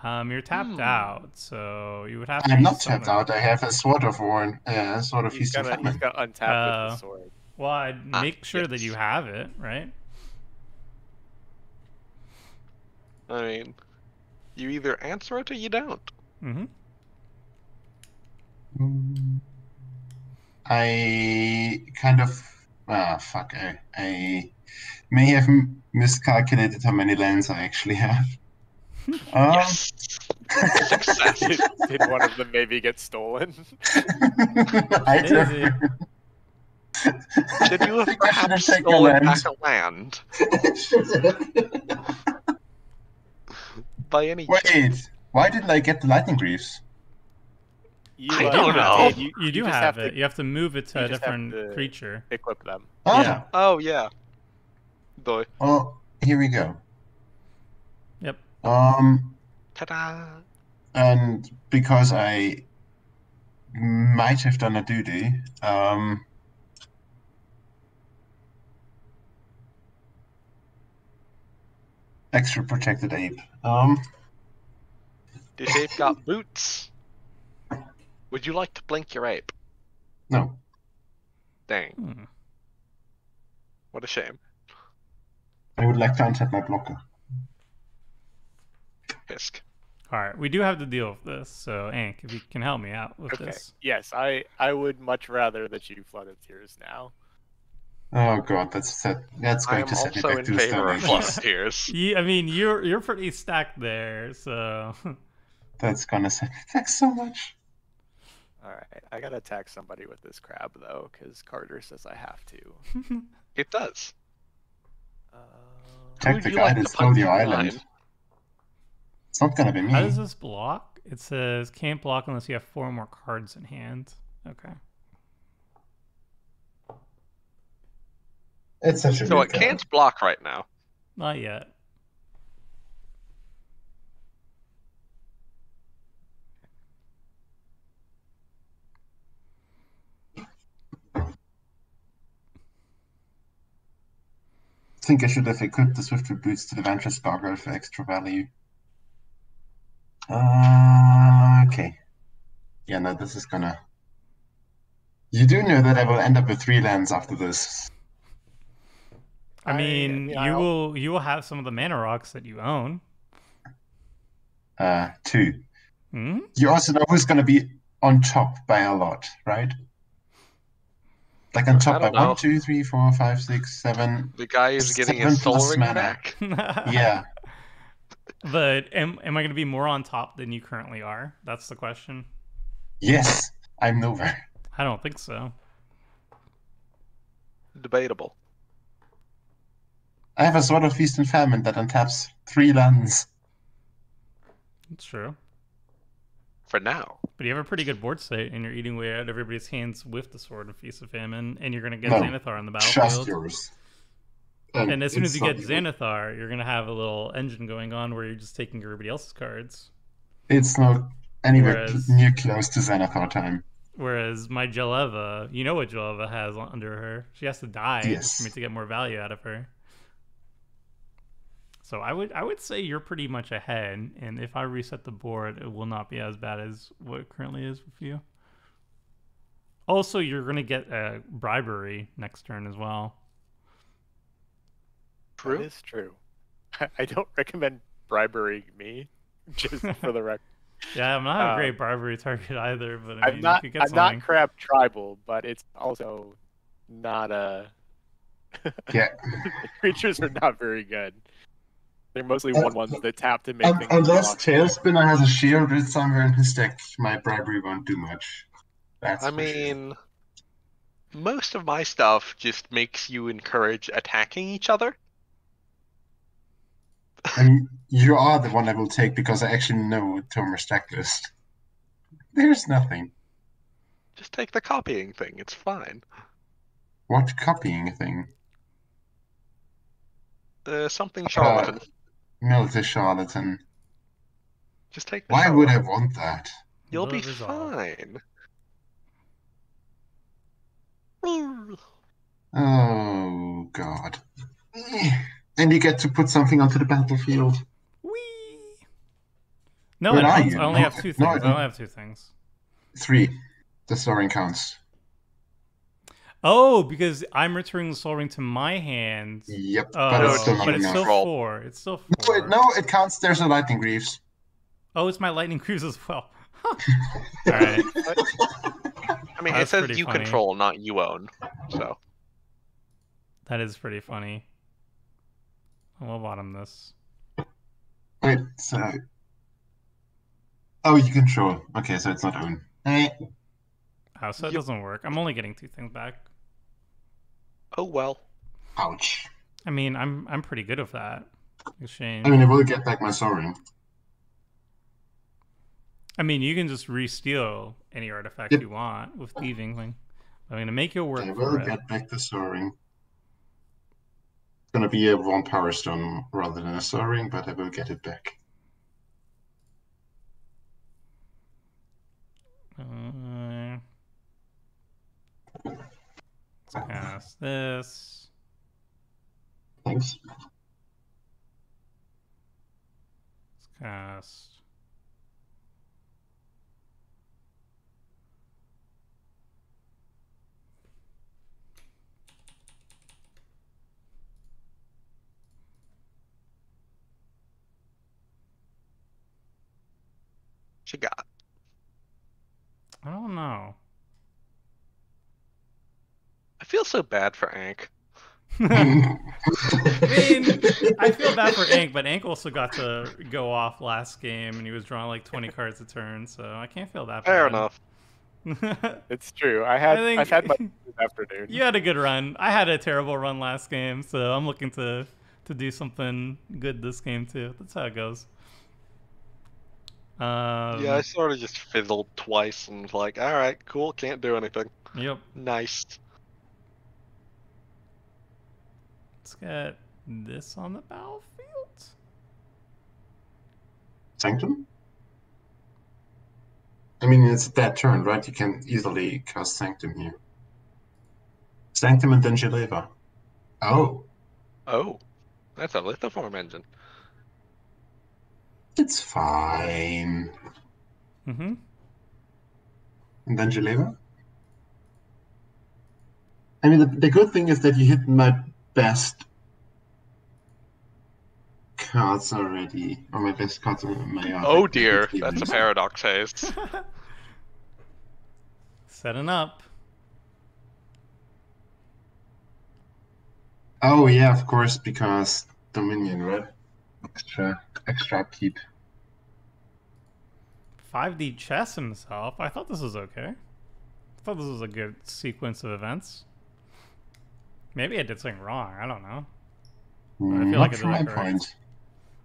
Um, you're tapped Hmm. out, so you would have to. I'm use not tapped out. I have a Sword of Warn, uh, Sword of he's Feast and gonna he's Famine. gonna untap with Uh, the sword. Well, I'd Ah, make sure that you have it, right? I mean, you either answer it or you don't. Mm-hmm. Mm. I kind of ah fuck. I, I may have m- miscalculated how many lands I actually have. Um, Yes. Success. did, did one of them maybe get stolen? I Maybe. Did you have think have perhaps stolen land. back a land by any chance? Wait, why didn't I get the lightning greaves? You, I uh, don't know. did. You, You do just have, to it. You have to move it to a different to- creature. equip them. Oh, Yeah. Oh yeah. The well, here we go. Yep. Um, ta-da. and because I might have done a duty, um, extra protected ape. Um, This ape got boots. Would you like to blink your ape? no, Dang, Hmm. what a shame. I would like to untap my blocker. Hisk. All right, we do have to deal with this. So, Ank, if you can help me out with Okay. this. Yes, I I would much rather that you flood of tears now. Oh god, that's that, that's going to set me also back in to the favor of age. plus tears. Ye- I mean, you're you're pretty stacked there, so That's gonna set me back so much. All right, I gotta attack somebody with this crab though, because Kardur says I have to. It does. Uh, Who would Tactic you like guide to is the island. line? It's not gonna be me. how does this block? It says can't block unless you have four or more cards in hand. Okay. It's such a So it card. can't block right now. Not yet. Think I should have equipped the Swiftfoot boots to the Vantress Gargoyle for extra value. Uh, okay. Yeah, no, this is gonna. You do know that I will end up with three lands after this. I I- mean, yeah, you I'll- will you will have some of the mana rocks that you own. Uh, two. Hmm? You also know who's gonna be on top by a lot, right? Like on top by know. one, two, three, four, five, six, seven. The guy is getting Seven his soul plus ring back. Yeah. But am am I going to be more on top than you currently are? That's the question. Yes, I'm nowhere. I don't think so. Debatable. I have a Sword of Feast and Famine that untaps three lands. It's true. For now. But you have a pretty good board state, and you're eating away at everybody's hands with the Sword of Feast of Famine, and you're going to get No, Xanathar on the Just battlefield. yours. And as soon as you get even- Xanathar, you're going to have a little engine going on where you're just taking everybody else's cards. It's not anywhere Whereas- near close to Xanathar time. Whereas my Jeleva, you know what Jeleva has under her. She has to die Yes. for me to get more value out of her. So I would I would say you're pretty much ahead, and if I reset the board, it will not be as bad as what it currently is with you. Also, you're gonna get a bribery next turn as well. True. That is true. I don't recommend bribery me, just for the record. Yeah, I'm not a Um, great bribery target either, but I mean, I'm not. you could get I'm something. not crab tribal, but it's also not a. Yeah. creatures are not very good. They're mostly Uh, one ones that tap to make Un- things. unless Tailspinner has a shield writ somewhere in his deck, my bribery won't do much. That's I for sure. mean, most of my stuff just makes you encourage attacking each other. I mean, you are the one I will take because I actually know Tomer's deck list. There's nothing. Just take the copying thing. It's fine. What copying thing? Uh, something charlatan. Military charlatan. Just take the Why would I want that? You'll be Love is all. fine. Oh god. And you get to put something onto the battlefield. Whee! No, I, are don't. you? I only No, have two things. no, I things. I only have two things. Three. The Sol Ring counts. Oh, because I'm returning the Sol Ring to my hand. Yep, Oh, but it's still but it's still four. It's still No, four. it, no, it counts. There's a lightning greaves. Oh, it's my lightning cruise as well. All right. I mean, it says you funny. control, not you own. So That is pretty funny. I'll bottom this. Wait, so. Oh, you control. Okay, so it's not own. Eh. Oh, so it Yep. doesn't work. I'm only getting two things back. oh well. Ouch. I mean, I'm I'm pretty good with that. Exchange. I mean, I will get back my Sol Ring. I mean, you can just re-steal any artifact Yep. you want with thieving thing. I'm gonna make you work I for will it. get back the Sol Ring. It's gonna be a one power stone rather than a Sol Ring, but I will get it back. Uh, let's cast this. Thanks. Let's cast. What you got? I don't know. I feel so bad for Ank. I mean, I feel bad for Ank, but Ank also got to go off last game, and he was drawing like 20 cards a turn, so I can't feel that Fair bad. enough. It's true. I had. I think- I've had my afternoon. you had a good run. I had a terrible run last game, so I'm looking to to do something good this game too. That's how it goes. Um, yeah, I sort of just fizzled twice and was like, all right, cool, can't do anything. Yep. Nice. Let's get this on the battlefield. Sanctum? I mean, it's that turn, right? You can easily cast Sanctum here. Sanctum and then Jeleva. Oh, Oh, that's a lithoform engine. it's fine. Mm-hmm. And then Jeleva? I mean, the, the good thing is that you hit my best cards already, or my best cards on my. Oh like, dear, weekly that's a Paradox Haze. Setting up. Oh yeah, of course, because Dominion, right? Extra, extra keep. 5D chess himself. I thought this was okay. I thought this was a good sequence of events. Maybe I did something wrong. I don't know. I feel like I did from my that correct. point.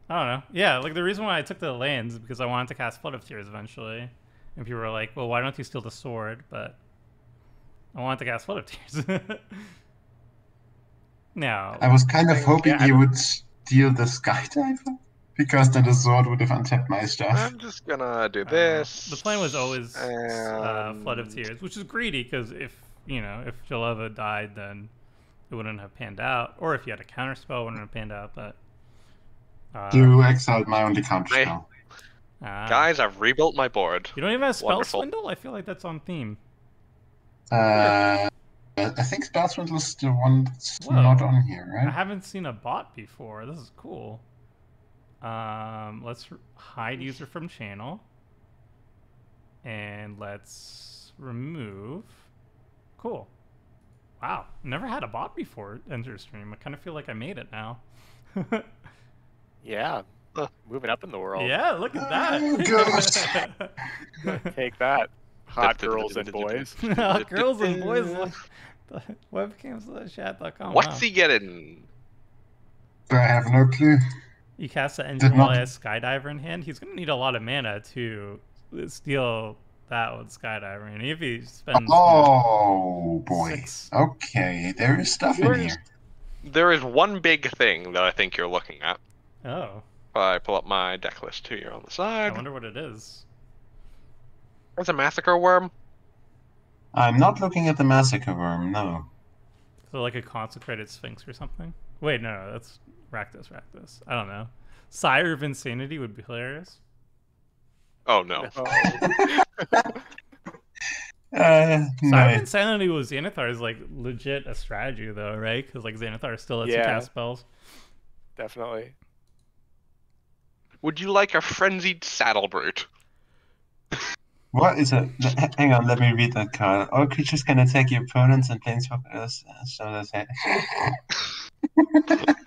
I don't know. Yeah, like the reason why I took the lands is because I wanted to cast Flood of Tears eventually. And people were like, well, why don't you steal the sword? But I wanted to cast Flood of Tears. now, I was kind of Thing, hoping yeah, you would steal the Skydiver, because then the sword would have untapped my stuff. I'm just gonna do uh, this. the plan was always uh, Flood of Tears, which is greedy because if, you know, if Jeleva died, then it wouldn't have panned out. Or if you had a counterspell, it wouldn't have panned out. But. Uh, You exiled my only counter spell. ah. Guys, I've rebuilt my board. You don't even have Spell Wonderful. Swindle? I feel like that's on theme. Uh, I think Spell Swindle is the one that's Whoa. not on here, I haven't seen a bot before. This is cool. Um, let's hide user from channel. And let's remove. Cool. Wow. Never had a bot before enter stream. I kind of feel like I made it now. Yeah. Huh. Moving up in the world. yeah, look at that. Oh, Take that, hot girls and boys. Girls and boys. look- Webcams.chat.com. What's wow. he getting? I have no clue. You cast the engine Did while he has Skydiver in hand. He's gonna need a lot of mana to steal that with Skydiver, and if he spends you know, Oh boy. six, Okay, there is stuff in Where's- here. There is one big thing that I think you're looking at. oh, If I pull up my deck list too here on the side. I wonder what it is. It's a massacre worm. I'm not looking at the massacre worm. No. So like a consecrated sphinx or something. Wait, no, that's Rakdos. Rakdos. I don't know. Sire of Insanity would be hilarious. Oh no. Uh, Sire of no. Insanity was Xanathar's like legit a strategy though, right? Because like Xanathar still lets you Yeah. cast spells. Definitely. Would you like a frenzied saddle brute? What is it? Hang on, let me read that card. All creatures can attack your opponents and planeswalkers. So that's it.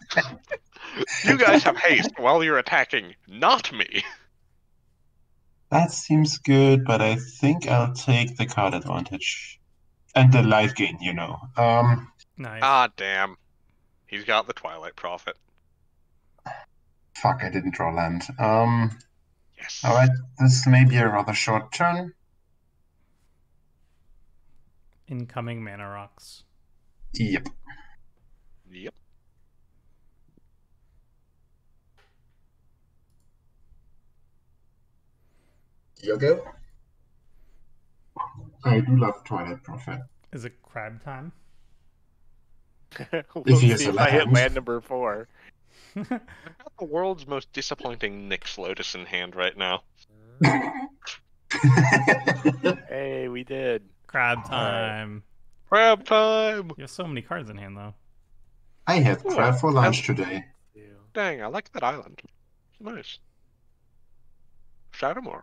You guys have haste while you're attacking, not me. That seems good, but I think I'll take the card advantage. And the life gain, you know. Um, Nice. Ah, damn. He's got the Twilight Prophet. fuck, I didn't draw land. Um, Yes. alright, this may be a rather short turn. Incoming mana rocks. Yep. Yep. Yogo? I do love Twilight Prophet. Is it crab time? we'll he see if I hit land. land number four. I've got the world's most disappointing Nyx Lotus in hand right now. Hey, we did. crab Alright. time. Crab time! You have so many cards in hand though. I had Ooh, crab for I- lunch today. Dang, I like that island. It's nice. Shadowmoor.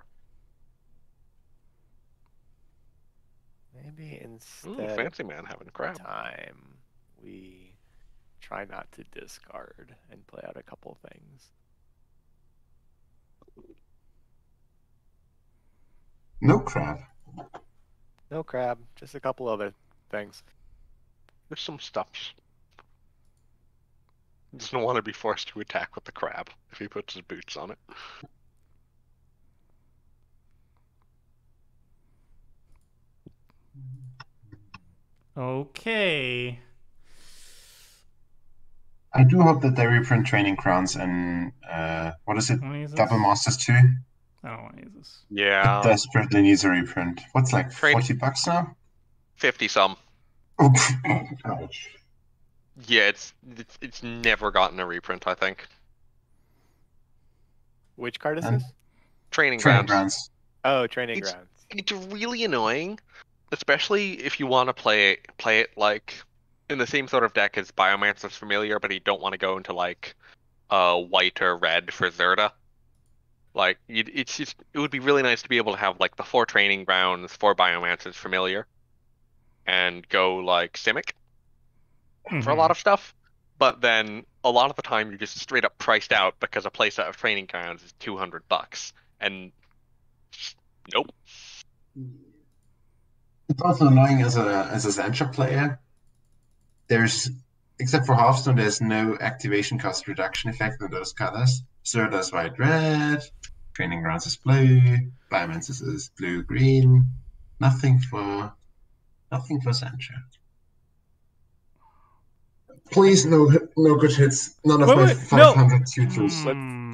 Maybe Ooh, instead fancy man having of crab. time, we try not to discard and play out a couple things. No crab. No crab, just a couple other things. There's some stuffs. Doesn't want to be forced to attack with the crab if he puts his boots on it. Okay. I do hope that they reprint Training Grounds and uh, what is it? I wanna use this? Double Masters 2? I don't want to use this. Yeah, It desperately needs a reprint. What's like Train- 40 bucks now? 50 some. Ouch. Yeah, it's, it's it's never gotten a reprint, I think. Which card is And- this? Training, Training grounds. Grounds. Oh, training It's- grounds. It's really annoying, especially if you want to play play it like in the same sort of deck as Biomancer's Familiar, but you don't want to go into like uh white or red for Zirda. Like you'd, it's just it would be really nice to be able to have like the four training grounds for Biomancer's Familiar, and go like Simic for a lot of stuff. But then a lot of the time you're just straight up priced out because a playset of training grounds is two hundred bucks, and just- nope. It's also annoying as a as a Zentra player. There's except for Heartstone, there's no activation cost reduction effect on those colors. So Zirda's white red, Training Grounds is blue, Biomancer's is blue green. Nothing for nothing for Zentra. Please no no good hits. None of Wait, my wait, no. 500 tutors. Hmm.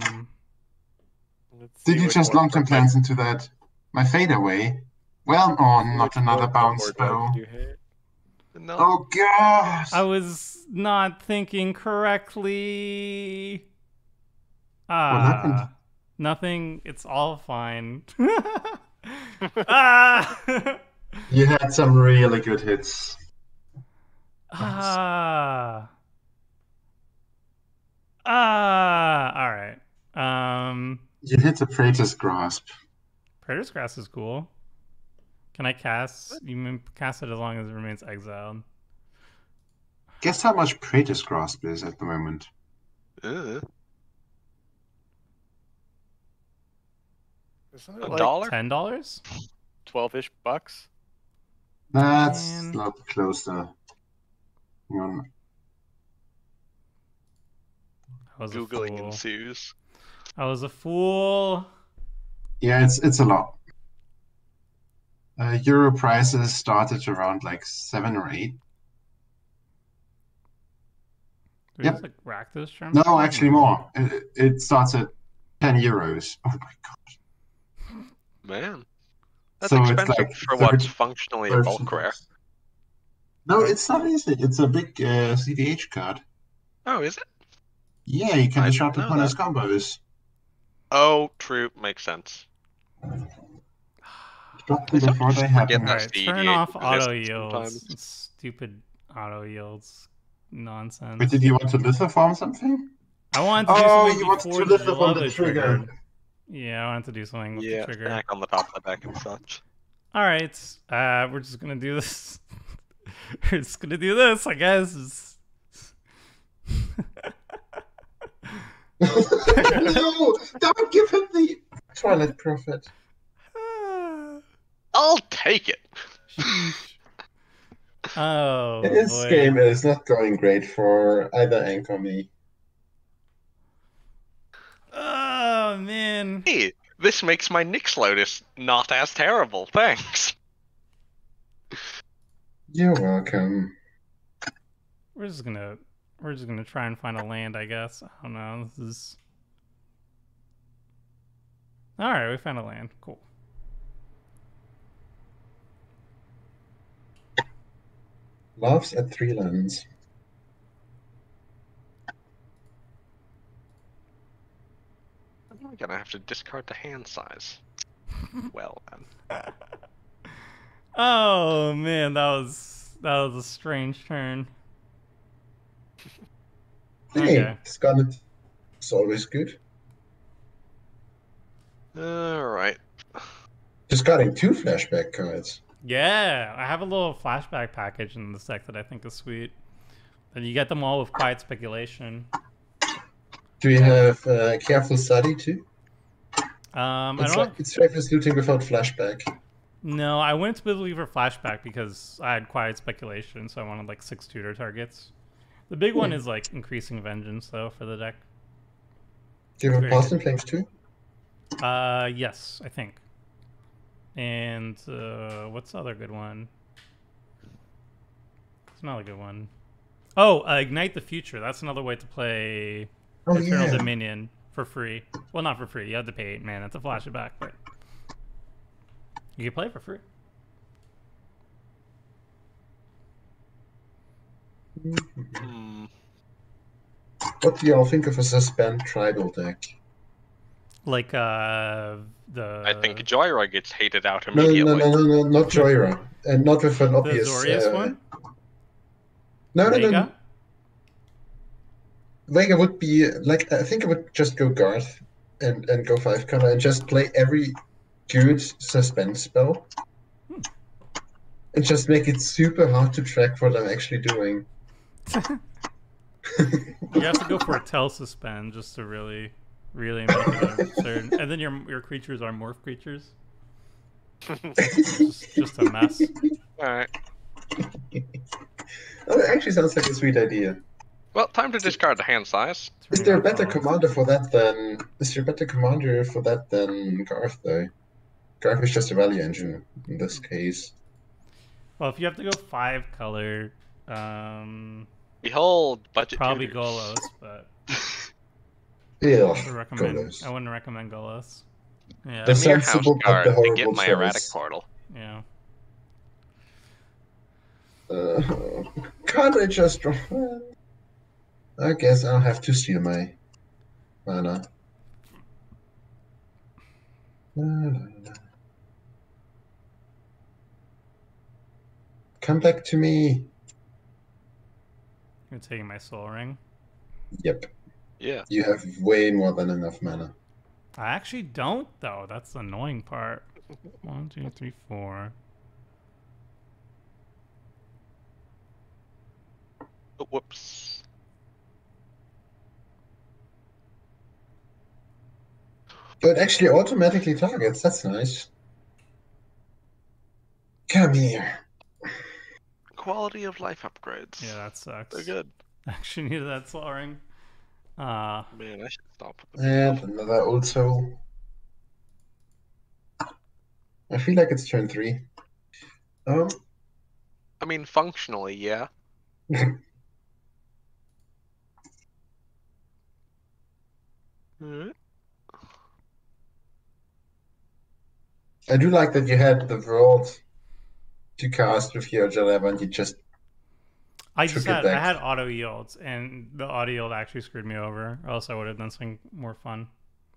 Did you just long term plans into that? My fadeaway? Well, oh, not another one bounce spell. does you hit. No. Oh gosh! I was not thinking correctly. What happened? Ah, nothing. It's all fine. ah, You had some really good hits. ah, ah. All right. Um, You hit the Praetor's Grasp. Praetor's Grasp is cool. Can I cast? You can cast it as long as it remains exiled. Guess how much Praetor's Grasp is at the moment? Ugh. Isn't it A like dollar? Ten dollars? twelve-ish bucks? That's Man. a lot closer. Hang on. I was Googling ensues. I was a fool. Yeah, it's it's a lot. Uh, Euro prices started around like seven or eight. Do Yep. just like rack this term? No, actually more. It, it starts at ten euros. Oh my god! Man. That's So it's expensive like for 30 what's functionally a 30 bulk rare. No, it's not easy. It's a big uh, CDH card. Oh, is it? Yeah, you can I disrupt didn't know combos. Oh, true. Makes sense. Drop them before they happen. that. Alright, turn off auto yields. sometimes. Stupid auto yields nonsense. But did you want to lithoform something? I wanted to do Oh, something you wanted before to lithoform Lava the trigger. triggered. Yeah, I wanted to do something with Yeah, the trigger. back on the top of the back and such. All right, uh, we're just gonna do this. we're just gonna do this, I guess. no! Don't give him the Twilight Prophet. I'll take it. oh This boy. game is not going great for either Ank or me. Oh man. Hey, this makes my Nyx Lotus not as terrible. Thanks. You're welcome. We're just gonna we're just gonna try and find a land, I guess. I don't know. This is all right. We found a land. Cool. Loves at three lands. I'm gonna have to discard the hand size. well, then. Oh man, that was that was a strange turn. Hey, Okay. Scarlet is always good. Alright. Discarding two flashback cards. Yeah, I have a little flashback package in this deck that I think is sweet. And you get them all with quiet speculation. Do you have uh, Careful Study too? Um, I It's, don't. like, it's Reckless Looting without flashback. No, I went to Believer Flashback because I had quiet speculation, so I wanted like six tutor targets. The big one Hmm. is like increasing vengeance though for the deck. Do you have Past in Flames too? Uh, yes, I think. And uh, what's the other good one? It's another good one. Oh, uh, Ignite the Future. That's another way to play Oh Eternal yeah. Dominion for free. Well, not for free. You have to pay eight mana to flash it back, but you can play it for free. Hmm. What do y'all think of a suspend tribal deck? Like uh, the I think Jhoira gets hated out No, no, no, no, no, not Jhoira, and not with an the obvious. Zorius uh, one. No, no, no. Vega? Vega would be like I think I would just go Garth and and go five color and just play every good suspense spell. And just make it super hard to track what I'm actually doing. You have to go for a tell suspend just to really, really make it absurd. And then your your creatures are morph creatures. Just, just a mess. Alright. Oh, it actually sounds like a sweet idea. Well, time to discard the hand size. Is there a better commander for that than is there a better commander for that than Garth though? Garth is just a value engine in this case. Well, if you have to go five color, um, Behold, budget. probably tutors. Golos, but Yeah, I would recommend. Golos. I wouldn't recommend Golos. Yeah, The Give me your sensible house but guard the and get horrible my erratic choice. portal. yeah. Uh, can't I just? I guess I'll have to steal my mana. Come back to me. You're taking my Sol Ring. Yep, Yeah. you have way more than enough mana. I actually don't though. That's the annoying part. One, two, three, four. Oh, whoops. So it actually automatically targets. That's nice. Come here. Quality of life upgrades. Yeah, that sucks. They're good. Actually needed that soul ring. Uh, Man, I should stop with them. And another old soul. I feel like it's turn three. Um, I mean, functionally, yeah. Alright. I do like that you had the world to cast with your Jalab and you just I Took just had I had auto yields, and the auto yield actually screwed me over. Or else I would have done something more fun.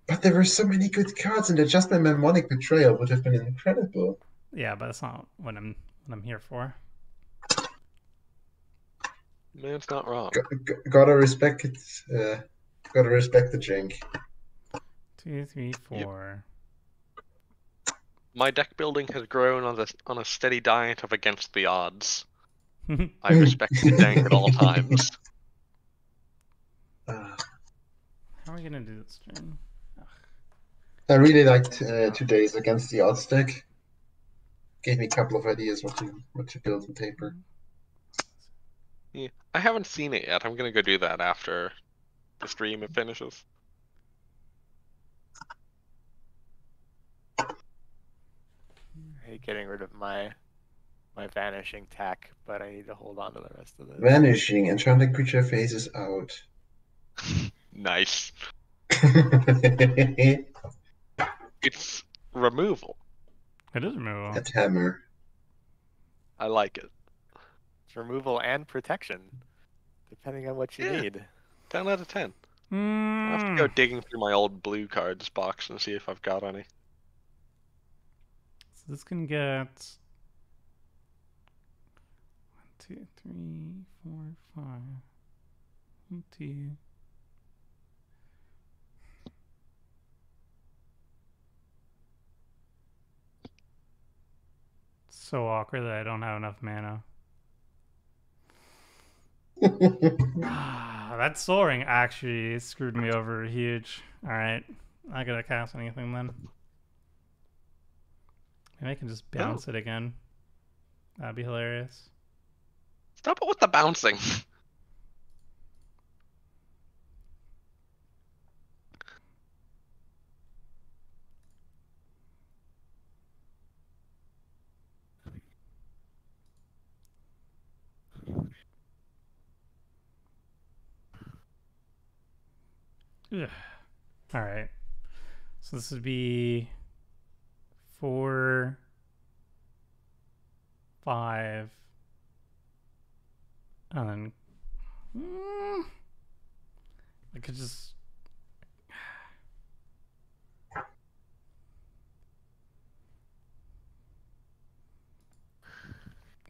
but there were so many good cards and just my Mnemonic Betrayal would have been incredible. Yeah, but that's not what I'm what I'm here for. Man's not wrong. G- g- gotta respect it. Uh, gotta respect the jank. Two, three, four. My deck building has grown on a, on a steady diet of against the odds. I respect the dank at all times. Uh, How are we gonna do this, Jen? I really liked uh, today's against the odds deck. Gave me a couple of ideas what to what to build on paper. Yeah. I haven't seen it yet. I'm gonna go do that after the stream it finishes. I hate getting rid of my my vanishing tack, but I need to hold on to the rest of this. Vanishing, enchanting creature phases out. Nice. It's removal. It is removal. At hammer. I like it. It's removal and protection, depending on what you Yeah. need. 10 out of 10. I'll have Mm. to go digging through my old blue cards box and see if I've got any. So this can get one, two, three, four, five. One, two. So awkward that I don't have enough mana. Ah, that Sol Ring actually screwed me over huge. Alright. Not gonna cast anything then. Maybe I can just bounce it again. That'd be hilarious. Stop it with the bouncing. All right. So this would be four, five, and then mm, I could just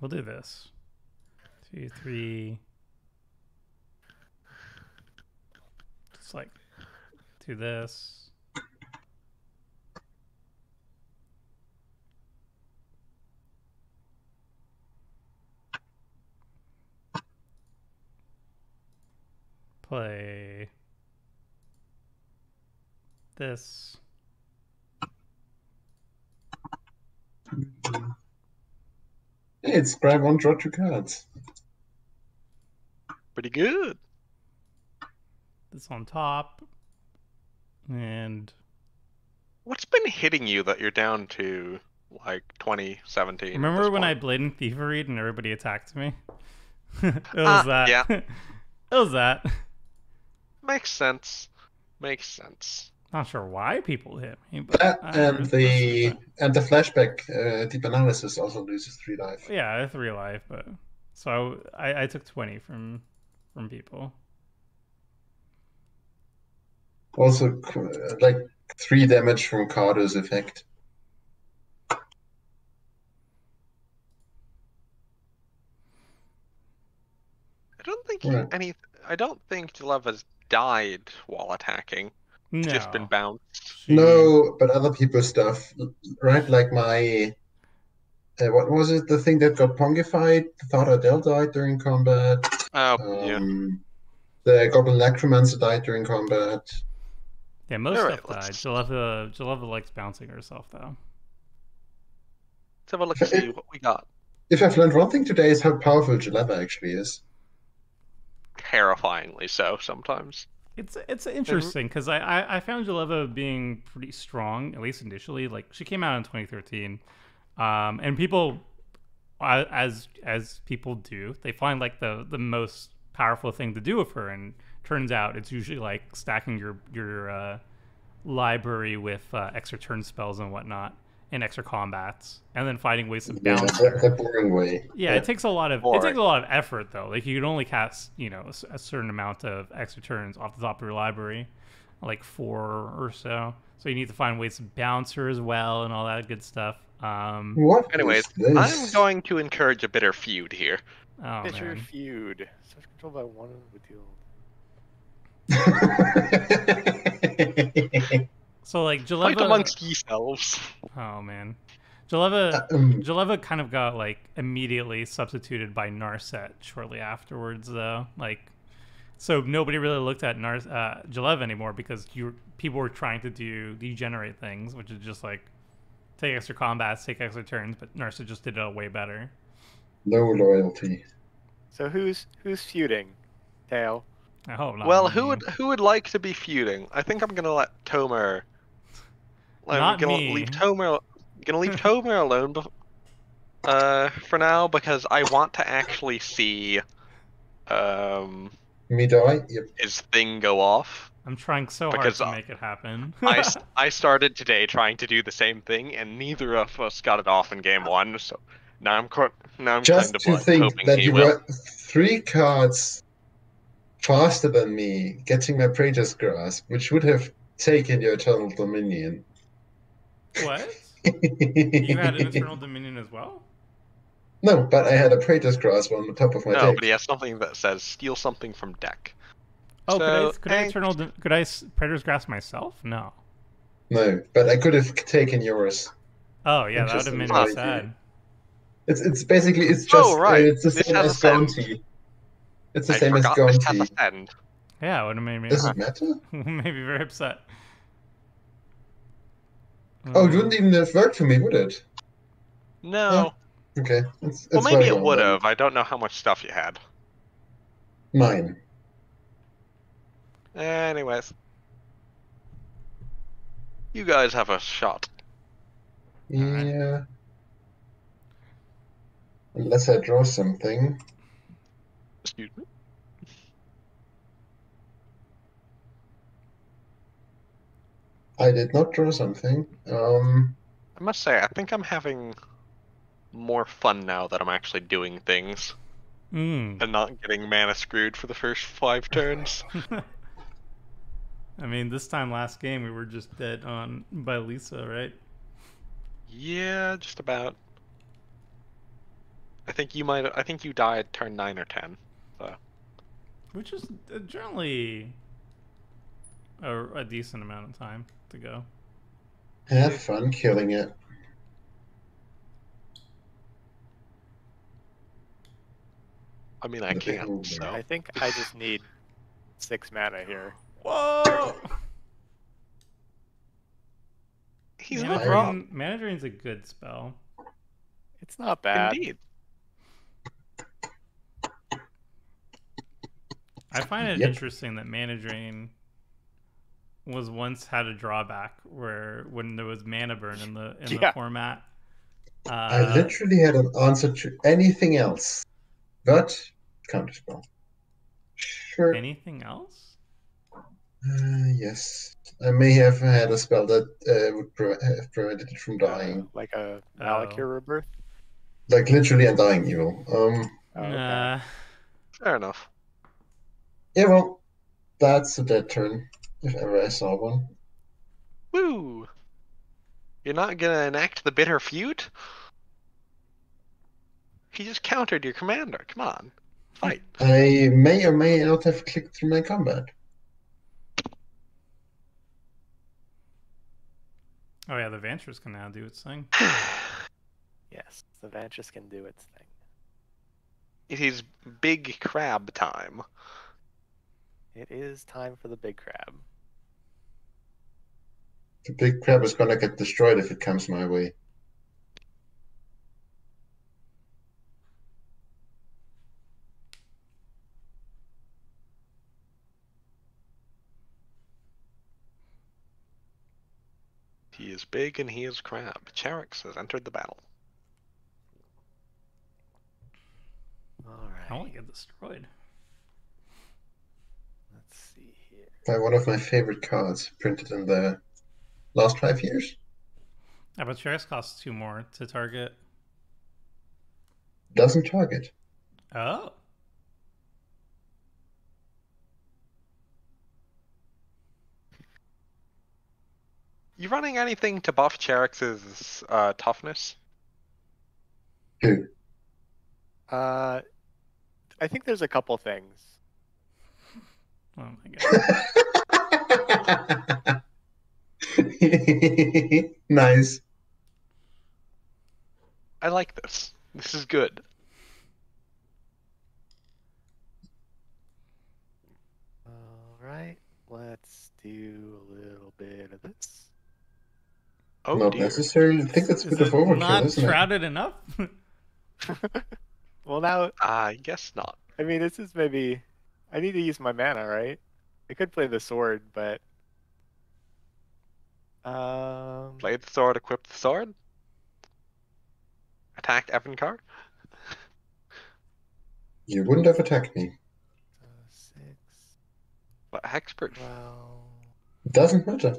We'll do this. Two, three. Just like do this. Play this. Hey, it's grab one, draw two cards. Pretty good. This on top. And What's been hitting you that you're down to like 2017? remember when I Blatant Thievery and everybody attacked me? it was Ah, that. yeah. it was that. Makes sense. Makes sense. Not sure why people hit me, but That and was- the and the flashback uh, deep analysis also loses three life. yeah, three life, but so I, I took twenty from from people. Also, like three damage from Kardur's effect. I don't think he, Right. any. I don't think Jeleva's died while attacking. No, Just been bounced. No, but other people's stuff, right? Like my, uh, what was it? The thing that got pongified? Thada Adel died during combat. Oh yeah. Um, the Goblin Necromancer died during combat. Yeah, most Alright, stuff died. let's- Jeleva Jeleva likes bouncing herself though. Let's have a look and see what we got. If I've learned one thing today is how powerful Jeleva actually is. Terrifyingly so sometimes. It's it's interesting because I, I I found Jeleva being pretty strong at least initially. Like she came out in 2013, um, and people, uh, as as people do, they find like the the most powerful thing to do with her, and turns out it's usually like stacking your your uh, library with uh, extra turn spells and whatnot, and extra combats, and then finding ways to Yeah, balance the, her. the boring way. Yeah, it takes a lot of it takes a lot of effort though. Like you can only cast, you know, a certain amount of extra turns off the top of your library, like four or so. So you need to find ways to bounce her as well and all that good stuff. Um, What? Anyways. I'm going to encourage a bitter feud here. oh Bitter man, feud. Such control by one of the deal. so like Fight Jeleva. amongst yourselves. Oh man, Jeleva. Um, Jeleva kind of got like immediately substituted by Narset shortly afterwards, though. Like, so nobody really looked at Nar- uh, Jeleva anymore because you people were trying to do degenerate things, which is just like take extra combats, take extra turns. But Narset just did it way better. no loyalty. So who's who's feuding? Tail. I hope not. well, me. who would who would like to be feuding? I think I'm gonna let Tomer. I'm Not gonna me. leave Tomer. Gonna leave Tomer alone. Bef- uh, for now because I want to actually see, um, Me die? Yep. his thing go off. I'm trying so hard Because, to uh, make it happen. I, s- I started today trying to do the same thing, and neither of us got it off in game one. So now I'm co- now I'm Just kind of to like think hoping that he you will. were three cards faster than me getting my Praetor's Grasp, which would have taken your Eternal Dominion. What? You had an Eternal Dominion as well? No, but I had a Praetor's Grasp on the top of my No, deck. but he has something that says steal something from deck. Oh, could I, So, could I Hank- Eternal? Could I s- Praetor's Grasp myself? No. No, but I could have taken yours. Oh yeah, that would have Interesting. made Huh. me sad. It's it's basically it's oh, just Oh, right. it's the This same as a send. Gonti. It's the I same as forgot this has a Gonti. send. Yeah, it would have made me Does it matter? maybe very upset. Oh, Um, it wouldn't even have worked for me, would it? No. Okay. It's, Well, maybe it would have. I don't know how much stuff you had. Mine. Anyways. You guys have a shot. Alright. Yeah. Unless I draw something. Excuse me. I did not draw something. Um, I must say, I think I'm having more fun now that I'm actually doing things Mm. and not getting mana screwed for the first five turns. I mean, this time last game we were just dead on by Liesa, right? yeah, just about. I think you might. I think you died turn nine or ten. Which is uh, generally a, a decent amount of time to go. Have fun killing it. I mean, I can't. So I think I just need six mana here. Whoa! he's Mana not Drain- wrong. Drain, Mana Drain's a good spell. It's not bad. Indeed. I find it Yep. interesting that Mana Drain was once had a drawback where when there was mana burn in the in the format. Uh, I literally had an answer to anything else, but counterspell. Sure. anything else? Uh, yes, I may have had a spell that uh, would pre- have prevented it from Uh, dying, like a Oh. Malakir rebirth. like literally undying evil. Um, Oh, okay. Fair enough. yeah, well, that's a dead turn if ever I saw one. Woo! You're not gonna enact the bitter feud? He just countered your commander. Come on. Fight. I may or may not have clicked through my combat. Oh yeah, the Vantress can now do its thing. Yes, the Vantress can do its thing. it is big crab time. It is time for the big crab. The big crab is gonna get destroyed if it comes my way. He is big and he is crab. Charix has entered the battle. All I want right. to get destroyed. Let's see here. By one of my favorite cards printed in the last five years. Yeah, but Charix costs two more to target. Doesn't target. Oh. You running anything to buff Charix's uh, toughness? Who? Uh, I think there's a couple things. Oh my god. nice. I like this. This is good. All right, let's do a little bit of this. Oh Not dear. necessary. I think that's a Is bit of it overkill, not isn't it? enough? well, now I guess not. I mean this is maybe I need to use my mana, right? I could play the sword, but um, Play the sword, equip the sword. Attack Evankar. You wouldn't have attacked me. uh, six, What hexproof? twelve. Doesn't matter.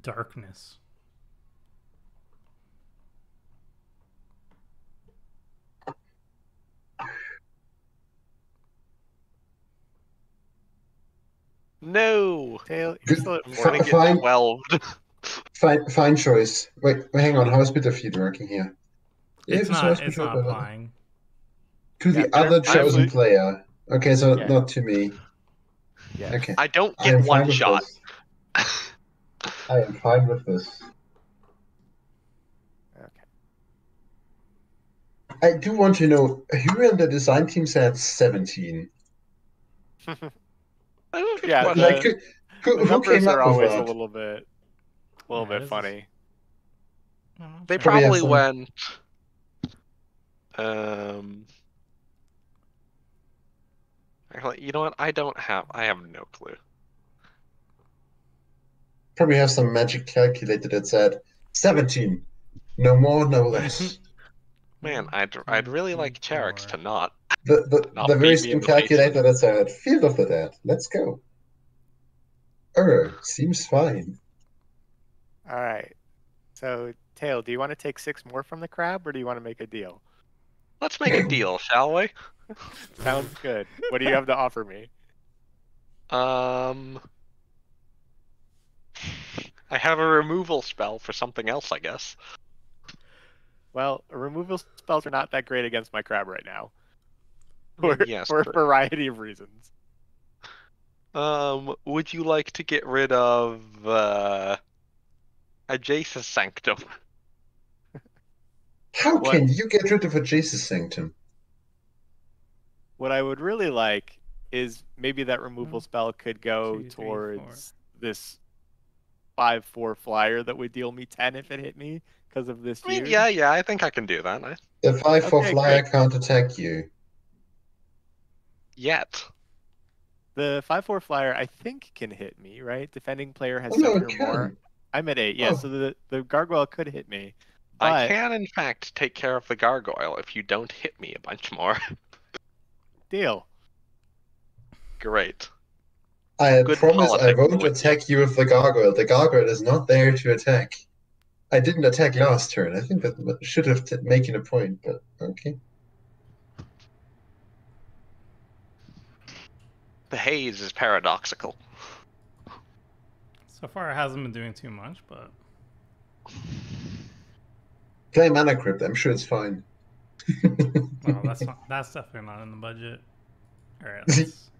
Darkness. No. Tail, you're still at I'm gonna get fine. twelved. Fine, fine choice. Wait, wait, hang on. How is bitter feud working here? It's If not. supposed It's to not uh, applying. To Yeah, the other chosen I'm- player. Okay, so Yeah. not to me. Yeah. Okay. I don't get am fine one shot. I am fine with this. Okay. I do want to know who in the design team said 17. I don't Yeah, what- the- Like, who, who, The numbers are with always a little bit, a little Yeah, bit this is- funny. I don't know, They Probably have probably some- went. Um. Actually, you know what? I don't have. I have no clue. Probably have some magic calculator that said 17. No more, no less. Man, I'd I'd really like Charix to not. the the, Not the very beat me same in the face. calculator that said Field of the Dead. Let's go. Er, seems fine. All right. So, Tail, do you want to take six more from the crab, or do you want to make a deal? Let's make a deal, shall we? Sounds good. What do you have to offer me? Um. I have a removal spell for something else, I guess. Well, removal spells are not that great against my crab right now. for, Yes, for a variety of reasons. Um, would you like to get rid of uh, Adjacent Sanctum? How What? can you get rid of a Jace's Sanctum? What I would really like is maybe that removal One, spell could go two, three, four. towards this five four flyer that would deal me ten if it hit me because of this. I mean, yeah, yeah, I think I can do that. I, The 5 4 Okay, flyer great. can't attack you. yet. The five four flyer I think can hit me, right? Defending player has Oh, no, seven it or more. I'm at eight, yeah. Oh. So the the gargoyle could hit me. I can, in fact, take care of the gargoyle if you don't hit me a bunch more. Deal. Great. I Good promise I won't with attack you with the gargoyle. The gargoyle is not there to attack. I didn't attack last turn. I think that should have t- making a point, but okay. The haze is paradoxical. So far, it hasn't been doing too much, but Play mana crypt. I'm sure it's fine. well, that's not, that's definitely not in the budget. All right, let's.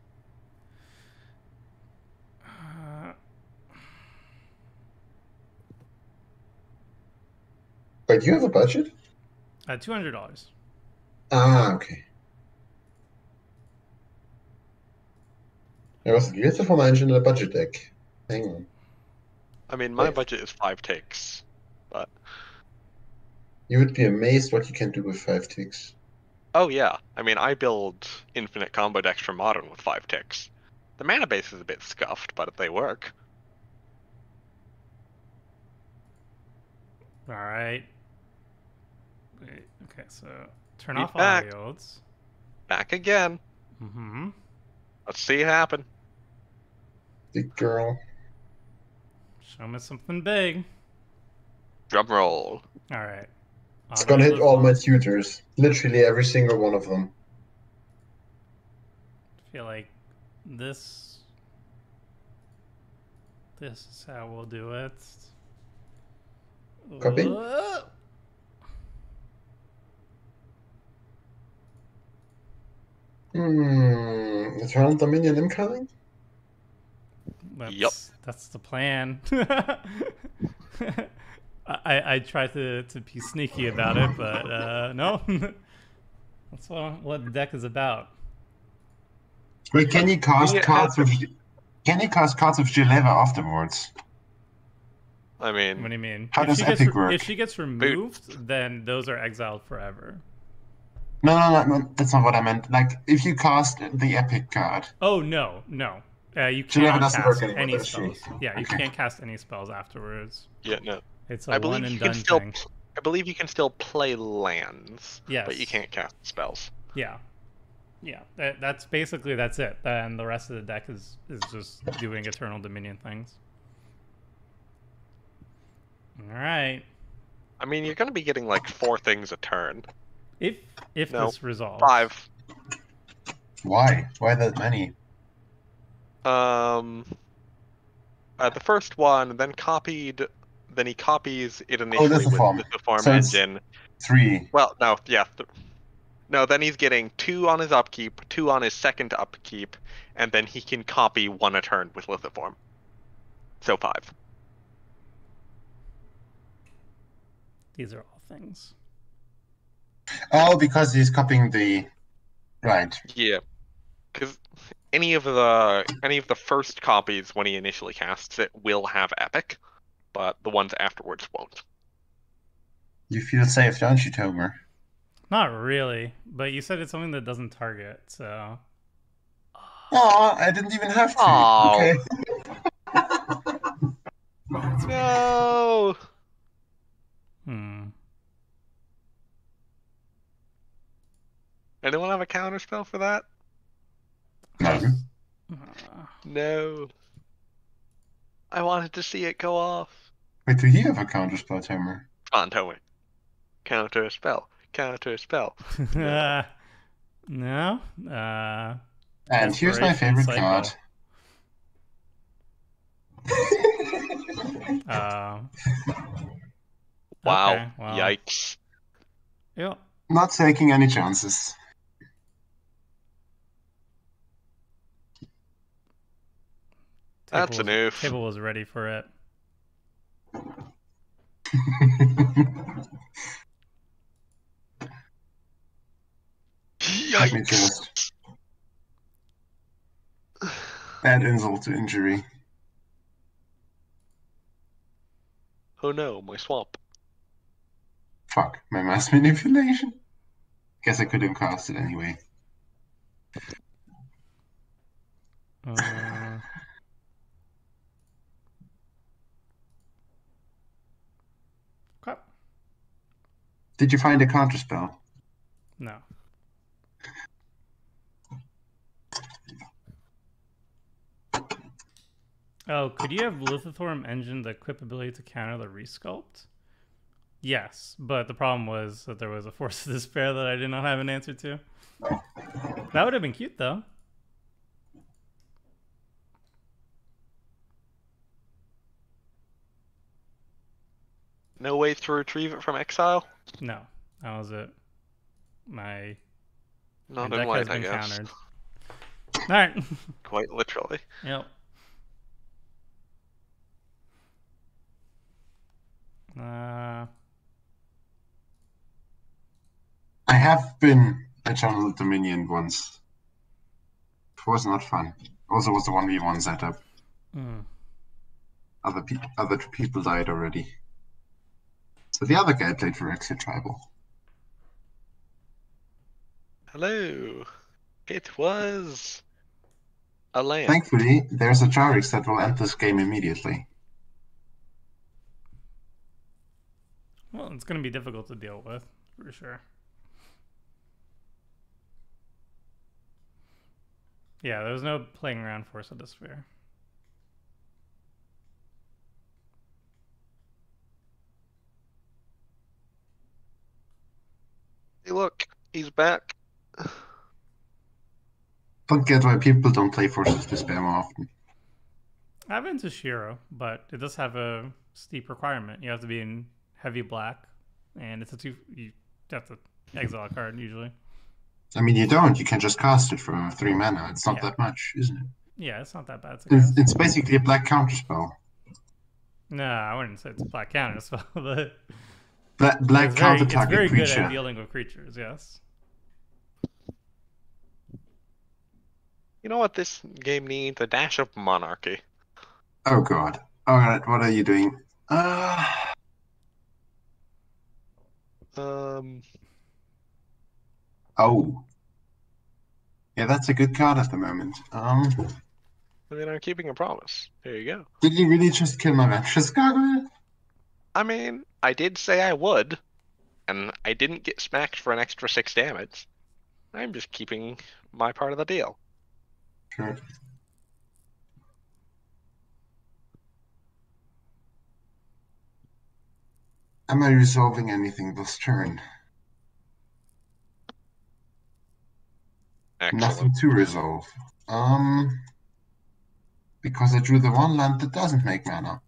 Wait, do you have a budget? uh, two hundred dollars. Ah, okay. There was a beautiful engine in a budget deck. Hang on. I mean, my Wait. budget is five ticks, but You would be amazed what you can do with five ticks. oh yeah, I mean, I build infinite combo decks for modern with five ticks. The mana base is a bit scuffed, but they work. All right. Wait, okay, so turn Be off back. audiodes. Back again. Mm-hmm. Let's see it happen. Big girl. Show me something big. Drum roll. All right. It's gonna hit all my tutors. Literally every single one of them. feel like this this is how we'll do it. Copy. Uh, Hmm. Eternal Dominion incoming? That's, Yup. That's the plan. I I tried to, to be sneaky about it, but uh, no. that's what, what the deck is about. Wait, can you cast Yeah, cards with can you cast cards with Jeleva afterwards? I mean, What do you mean? How if does Epic re- work? If she gets removed, then those are exiled forever. No, no, no, no, that's not what I meant. Like, if you cast the epic card, Oh no, no. Uh, you Jeleva can't doesn't cast work anymore, any does she? spells. Yeah, you Okay. can't cast any spells afterwards. yeah, no. It's a I one and done still. thing. I believe you can still play lands, Yes. but you can't cast spells. Yeah, yeah. That, that's basically that's it. And the rest of the deck is is just doing Eternal Dominion things. All right. I mean, you're going to be getting like four things a turn. If if No, this resolves, Five. why? Why that many? Um, uh, the first one, then copied. Then he copies it initially with Lithoform. the form So engine. Three. Well, no, yeah. Th- no, then he's getting two on his upkeep, two on his second upkeep, and then he can copy one a turn with Lithoform. So five. these are all things. Oh, because he's copying the. Right. Yeah, because any of the any of the first copies when he initially casts it will have epic, but the ones afterwards won't. You feel safe, don't you, Tomer? Not really, but you said it's something that doesn't target, so Oh, I didn't even have to. Aw. Okay. No. hmm. Anyone have a counter spell for that? No. Uh, No. I wanted to see it go off. Wait, do you have a counter spell, Tomer? Come on, tell me. Counter spell. Counter spell. no. Uh, And here's my favorite cycle. card. uh, Wow. Okay, well. Yikes. yeah. Not taking any chances. That's Table an was- oof. Table was ready for it. Let me just add insult to injury. Oh no, my swamp. Fuck, my mass manipulation. Guess I couldn't cast it anyway. Uh, okay. Did you find a counterspell? No. Oh, could you have Lithoform engine the equip ability to counter the resculpt? Yes, but the problem was that there was a force of despair that I did not have an answer to. That would have been cute though. No way to retrieve it from exile? No, that was it. My, Not my in deck white, has I been guess. countered. All right. Quite literally. Yep. Uh, I have been a Channel Dominion once. It was not fun. Also was the 1v1 setup. mm, Other, pe- other people died already. So the other guy played for Exit Tribal. Hello. It was a land. Thankfully, there's a Charix that will end this game immediately. well, it's going to be difficult to deal with for sure. Yeah, there was no playing around Force of Hey, look, he's back. Don't get why people don't play Forces Despair more often. I've been to Shiro, but it does have a steep requirement. You have to be in heavy black, and it's a two. You have to exile a card usually. I mean, you don't. You can just cast it for three mana. It's not Yeah. that much, isn't it? Yeah, it's not that bad. It's, it's basically a black counterspell. No, I wouldn't say it's a black counter spell, but Black, black it's very, counter it's target very good at dealing with creatures. Yes. You know what this game needs? A dash of monarchy. Oh god. Alright, what are you doing? Uh, Um, oh. Yeah, that's a good card at the moment. Um, I mean, I'm keeping a promise. There you go. did you really just kill my Vantress Gargoyle? I mean, I did say I would, and I didn't get smacked for an extra six damage. I'm just keeping my part of the deal. Sure. Am I resolving anything this turn? Excellent. Nothing to resolve. Um, because I drew the one land that doesn't make mana.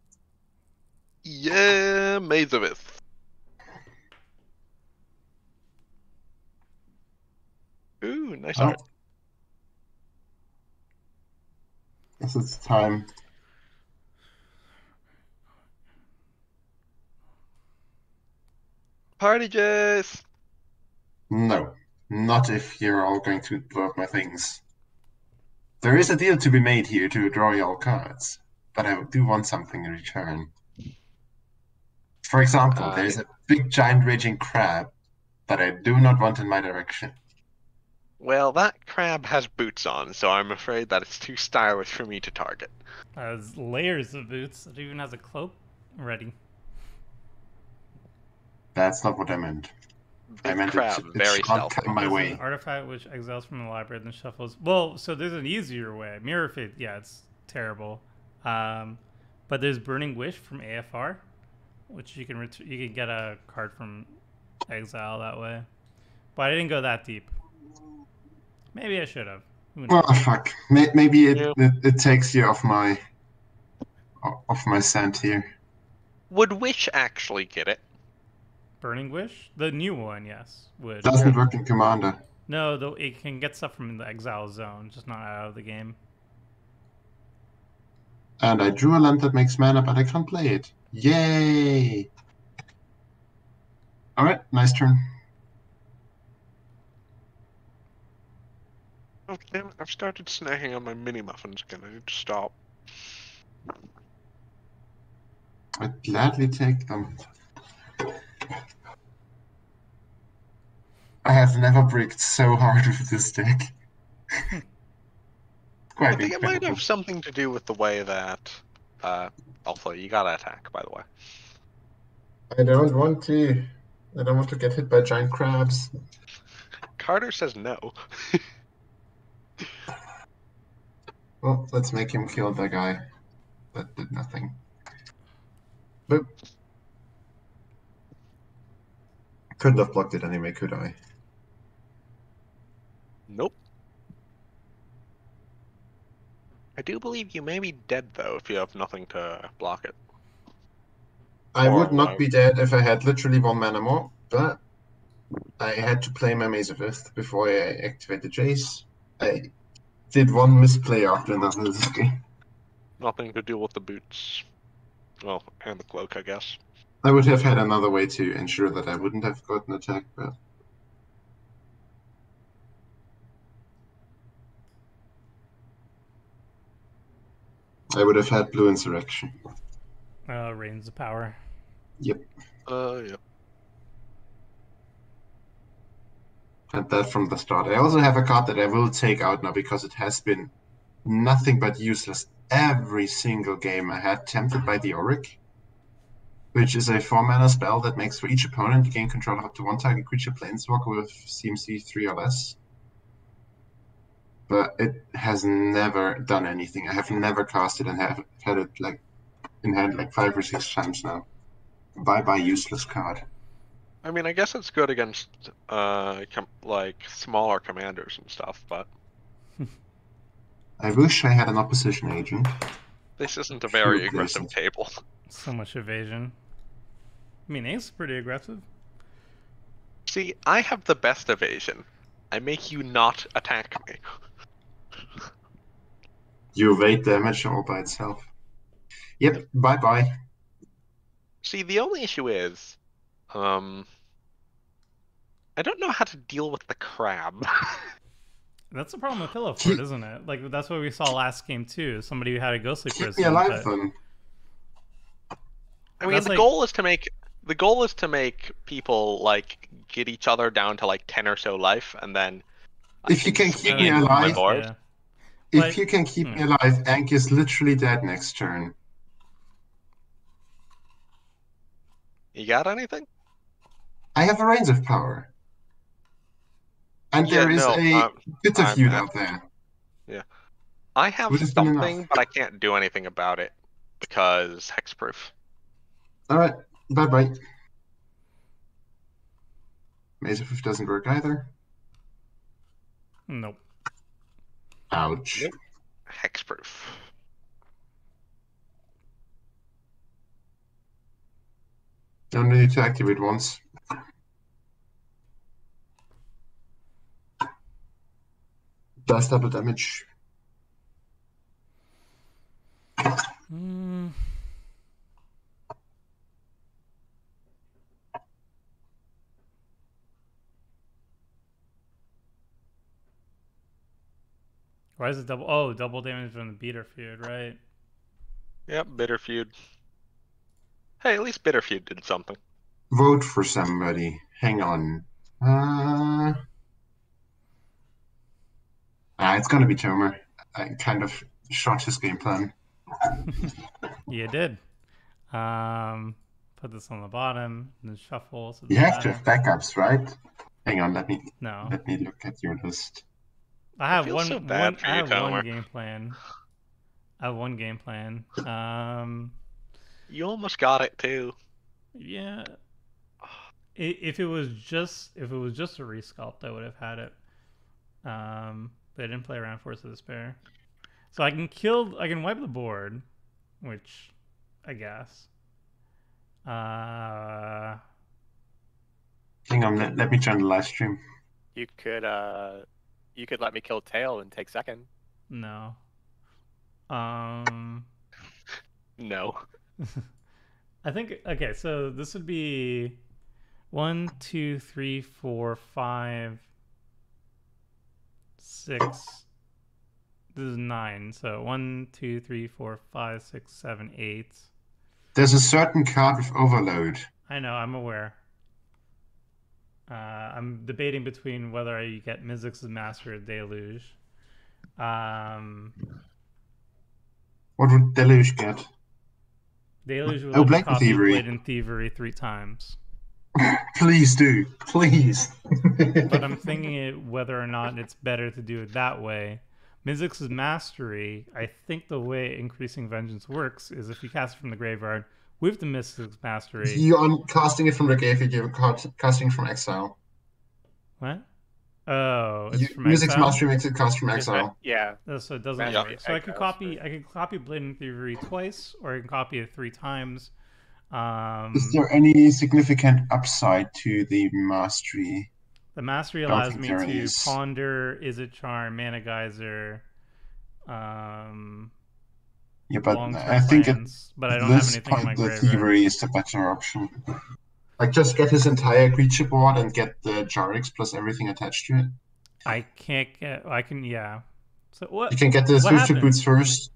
Yeah, Maze of Ith. Ooh, nice Oh. art. Guess it's time. Party Jess! No, not if you're all going to blow up my things. There is a deal to be made here to draw your cards, but I do want something in return. For example, Uh, there's a big giant raging crab that I do not want in my direction. Well, that crab has boots on, so I'm afraid that it's too stylish for me to target. Has layers of boots. It even has a cloak ready. That's not what I meant. I meant it- crab, it very shan't stealthy. come my way. An artifact which exiles from the library then shuffles. Well, so there's an easier way. Mirror Fate, yeah, it's terrible. Um, but there's Burning Wish from AFR, which you can ret- you can get a card from exile that way. But I didn't go that deep. Maybe I should have. Who? Oh fuck! Maybe it, Yeah. it, it takes you off my off my scent here. Would Wish actually get it? Burning Wish, the new one, yes, would. Doesn't work in Commander. No, though it can get stuff from the exile zone, just not out of the game. And I drew a land that makes mana, but I can't play it. Yay! Alright, nice turn. Oh, damn it, I've started snacking on my mini muffins again. I need to stop. I'd gladly take them. I have never bricked so hard with this deck. Quite I think it might have something to do with the way that. Uh, also, you gotta attack, by the way. I don't want to. I don't want to get hit by giant crabs. Carter says no. Well, let's make him kill the guy. That did nothing. Boop. Couldn't have blocked it anyway, could I? Nope. I do believe you may be dead though if you have nothing to block it. I Or would not I- be dead if I had literally one mana more, but I had to play my Maze of Ith before I activated the Jace. I did one misplay after another this game. Nothing to do with the boots. Well, and the cloak, I guess. I would have had another way to ensure that I wouldn't have gotten attacked, but I would have had Blue Insurrection. Uh, Reins of Power. Yep. Uh, yeah. Had that from the start. I also have a card that I will take out now because it has been nothing but useless every single game I had. Tempted by the Oriq, which is a 4 mana spell that makes for each opponent gain control of up to one target creature planeswalker with CMC 3 or less. But it has never done anything. I have never cast it and have had it like in hand like five or six times now. Bye bye, useless card. I mean, I guess it's good against uh, com- like smaller commanders and stuff, but I wish I had an opposition agent. this isn't a very Sure, aggressive decent. table. So much evasion. I mean, Ace is pretty aggressive. See, I have the best evasion. I make you not attack me. You evade damage all by itself. Yep, bye bye. See, the only issue is, um, I don't know how to deal with the crab. That's the problem with Pillow Fort, isn't it? Like that's what we saw last game too. Somebody who had a ghostly Keep prison. me alive but- then. I mean, That's the like- goal is to make the goal is to make people like get each other down to like ten or so life, and then I If you can keep I me my alive- board. Yeah. If Like- you can keep me hmm. alive, Ank is literally dead next turn. You got anything? I have a range of power. And Yeah, there is no, a um, bit of I'm feud at- out there. Yeah. I have Would have something, but I can't do anything about it because hexproof. Alright, bye bye. Maze of Ith doesn't work either. Nope. Ouch. Nope. Hexproof. Only need to activate once. Does double damage. Mm. Why is it double? Oh, double damage from the bitter feud, right? Yep, bitter feud. Hey, at least bitter feud did something. Vote for somebody. Hang on. Uh... Ah, it's gonna be Tomer. I kind of shot his game plan. You did. Um, put this on the bottom, and then shuffle. So You the have to have backups, right? Hang on, let me No, let me look at your list. I have feel one. so bad one for I you, have one game plan. I have one game plan. Um, You almost got it too. yeah. If it was just if it was just a resculpt, I would have had it. Um, but I didn't play around Force of Despair, so I can kill. I can wipe the board, which I guess. Uh, Hang on, let, let me join the live stream. You could uh, you could let me kill Tail and take second. no. Um, No. I think okay, so this would be one, two, three, four, five, six. This is nine. So one, two, three, four, five, six, seven, eight. There's a certain card with overload. I know, I'm aware. Uh, I'm debating between whether I get Mizzix's Master or Deluge. Um, What would Deluge get? Deluge would Oh, Black copy Thievery. Blade and Thievery three times. Please do. Please. but I'm thinking it, whether or not it's better to do it that way. Mizzix's Mastery, I think the way Increasing Vengeance works is if you cast it from the graveyard with the Mizzix's Mastery. you are casting it from the grave, you're casting from exile. What? Oh, it's You, from Mizzix's exile? Mastery makes it cast from exile. Yeah. Oh, so it doesn't Mastery work. So I could copy. I could copy Blatant Thievery twice, or I can copy it three times. Um, Is there any significant upside to the mastery? the mastery allows me to is. ponder, Izzet Charm, mana geyser, um, Yeah, but I think at plans, but I don't have this in point my the graveyard. thievery is the better option. Like just get his entire creature board and get the Charix plus everything attached to it. I can't get. I can. Yeah. So what? You can get the What Switch boots first.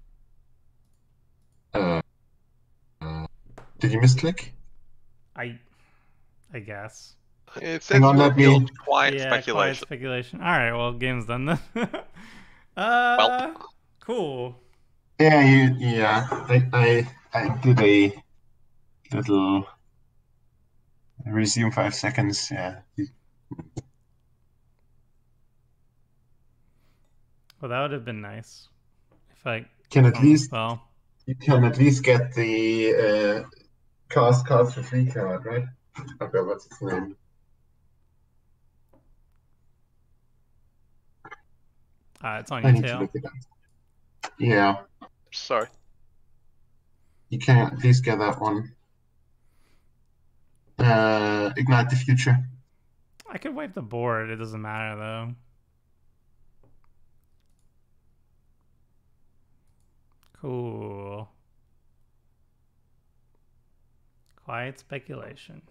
Uh, uh, did you misclick? I. I guess. It says Hang on, let me- quiet yeah. Quiet speculation. speculation. All right. Well, game's done then. uh. Cool. Yeah, you, yeah. I, I, I did a little resume five seconds. Yeah. Well, that would have been nice if I. Can at least Well, you can at least get the uh, cast cards for free card, right? Okay, what's its name? uh, it's on I your tail. look it up. Yeah, Sorry. you can at least get that one. Uh, ignite the future. I could wipe the board. It doesn't matter though. Cool. Quiet speculation.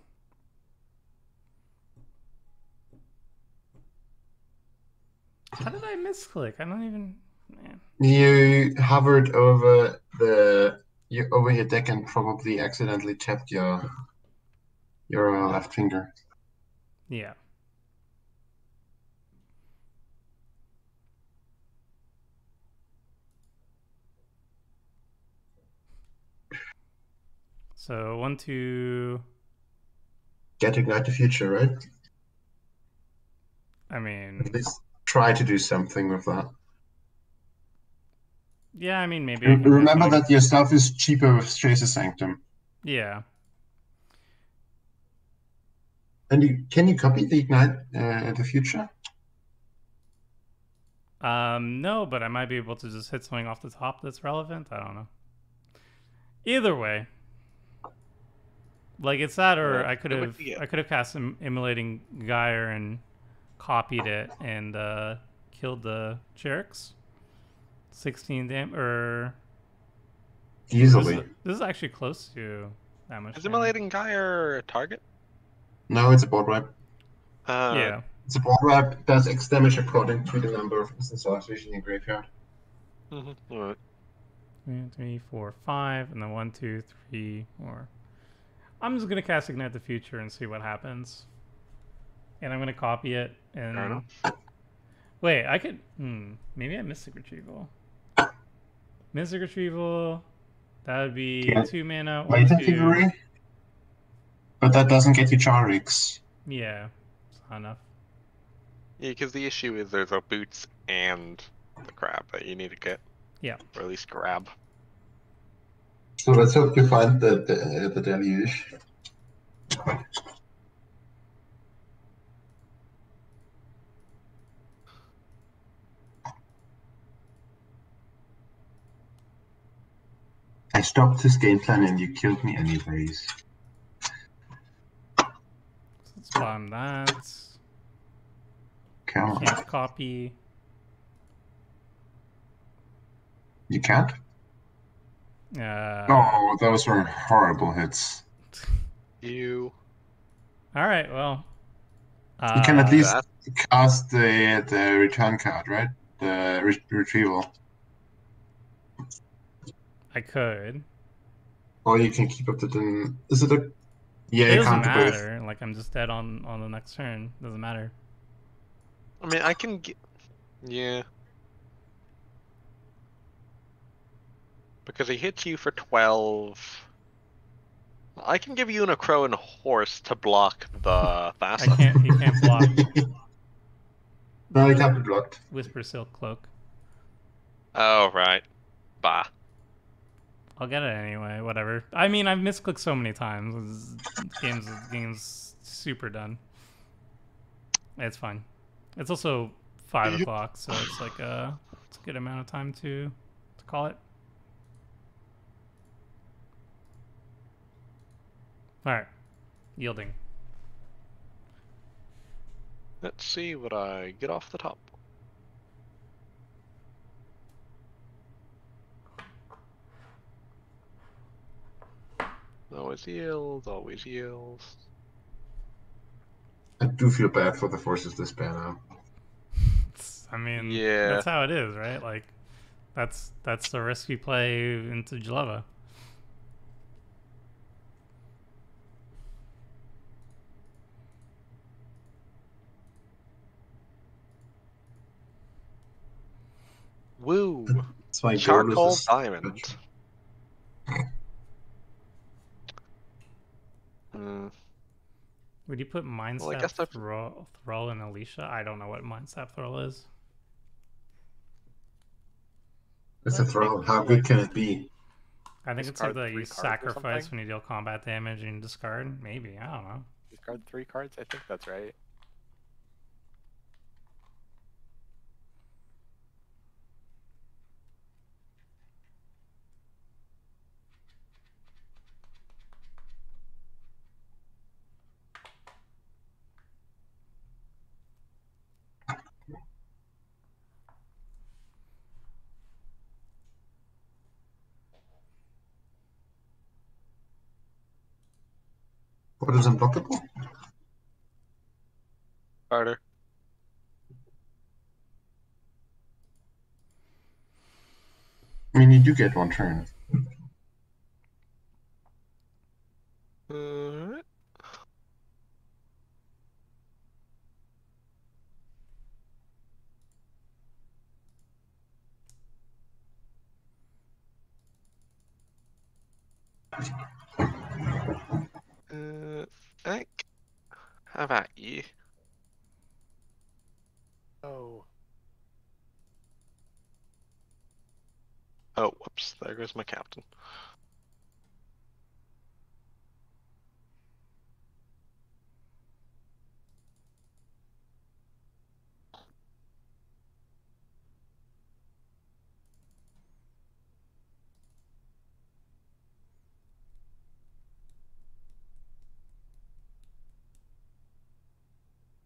How did I misclick? I don't even. Man. You hovered over the you over your deck and probably accidentally tapped your your uh, left finger. Yeah. So one, two. Get ignite the future, right? I mean, At least try to do something with that. Yeah, I mean maybe. I remember that your stuff is cheaper with Jace's Sanctum. Yeah. And you, can you copy the ignite uh, the future? Um, no, but I might be able to just hit something off the top that's relevant. I don't know. Either way, like it's that, or I could have I could have cast some Immolating Gyre and copied it and uh, killed the Charix. 16 damage, or easily. This is, this is, actually close to that much. Is immolating Gyre a target? No, it's a board wipe. Uh, yeah. It's a board wipe does X damage according to the number of instant or vision in graveyard. Mm-hmm. All right. Three, three, four, five, and then one, two, three, four. I'm just gonna cast Ignite the Future and see what happens. And I'm gonna copy it and. Wait, I could. Hmm, maybe I missed Secret Retrieval. Mystic Retrieval, that would be Yeah. two mana, one, Latent. Thievery? But that doesn't get you Charix. Yeah, it's not enough. Yeah, because the issue is there's a boots and the crab that you need to get. Yeah. Or at least grab. So let's hope you find the the, the deluge. I stopped this game plan and you killed me anyways. So let's bottom that. Come on. Can't copy. You can't? Uh, Oh, those were horrible hits. You. All right. Well. You can at uh, least that- cast the the return card, right? The re- retrieval, I could. or you can keep up the. Din- Is it a? Yeah, it doesn't can't both. matter. Like I'm just dead on on the next turn. Doesn't matter. I mean, I can. G- yeah. Because he hits you for 12. I can give you an Crow and a Horse to block the fast. I can't. He can't block No, it can't be blocked. Whisper Silk Cloak. Oh, right. Bah. I'll get it anyway. Whatever. I mean, I've misclicked so many times. Game's game's super done. It's fine. It's also five o'clock, so it's like uh, it's a good amount of time to to call it. All right, yielding. Let's see what I get off the top. Always yields, always yields. I do feel bad for the forces despair now. It's, I mean, Yeah. that's how it is, right? Like, that's that's the risk you play into Jeleva. Woo! That's why Charcoal Gorlus is diamond. Hmm. Would you put Mind Well, I guess I've- Thrall, Thrall and Alicia? I don't know what Mind Sap Thrall is. It's a throw. How good can it be? I think it's like Discard that you sacrifice when you deal combat damage and discard. Maybe I don't know. Discard three cards. I think that's right. What is unblockable? Carter. I mean, you do get one turn. Alright. Uh, Uh, Hank, how about you? Oh, Oh, whoops, there goes my captain.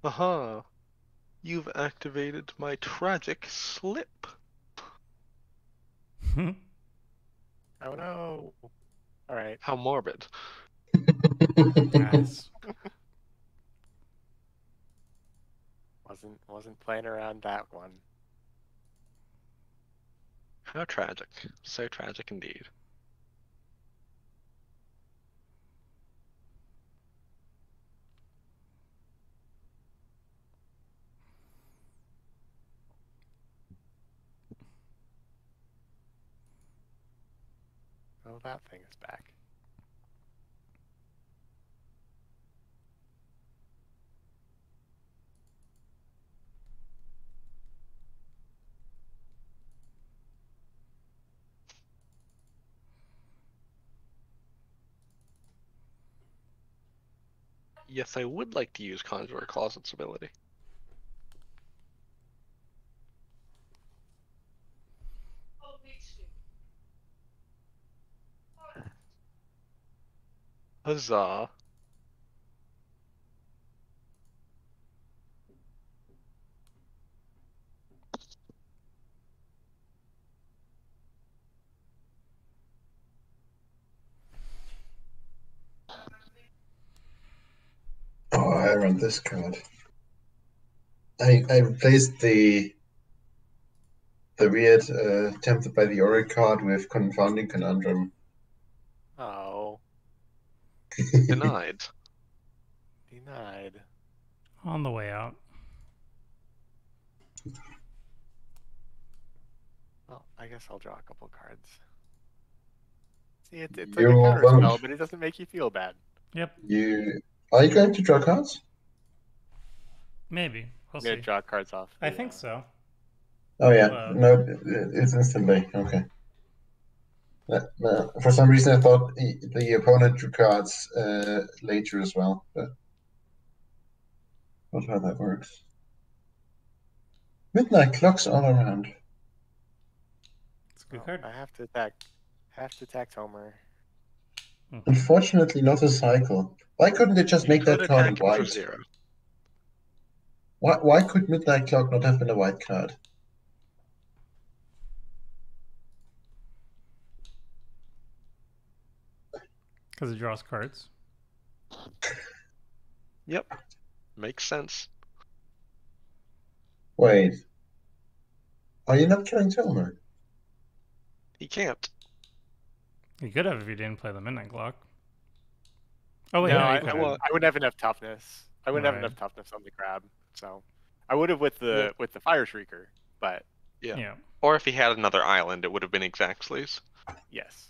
Aha! You've activated my tragic slip. Hmm? Oh no! All right. How morbid. nice. Wasn't wasn't playing around that one. How tragic. So tragic indeed. Oh, that thing is back. Yes, I would like to use Conjurer Closet's ability. Huzzah! Oh, I run this card. I I replaced the the weird uh, tempted by the Oriq card with confounding conundrum. Denied. denied. On the way out. Well, I guess I'll draw a couple cards. See, it, it's like You're a counter welcome. spell, but it doesn't make you feel bad. Yep. You are you going to draw cards? Maybe. We'll I'm gonna see. draw cards off. I the, think uh, so. Oh yeah, Uh, no, it- it's instantly okay. No, no, For some reason, I thought the, the opponent drew cards uh, later as well, but not how that works. Midnight clocks all around. It's a good oh, card. I have to attack. Have to attack Tomer. Unfortunately, not a cycle. Why couldn't they just make that card attack him for white? zero. Why, why could Midnight Clock not have been a white card? Because it draws cards. Yep. Makes sense. Wait. Are you not killing Tomer? He can't. He could have if you didn't play the Midnight Clock. Oh, wait, no, no, I, I, couldn't. wouldn't- I wouldn't have enough toughness. I wouldn't have Right. enough toughness on the crab. So I would have with the Yeah. with the fire shrieker, but Yeah. yeah. Or if he had another island, it would have been Exactly's. yes.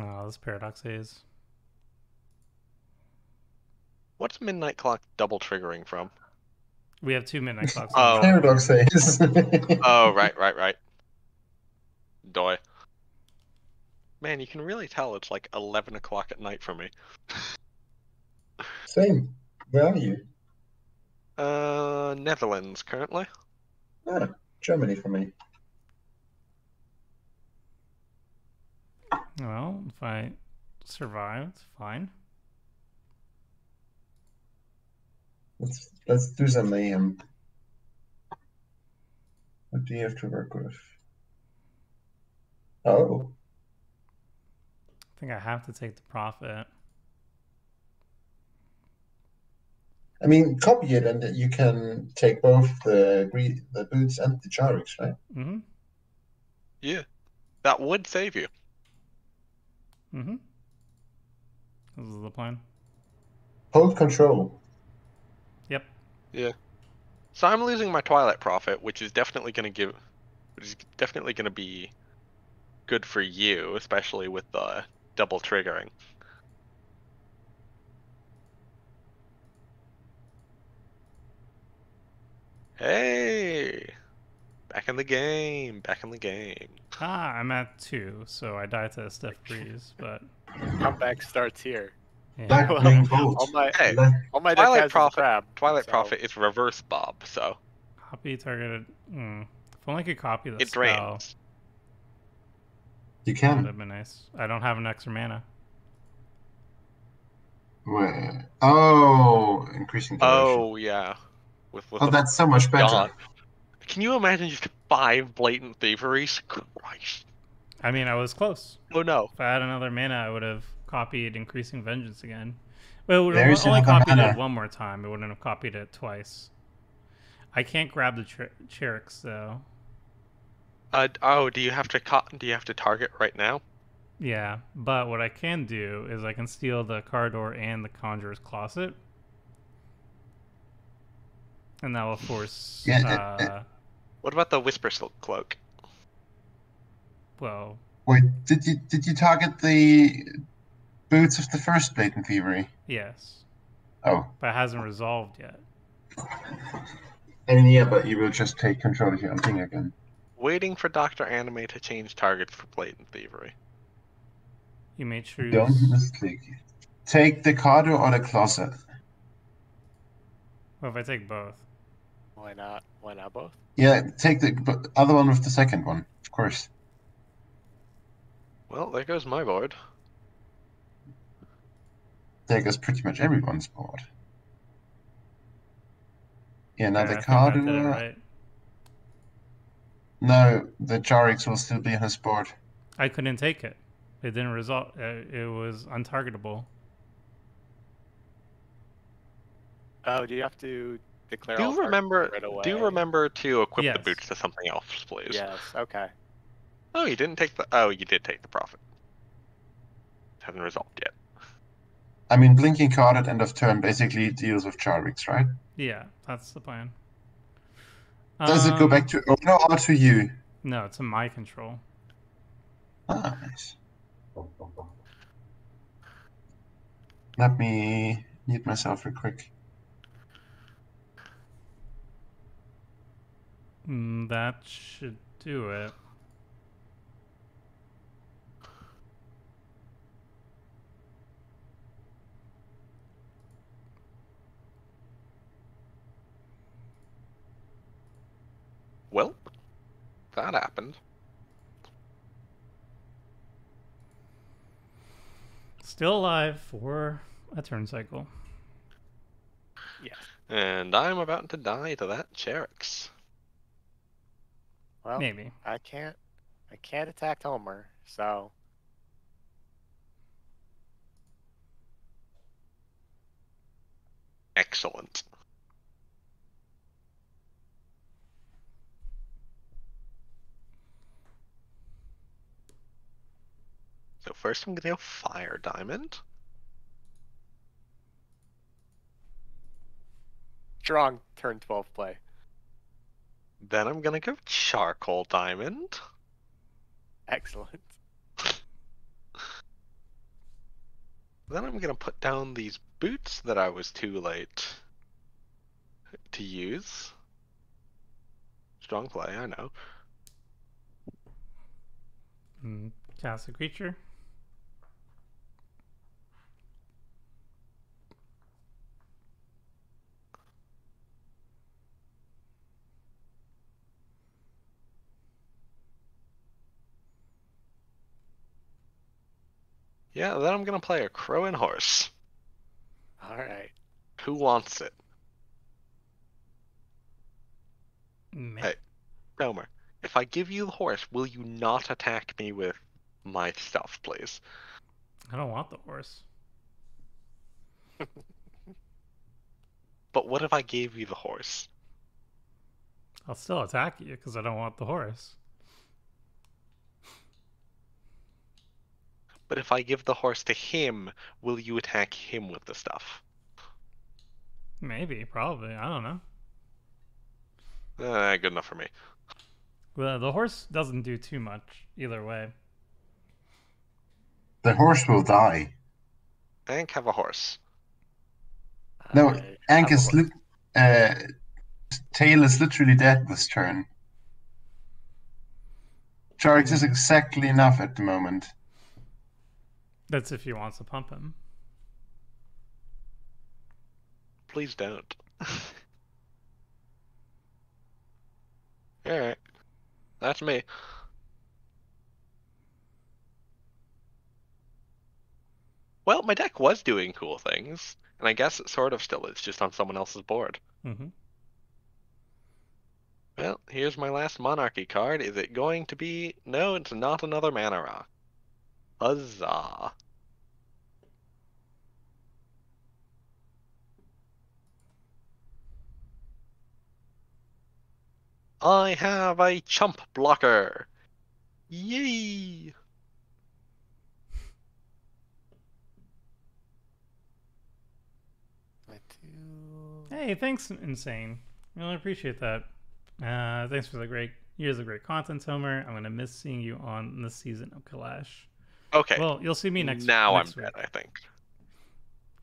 Oh, this Paradox is. What's Midnight Clock double triggering from? We have two Midnight Clocks. Oh. Paradox Haze. Oh, right, right, right. Doy. Man, you can really tell it's like 11 o'clock at night for me. Same. Where are you? Uh, Netherlands currently. Ah, Germany for me. Well, if I survive, it's fine. Let's let's do some mayhem. What do you have to work with? Oh, I think I have to take the Prophet. I mean, copy it, and you can take both the gre- the boots and the Charix, right? Mm-hmm. Yeah. That would save you. Mm-hmm. This is the plan. Hold control. Yep. Yeah. So I'm losing my Twilight Prophet, which is definitely going to give, which is definitely going to be good for you, especially with the double triggering. Hey, back in the game, back in the game. Ah, I'm at two, so I die to Steph Breeze, but Comeback starts here. yeah. Back Well. All my Hey, all my Twilight has is Prophet- crab. Twilight so- Prophet is reverse Bob, so copy targeted. Hmm. If only I could copy the it spell, drains. You would can. have been nice. I don't have an extra mana. Where? Oh, increasing duration. Oh yeah, with with Oh, the that's so much better. God. Can you imagine just five blatant thieveries? Christ. I mean, I was close. Oh no. If I had another mana, I would have copied increasing vengeance again. But it would have only another copied it one more time. It wouldn't have copied it twice. I can't grab the tri- Charix though. Uh, oh, do you have to co- do you have to target right now? Yeah, but what I can do is I can steal the Kardur and the Conjurer's Closet. And that will force, Yeah, uh, uh, What about the Whispersilk Cloak? well, Wait, did you did you target the boots of the first blatant thievery? yes. Oh, But it hasn't resolved yet. And yeah, but you will just take control of your own thing again. Waiting for Doctor Anime to change targets for blatant thievery. You may choose. Don't mistake. Take the Kardur or the closet. Well, if I take both? Why not? Why not both? Yeah, take the other one with the second one, of course. Well, there goes my board. There goes pretty much everyone's board. Yeah, now Yeah, the I think I did it Kardur. right. No, the Charix will still be on his board. I couldn't take it. It didn't result. Uh, it was untargetable. Oh, do you have to declare? Do targets remember right away? do remember to equip Yes. the boots to something else, please. Yes. Okay. Oh, you didn't take the. Oh, you did take the Prophet. Hasn't resolved yet. I mean, blinking card at end of turn basically deals with Charix, right? Yeah, that's the plan. Does it go Um, back to owner or to you? No, it's in my control. Ah, nice. Let me mute myself real quick. Mm, that should do it. Well, that happened. Still alive for a turn cycle. Yeah. And I'm about to die to that Charix. Well, Maybe. I can't. I can't attack Tomer, so Excellent. So first I'm gonna go Fire Diamond. strong turn twelve play. Then I'm gonna go Charcoal Diamond. Excellent. Then I'm gonna put down these boots that I was too late to use. Strong play, I know. Mm, cast a creature. Yeah, then I'm gonna play a Crow and Horse. All right. Who wants it? Meh. Hey. Tomer, if I give you the horse, will you not attack me with my stuff, please? I don't want the horse. But what if I gave you the horse? I'll still attack you because I don't want the horse. But if I give the horse to him, will you attack him with the stuff? Maybe, probably. I don't know. Uh, good enough for me. Well, the horse doesn't do too much either way. The horse will die. Ank have a horse. No, I Ank is horse. lit- uh, tail is literally dead this turn. Charix is exactly enough at the moment. That's if he wants to pump him. Please don't. Alright. That's me. Well, my deck was doing cool things, and I guess it sort of still is, just on someone else's board. Mm-hmm. Well, here's my last Monarchy card. Is it going to be... No, it's not another Mana Rock. Huzzah. I have a chump blocker. Yay! My two- Hey, thanks, Insane. Really appreciate that. Uh, thanks for the great years of great content, Tomer. I'm gonna miss seeing you on the season of Kalash. Okay, Well, you'll see me next. now next I'm dead, I think.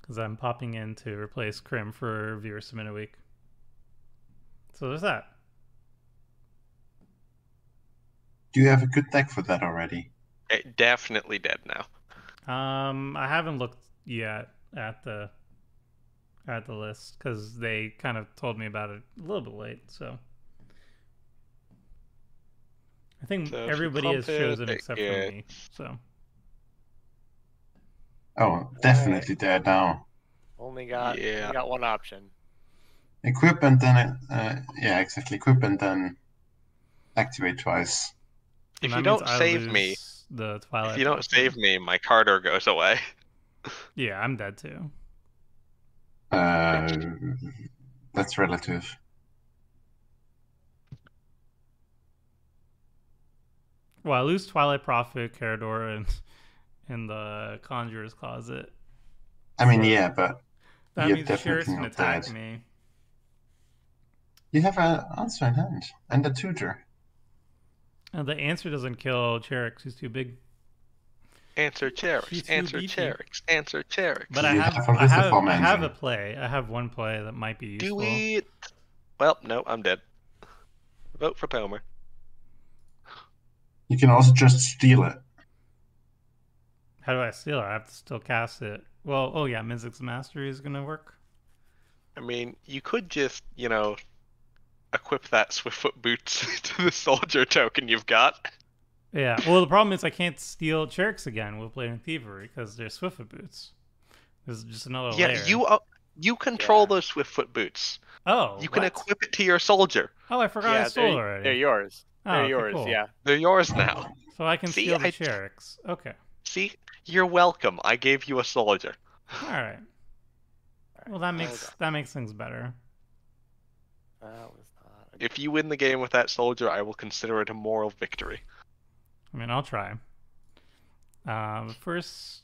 because I'm popping in to replace Krim for viewer submit a week. So there's that. Do you have a good deck for that already? Eh, definitely dead now. Um, I haven't looked yet at the at the list because they kind of told me about it a little bit late. So I think So everybody has pump it, chosen it except for me. So Oh, definitely dead now. Only got Yeah. only got one option. Equip and then, uh, yeah, exactly. Equip and then activate twice. If you don't I save me, the Twilight. if you don't save me, my Carter goes away. yeah, I'm dead too. Uh, that's relative. Well, I lose Twilight Prophet, Carador, and in the Conjurer's Closet. I mean, yeah, but That You're means the sheriff definitely can not attack dead. me. you have an answer in hand and a tutor. And the answer doesn't kill Charix. He's too big. Answer He's Charix. Answer beefy. Charix. Answer Charix. But I have, have a I have, I have a play. I have one play that might be useful. Do it. Well, no, I'm dead. Vote for Palmer. You can also just steal it. How do I steal it? I have to still cast it. Well, oh yeah, Mizzix's Mastery is gonna work. I mean, you could just, you know, equip that Swiftfoot boots to the soldier token you've got. Yeah. Well, the problem is I can't steal Charix again with Blatant Thievery because they're Swiftfoot boots. There's just another yeah, layer. you uh, you control Yeah. those Swiftfoot boots. Oh. You can what? equip it to your soldier. Oh, I forgot I yeah, stole they're, already. they're yours. Oh, They're okay, yours. cool. Yeah. They're yours now. So I can See, steal the I- Charix. Okay. See, you're welcome. I gave you a soldier. All right. Well, that makes on. that makes things better. That was not. a- If you win the game with that soldier, I will consider it a moral victory. I mean, I'll try. Uh, first,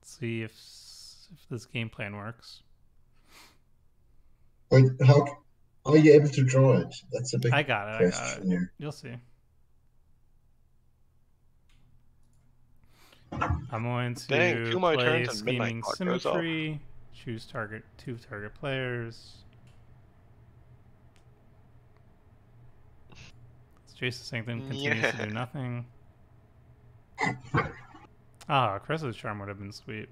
let's see if if this game plan works. Wait, how are you able to draw it? That's a big I got it. I got it. here. You'll see. I'm going to Dang, two more play turns and Scheming Clock. Symmetry. Choose target two target players. Jace the Sanctum continues to do nothing. Ah, Crosis's Charm would have been sweet.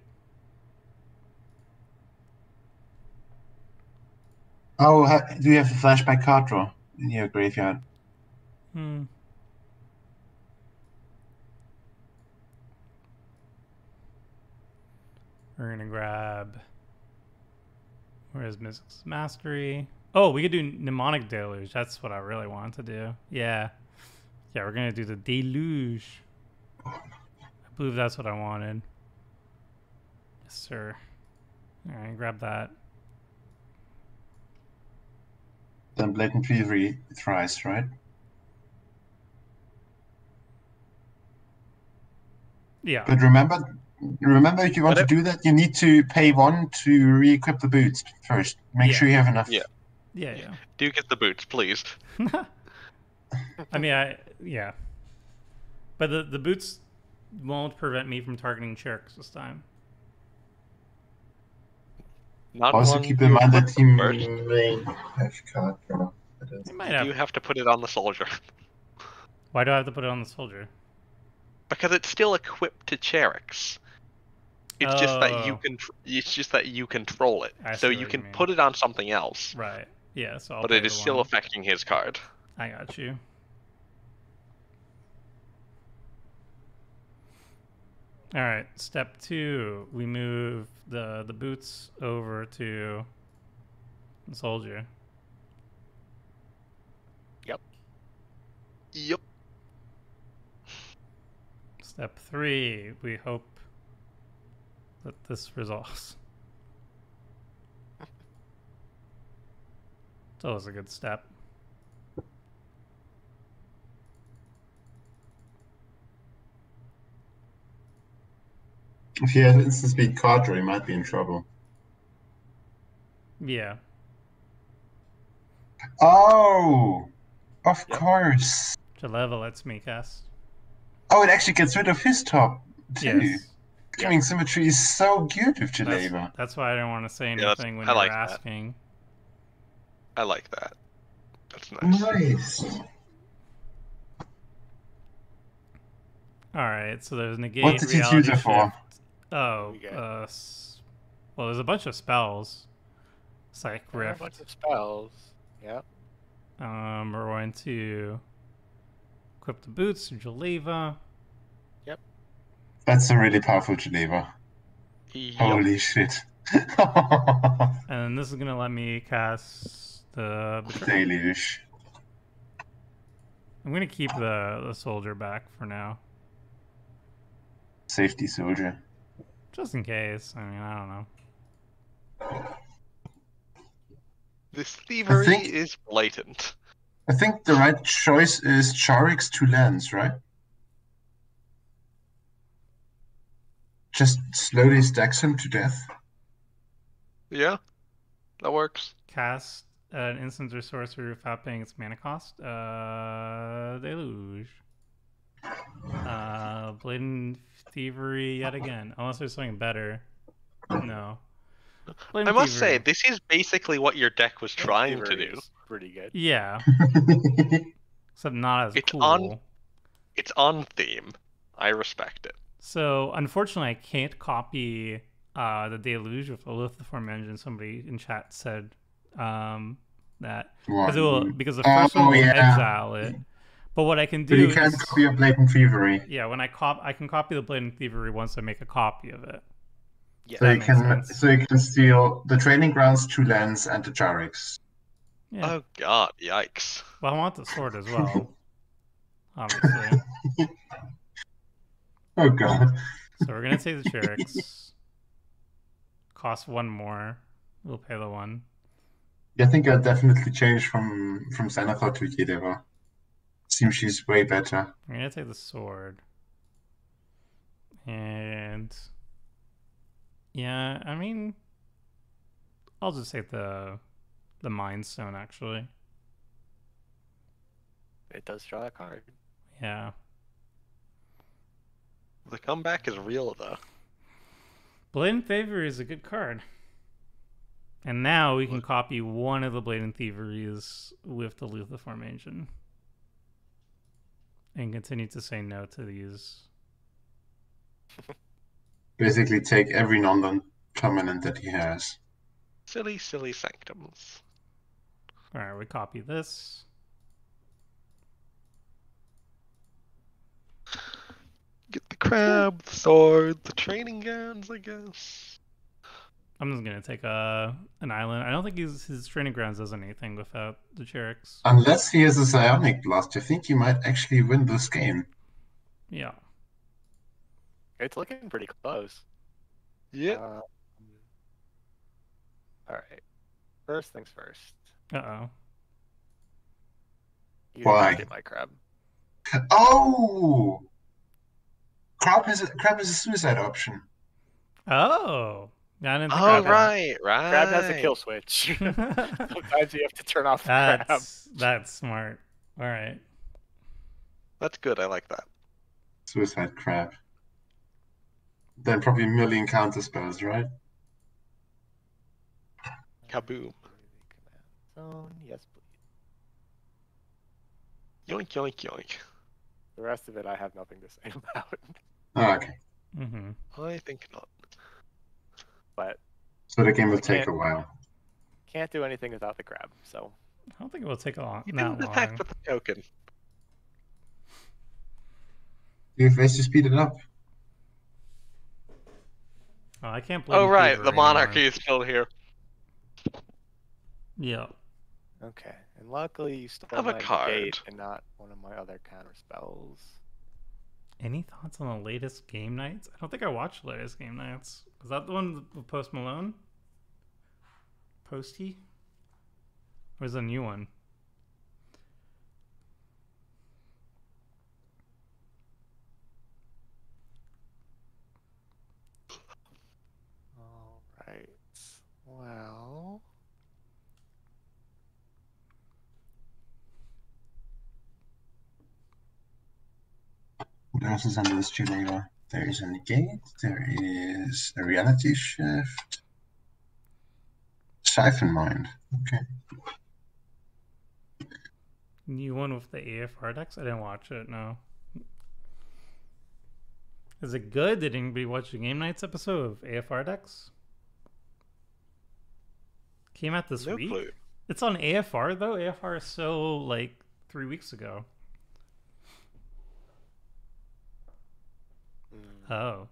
Oh, do you have a flashback card draw in your graveyard? Hmm. We're gonna grab. Where's Mizzix's Mastery? Oh, we could do Mnemonic Deluge. That's what I really want to do. Yeah. Yeah, we're gonna do the Deluge. I believe that's what I wanted. Yes, sir. Alright, grab that. Then Blatant Thievery thrice, right? Yeah. But remember, remember, if you want to do that, you need to pay one to re-equip the boots first. Make Yeah. sure you have enough. Yeah. Yeah, yeah. Do get the boots, please. I mean, I yeah, but the the boots won't prevent me from targeting Charix this time. Not Also, keep in mind that equip he may have card draw. That is- They might have. You have to put it on the soldier Why do I have to put it on the soldier? because it's still equipped to Charix. It's just that you Oh. can. It's just that you control it, I so you what you can put it on something else. Right. Yeah. So I'll but it is the still one. affecting his card. I got you. All right. Step two, we move the the boots over to the soldier. Yep. Yep. Step three, we hope that this resolves. It's always a good step. If he has instant speed card he might be in trouble. Yeah. Oh, of Yep. course. Jeleva lets me cast. Oh, it actually gets rid of his top too. Yes. Giving symmetry is so good with That's, Jeleva. that's why I don't want to say Yeah, anything when I you're like that. asking. I like that. That's nice. Nice. All right, so there's negate. What did you use it for? Oh, uh, well, there's a bunch of spells. Psych There are a bunch of spells. Yep. Um, we're going to equip the boots to Jeleva. That's a really powerful Jeleva. Yup. Holy shit. And this is gonna let me cast the. Betrayal. Deluge. I'm gonna keep the the soldier back for now, Safety soldier. just in case. I mean, I don't know. This thievery think- is blatant. I think the right choice is Charix to lands, right? Just slowly stacks him to death. Yeah, that works. Cast an instant or sorcery without paying its mana cost. Uh, Deluge. Uh, Blatant Thievery yet again. Unless there's something better. No. I Blatant must say, this is basically what your deck was trying to do. Pretty good. Yeah, except not as It's cool. on- It's on theme. I respect it. So unfortunately, I can't copy uh, the Deluge with the Lithoform engine. Somebody in chat said um, that because it will because the Oh, first one will yeah. exile it. But what I can But do you can't is copy a blatant thievery. yeah, when I cop, I can copy the Blatant Thievery once I make a copy of it. Yeah. So you can sense. so you can steal the training grounds, two lands, and the Charix. Yeah. Oh god, yikes. well, I want the sword as well, obviously. Oh god. So we're gonna take the Charix. Cost one more. We'll pay the one. Yeah, I think I definitely changed from from Xanathar to Jeleva. Seems she's way better. I'm gonna take the sword. And yeah, I mean I'll just take the the Mind Stone actually. It does draw a card. Yeah. The comeback is real though. Blatant Thievery is a good card. And now we can copy one of the Blatant Thieveries with the Lithoform engine. And continue to say no to these. Basically, take every non-permanent that he has. Silly, silly sanctums. Alright, we copy this. Get the crab, the sword, the training grounds, I guess. I'm just gonna take a an island. I don't think his his training grounds does anything without the Charix. Unless he has a Psionic Blast, I think he might actually win this game. Yeah. It's looking pretty close. Yeah. Um, all right. First things first. Uh oh. You Why? get my crab. Oh! Crab is a, crab is a suicide option. Oh. Yeah, I didn't think Oh about right, right. Crab has a kill switch. that. Sometimes you have to turn off the crab. that's that's smart. All right. That's good. I like that. Suicide crab. Then probably a million counter spells, right? Kaboom. Yes, please. Yoink, yoink, yoink. The rest of it, I have nothing to say about. Oh, okay. Mm-hmm. I think not. But So the game will take a while. can't do anything without the crab. So I don't think it will take a long. You Not didn't attack long. with the token. You have to speed it up. Oh, I can't blame. Oh right, the anymore. monarchy is still here. Yeah. okay, and luckily you still Have a my negate card. and not one of my other counter spells. Any thoughts on the latest game nights? I don't think I watched the latest game nights. Was that the one with Post Malone? Posty? Or is it a new one? All right. Well, What else is under this generator? There is a negate. There is a reality shift. Siphon mind. Okay. New one with the AFR decks? I didn't watch it, no. Is it good? Did anybody watch the Game Nights episode of AFR decks? Came out this no week? clue. It's on AFR though. AFR is so like three weeks ago. Oh,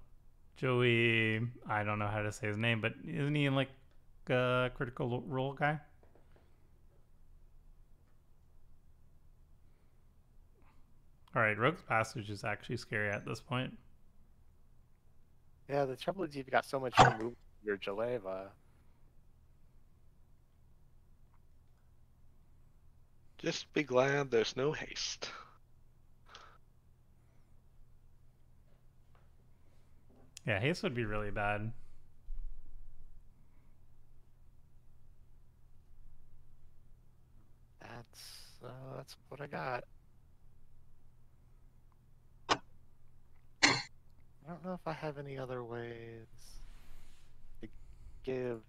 Joey. I don't know how to say his name, but isn't he in like a Critical Role guy? All right, Rogue's Passage is actually scary at this point. Yeah, the trouble is you've got so much removed your Jeleva. Just be glad there's no haste. Yeah, haste would be really bad. That's uh, that's what I got. I don't know if I have any other ways to give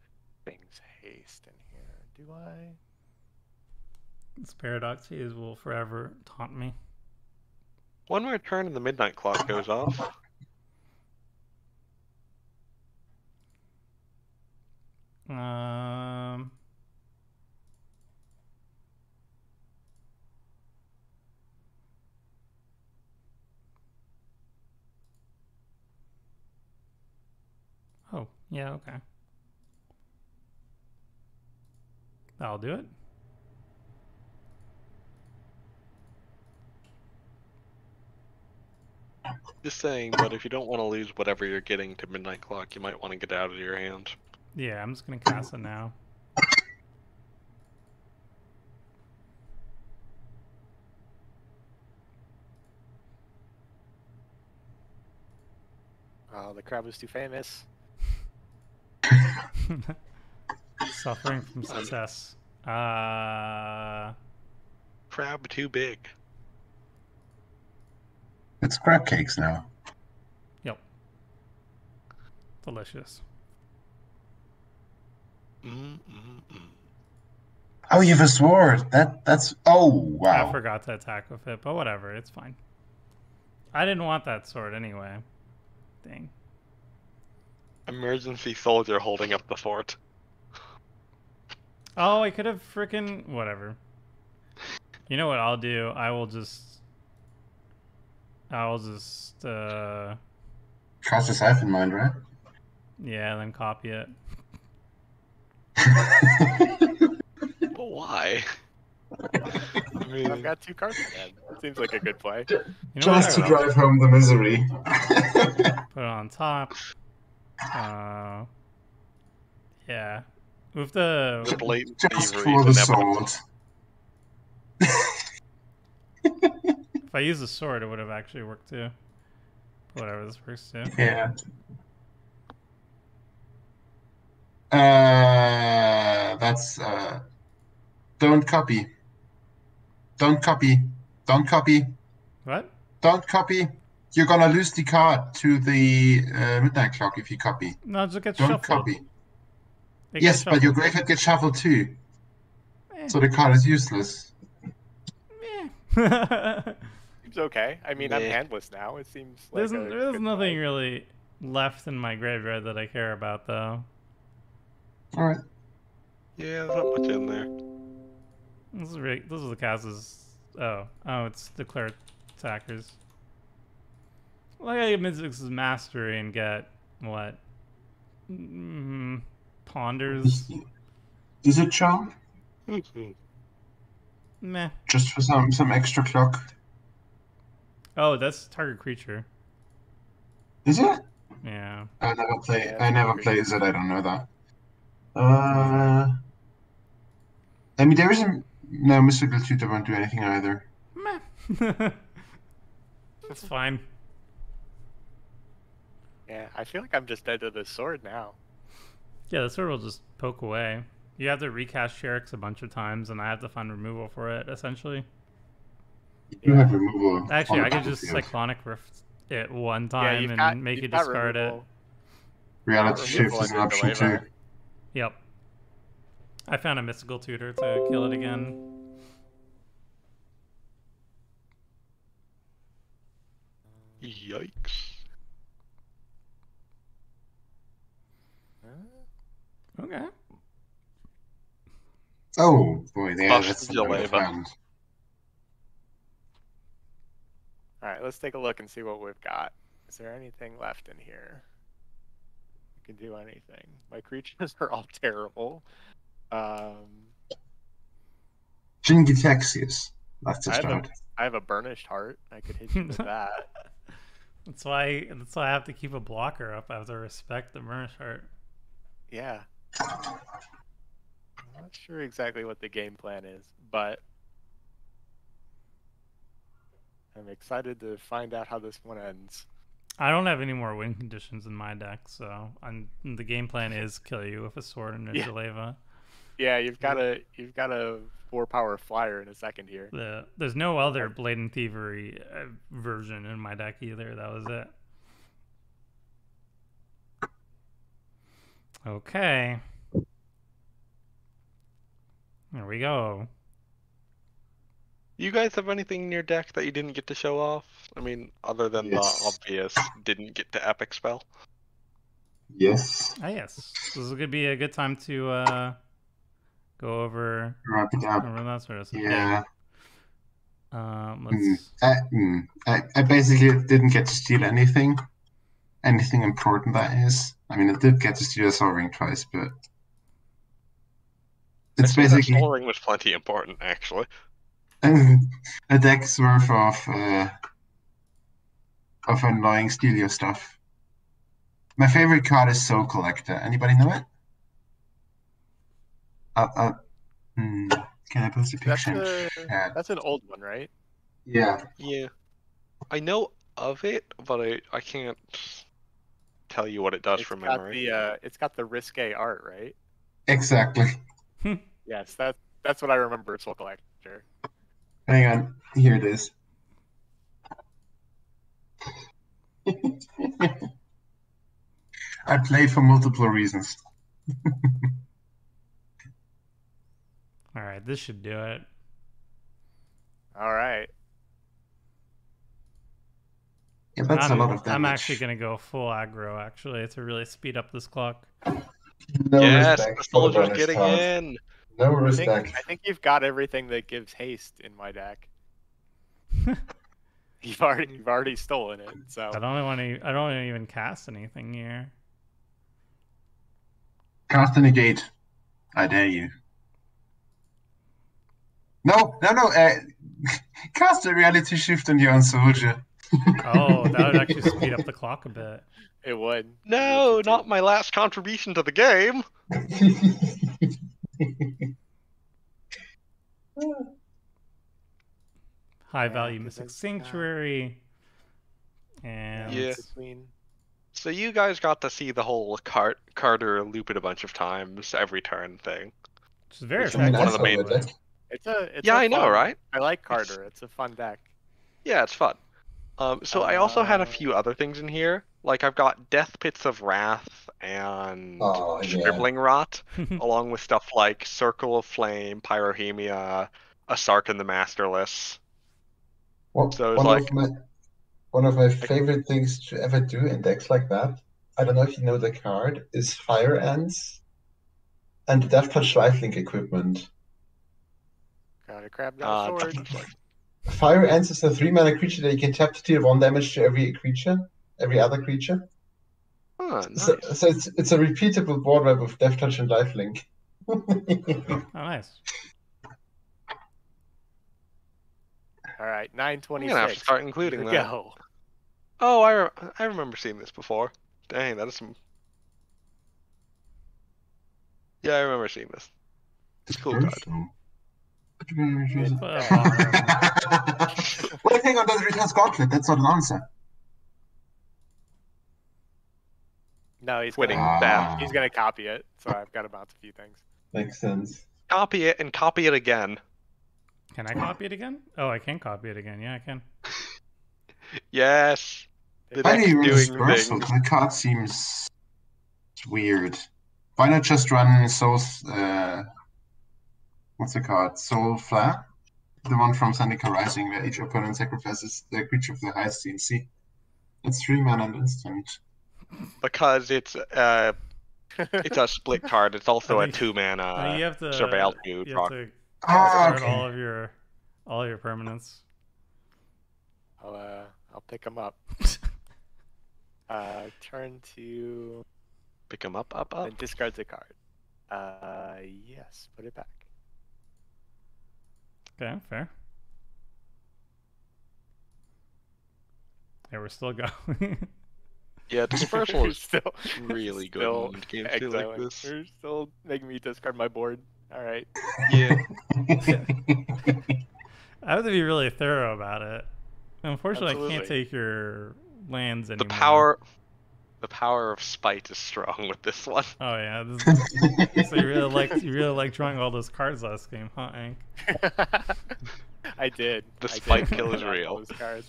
things haste in here. Do I? This Paradox Haze will forever taunt me. One more turn and the midnight clock goes off. Um. Oh, yeah, okay. That'll do it. Just saying, but if you don't want to lose whatever you're getting to midnight clock, you might want to get out of your hand. Yeah, I'm just gonna cast it now. Oh, the crab was too famous. Suffering from success. Uh, Crab too big. It's crab cakes now. Yep. Delicious. Mm, mm, mm. Oh, you have a sword. That that's. Oh wow. I forgot to attack with it, but whatever, it's fine. I didn't want that sword anyway. Dang. Emergency soldier holding up the fort. Oh, I could have freaking whatever. You know what I'll do? I will just I'll just uh Cast a siphon mind, right? yeah, then copy it. But why? I mean, I've got two cards in. Seems like a good play. You know? Just to know. drive home the misery. Put it on top. Uh yeah. With the the blatant Just thievery for the sword. if I use the sword it would have actually worked too. Whatever this works too. Yeah. Uh, that's uh. Don't copy. Don't copy. Don't copy. What? Don't copy. You're gonna lose the card to the uh, midnight clock if you copy. No, just get Don't shuffled. copy. It yes, but your graveyard gets shuffled too, Eh, so the card is useless. meh. Seems okay. I mean, I'm handless now. It seems like there's there's nothing play. really left in my graveyard that I care about though. All right. Yeah, there's not much in there. This is re- this is the cast's. Oh, oh, it's the declared attackers. Well, I gotta get Mizzix's mastery and get what? Mm, ponders. Is it charm? Meh. Just for some some extra clock? Oh, that's target creature. Is it? Yeah. I never play. Yeah, I never it's play Zed. I don't know that. Uh, I mean, there isn't. No, mystical tutor won't do anything either. Meh. That's fine. Yeah, I feel like I'm just dead to the sword now. Yeah, the sword will just poke away. You have to recast Charix a bunch of times, and I have to find removal for it, essentially. You have removal. Actually, I could just. Cyclonic Rift it one time you've and got, make you've it got discard it. removal. Reality got shift removal is an option delay too. Yep. I found a mystical tutor to kill it again. Yikes. Okay. Oh boy, yeah, Buff that's delay another button. All right, let's take a look and see what we've got. Is there anything left in here? We can do anything. My creatures are all terrible. Um, Jin-Gitaxias. That's I a have a, start. I have a Burnished Hart. I could hit you with that. That's why that's why I have to keep a blocker up. I have to respect the Burnished Hart. Yeah. I'm not sure exactly what the game plan is, but I'm excited to find out how this one ends. I don't have any more win conditions in my deck, so I'm, the game plan is kill you with a sword and a Yeah. Jeleva. Yeah, you've got a you've got a four power flyer in a second here. The, there's no other Blatant Thievery uh, version in my deck either. That was it. Okay. There we go. You guys have anything in your deck that you didn't get to show off? I mean, other than Yes. the obvious didn't get to epic spell. Yes. Ah, yes. This is going to be a good time to uh, go over, Wrap it up. over that sort of stuff. Yeah. Um, Mm. let's. I, mm, I, I basically didn't get to steal anything. Anything important, that is. I mean, I did get to steal a Sol Ring twice, but. It's I basically Sol Ring was plenty important, actually. a deck's worth of, uh, of annoying steal your stuff. My favorite card is Soul Collector. Anybody know it? Uh, uh, hmm, can I post a That's picture? a Yeah. that's an old one, right? Yeah. Yeah. I know of it, but I, I can't tell you what it does It's from got memory. the uh, it's got the risque art, right? Exactly. Yes, that that's what I remember. Soul Collector. Hang on, here it is. I play for multiple reasons. All right, this should do it. All right. Yeah, that's I'm, a lot of damage. I'm actually going to go full aggro, actually, to really speed up this clock. No yes, the soldier's getting cards. in. No I think, respect. I think you've got everything that gives haste in my deck. You've already you've already stolen it. So I don't want to. I don't wanna even cast anything here. Cast a negate. I dare you. No, no, no. Uh, cast a reality shift on your own soldier. Oh, that would actually speed up the clock a bit. it would. No, not my last contribution to the game. High Yeah, value 'cause Mystic it's, Sanctuary. And Yeah. So you guys got to see the whole cart Carter loop it a bunch of times every turn thing. It's very Which is one of the main saw it's a it's yeah, a I know, right? I like Carter. It's a fun deck. Yeah, it's fun. Um, so I also had a Uh, few other things in here. Like I've got Death Pits of Rath and Oh, yeah. Scribbling Rot, along with stuff like Circle of Flame, Pyrohemia, Asark and the Masterless. One, So one like- of my one of my favorite things to ever do in decks like that. I don't know if you know the card is Fire Ants and the Death Touch Lifelink equipment. Got a crab, Uh, got a sword. Death Touch Fire Ants is a three mana creature that you can tap to deal one damage to every creature, every other creature. Huh, nice. So, so it's it's a repeatable board web of Death Touch and Life Link. oh, nice. All right, nine I'm gonna have to start including that. Go. Oh, I, re- I remember seeing this before. Dang, that is some. Yeah, I remember seeing this. It's a cool card. Put a bottom. Well, hang on, does returns Gauntlet? That's not an answer. No, he's Winning gonna, that. he's gonna copy it. So I've got to bounce a few things. Makes sense. Copy it and copy it again. Can I copy it again? Oh, I can copy it again. Yeah, I can. Yes. The Why do deck's you run doing dispersal? things. The card seems weird. Why not just run Soul? Uh, what's the card? Soul Flare, the one from Zendikar Rising, where each opponent sacrifices the creature of the highest CMC. It's three mana and instant. Because it's uh it's a split card. It's also I a think- two mana you have to surveil to You have to Ah, discard all of your all your permanents. I'll uh, I'll pick him up. Uh, turn to Pick them up, up, up. and discard the card. Uh, yes, put it back. Okay, fair. Yeah, we're still going. Yeah, dispersal We're is still really good still in games too, like this. You're still making me discard my board. All right. Yeah. I have to be really thorough about it. Unfortunately, I can't take your lands in The power, the power of spite is strong with this one. Oh yeah. This, so you really like you really like drawing all those cards last game, huh, Hank? I did. The I did spite kill is real. those cards.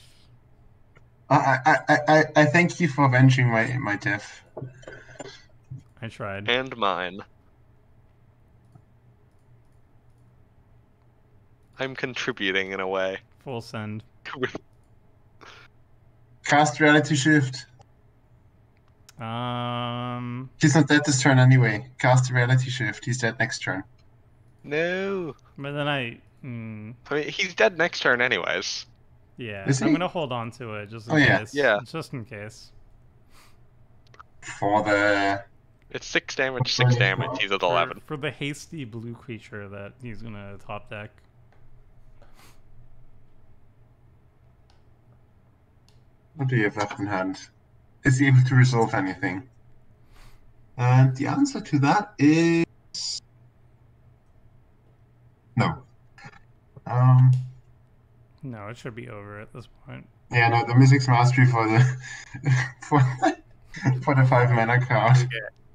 I, I, I, I, I thank you for avenging my, my death. I tried. And mine. I'm contributing in a way. Full send. Cast reality shift. Um. He's not dead this turn anyway. Cast a reality shift. He's dead next turn. no. But then I. Mm, I mean, he's dead next turn, anyways. yeah. Is I'm he? gonna hold on to it just in Oh, yeah. case. Yeah. Just in case. For the It's six damage, six damage. He's at For, eleven. for the hasty blue creature that he's gonna top deck. what do you have left in hand? Is he able to resolve anything? And the answer to that is no. Um. No, it should be over at this point. Yeah, no, the Mizzix's Mastery for the for for the five mana card.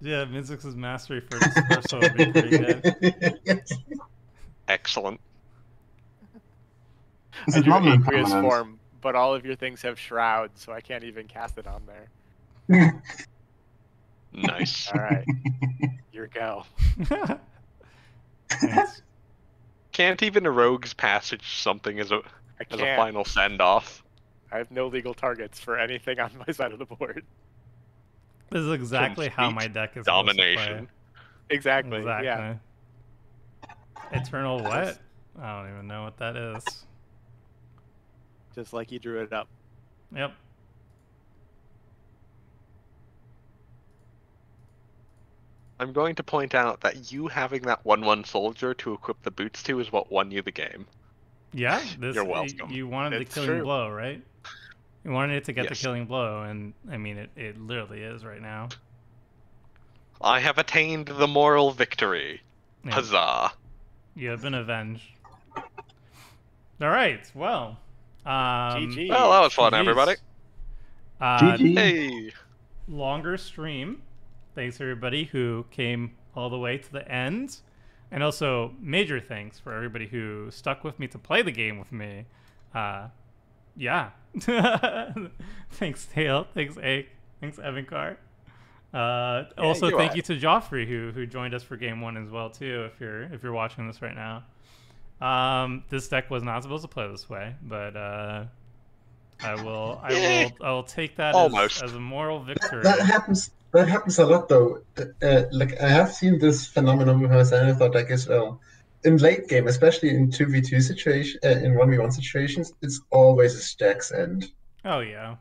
Yeah, Mizzix's mastery for dispersal would be pretty good. Excellent. Is I it drew not aqueous form, but all of your things have shrouds, so I can't even cast it on there. Nice. All right, your go. Thanks. Can't even a rogue's passage something as a I as a can't. final send off. I have no legal targets for anything on my side of the board. This is exactly how my deck is supposed. Domination. Exactly. Exactly. Yeah. Eternal what? I don't even know what that is. Just like you drew it up. Yep. I'm going to point out that you having that one-one soldier to equip the boots to is what won you the game. Yeah. This, You're y- welcome. You wanted It's the killing true. blow, right? You wanted it to get Yes. the killing blow, and I mean, it, it literally is right now. I have attained the moral victory. Yeah, Huzzah! you have been avenged. All right. Well. Um, GG. Well, that was fun, GGs. everybody. Uh, GG. Hey, longer stream. Thanks everybody who came all the way to the end. And also major thanks for everybody who stuck with me to play the game with me. Uh yeah. thanks Tail, thanks Ake, thanks Evan Carr. Uh, also you thank are. you to Joffrey who who joined us for game one as well too if you're if you're watching this right now. Um, this deck was not supposed to play this way, but uh, I will I will I will take that Almost. as, as a moral victory. That happens. That happens a lot, though. Uh, like I have seen this phenomenon with my Xanathar deck as well. In late game, especially in two v two situation, uh, in one v one situations, it's always a stacks end. Oh yeah.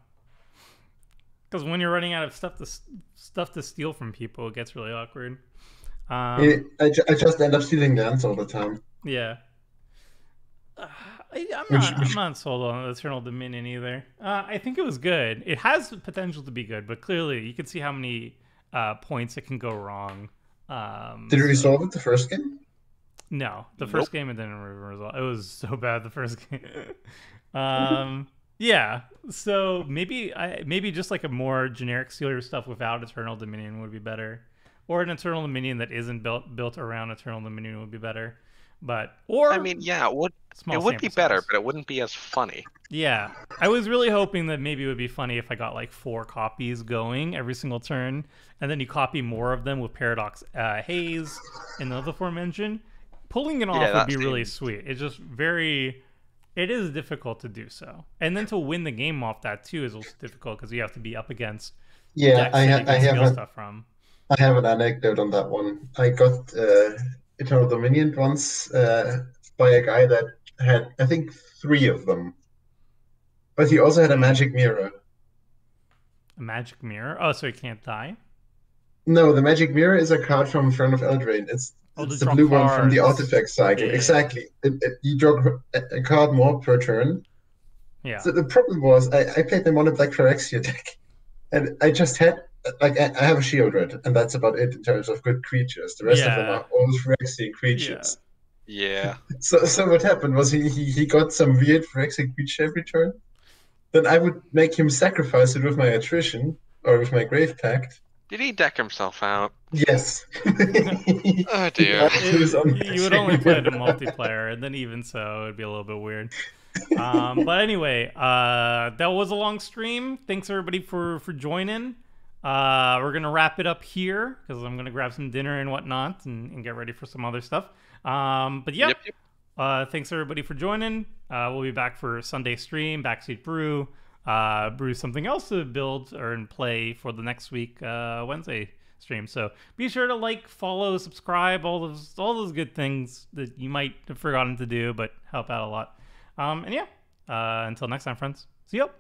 Because when you're running out of stuff to stuff to steal from people, it gets really awkward. Um, It- I, ju- I just end up stealing lands all the time. yeah. Uh, I, I'm not. which- I'm not sold on Eternal Dominion either. Uh, I think it was good. It has the potential to be good, but clearly you can see how many uh, points it can go wrong. Um, Did you so- resolve it the first game? No, the Nope. first game it didn't resolve. It was so bad the first game. um, yeah. So maybe I maybe just like a more generic Sealer stuff without Eternal Dominion would be better, or an Eternal Dominion that isn't built built around Eternal Dominion would be better. But or I mean, yeah, it would small it would be sample better, size. but it wouldn't be as funny. Yeah, I was really hoping that maybe it would be funny if I got like four copies going every single turn, and then you copy more of them with Paradox uh, Haze and the other aforementioned. Pulling it off would that be really seems- sweet. It's just very, it is difficult to do so, and then to win the game off that too is also difficult because you have to be up against Yeah, I, that ha- I can steal have a, stuff from. I have an anecdote on that one. I got uh, Eternal Dominion once uh, by a guy that had, I think, three of them. But he also had a magic mirror. A magic mirror. Oh, so it can't die. No, the magic mirror is a card from Throne of Eldraine. It's, Oh, it's the blue one from the artifact cycle. Yeah. Exactly. It, it, you draw a, a card more per turn. Yeah. So the problem was I, I played them on a Black Phyrexia deck, and I just had like I, I have a shield red, and that's about it in terms of good creatures. The rest of them are all Phyrexian creatures. Yeah. So so what happened was he, he he got some weird Phyrexian creature every turn, then I would make him sacrifice it with my attrition or with my grave pact. Did he deck himself out? Yes. Oh dear. It you would only play it in multiplayer, and then even so, it'd be a little bit weird. Um, but anyway, uh, that was a long stream. Thanks everybody for for joining. Uh, we're gonna wrap it up here because I'm gonna grab some dinner and whatnot and, and get ready for some other stuff. Um, but yeah, Yep, yep. uh, thanks everybody for joining. Uh, we'll be back for Sunday stream, Backseat Brew, uh, brew something else to build or and play for the next week uh, Wednesday stream. So be sure to like, follow, subscribe, all those all those good things that you might have forgotten to do, but help out a lot. Um, and yeah, uh, until next time, friends. See you.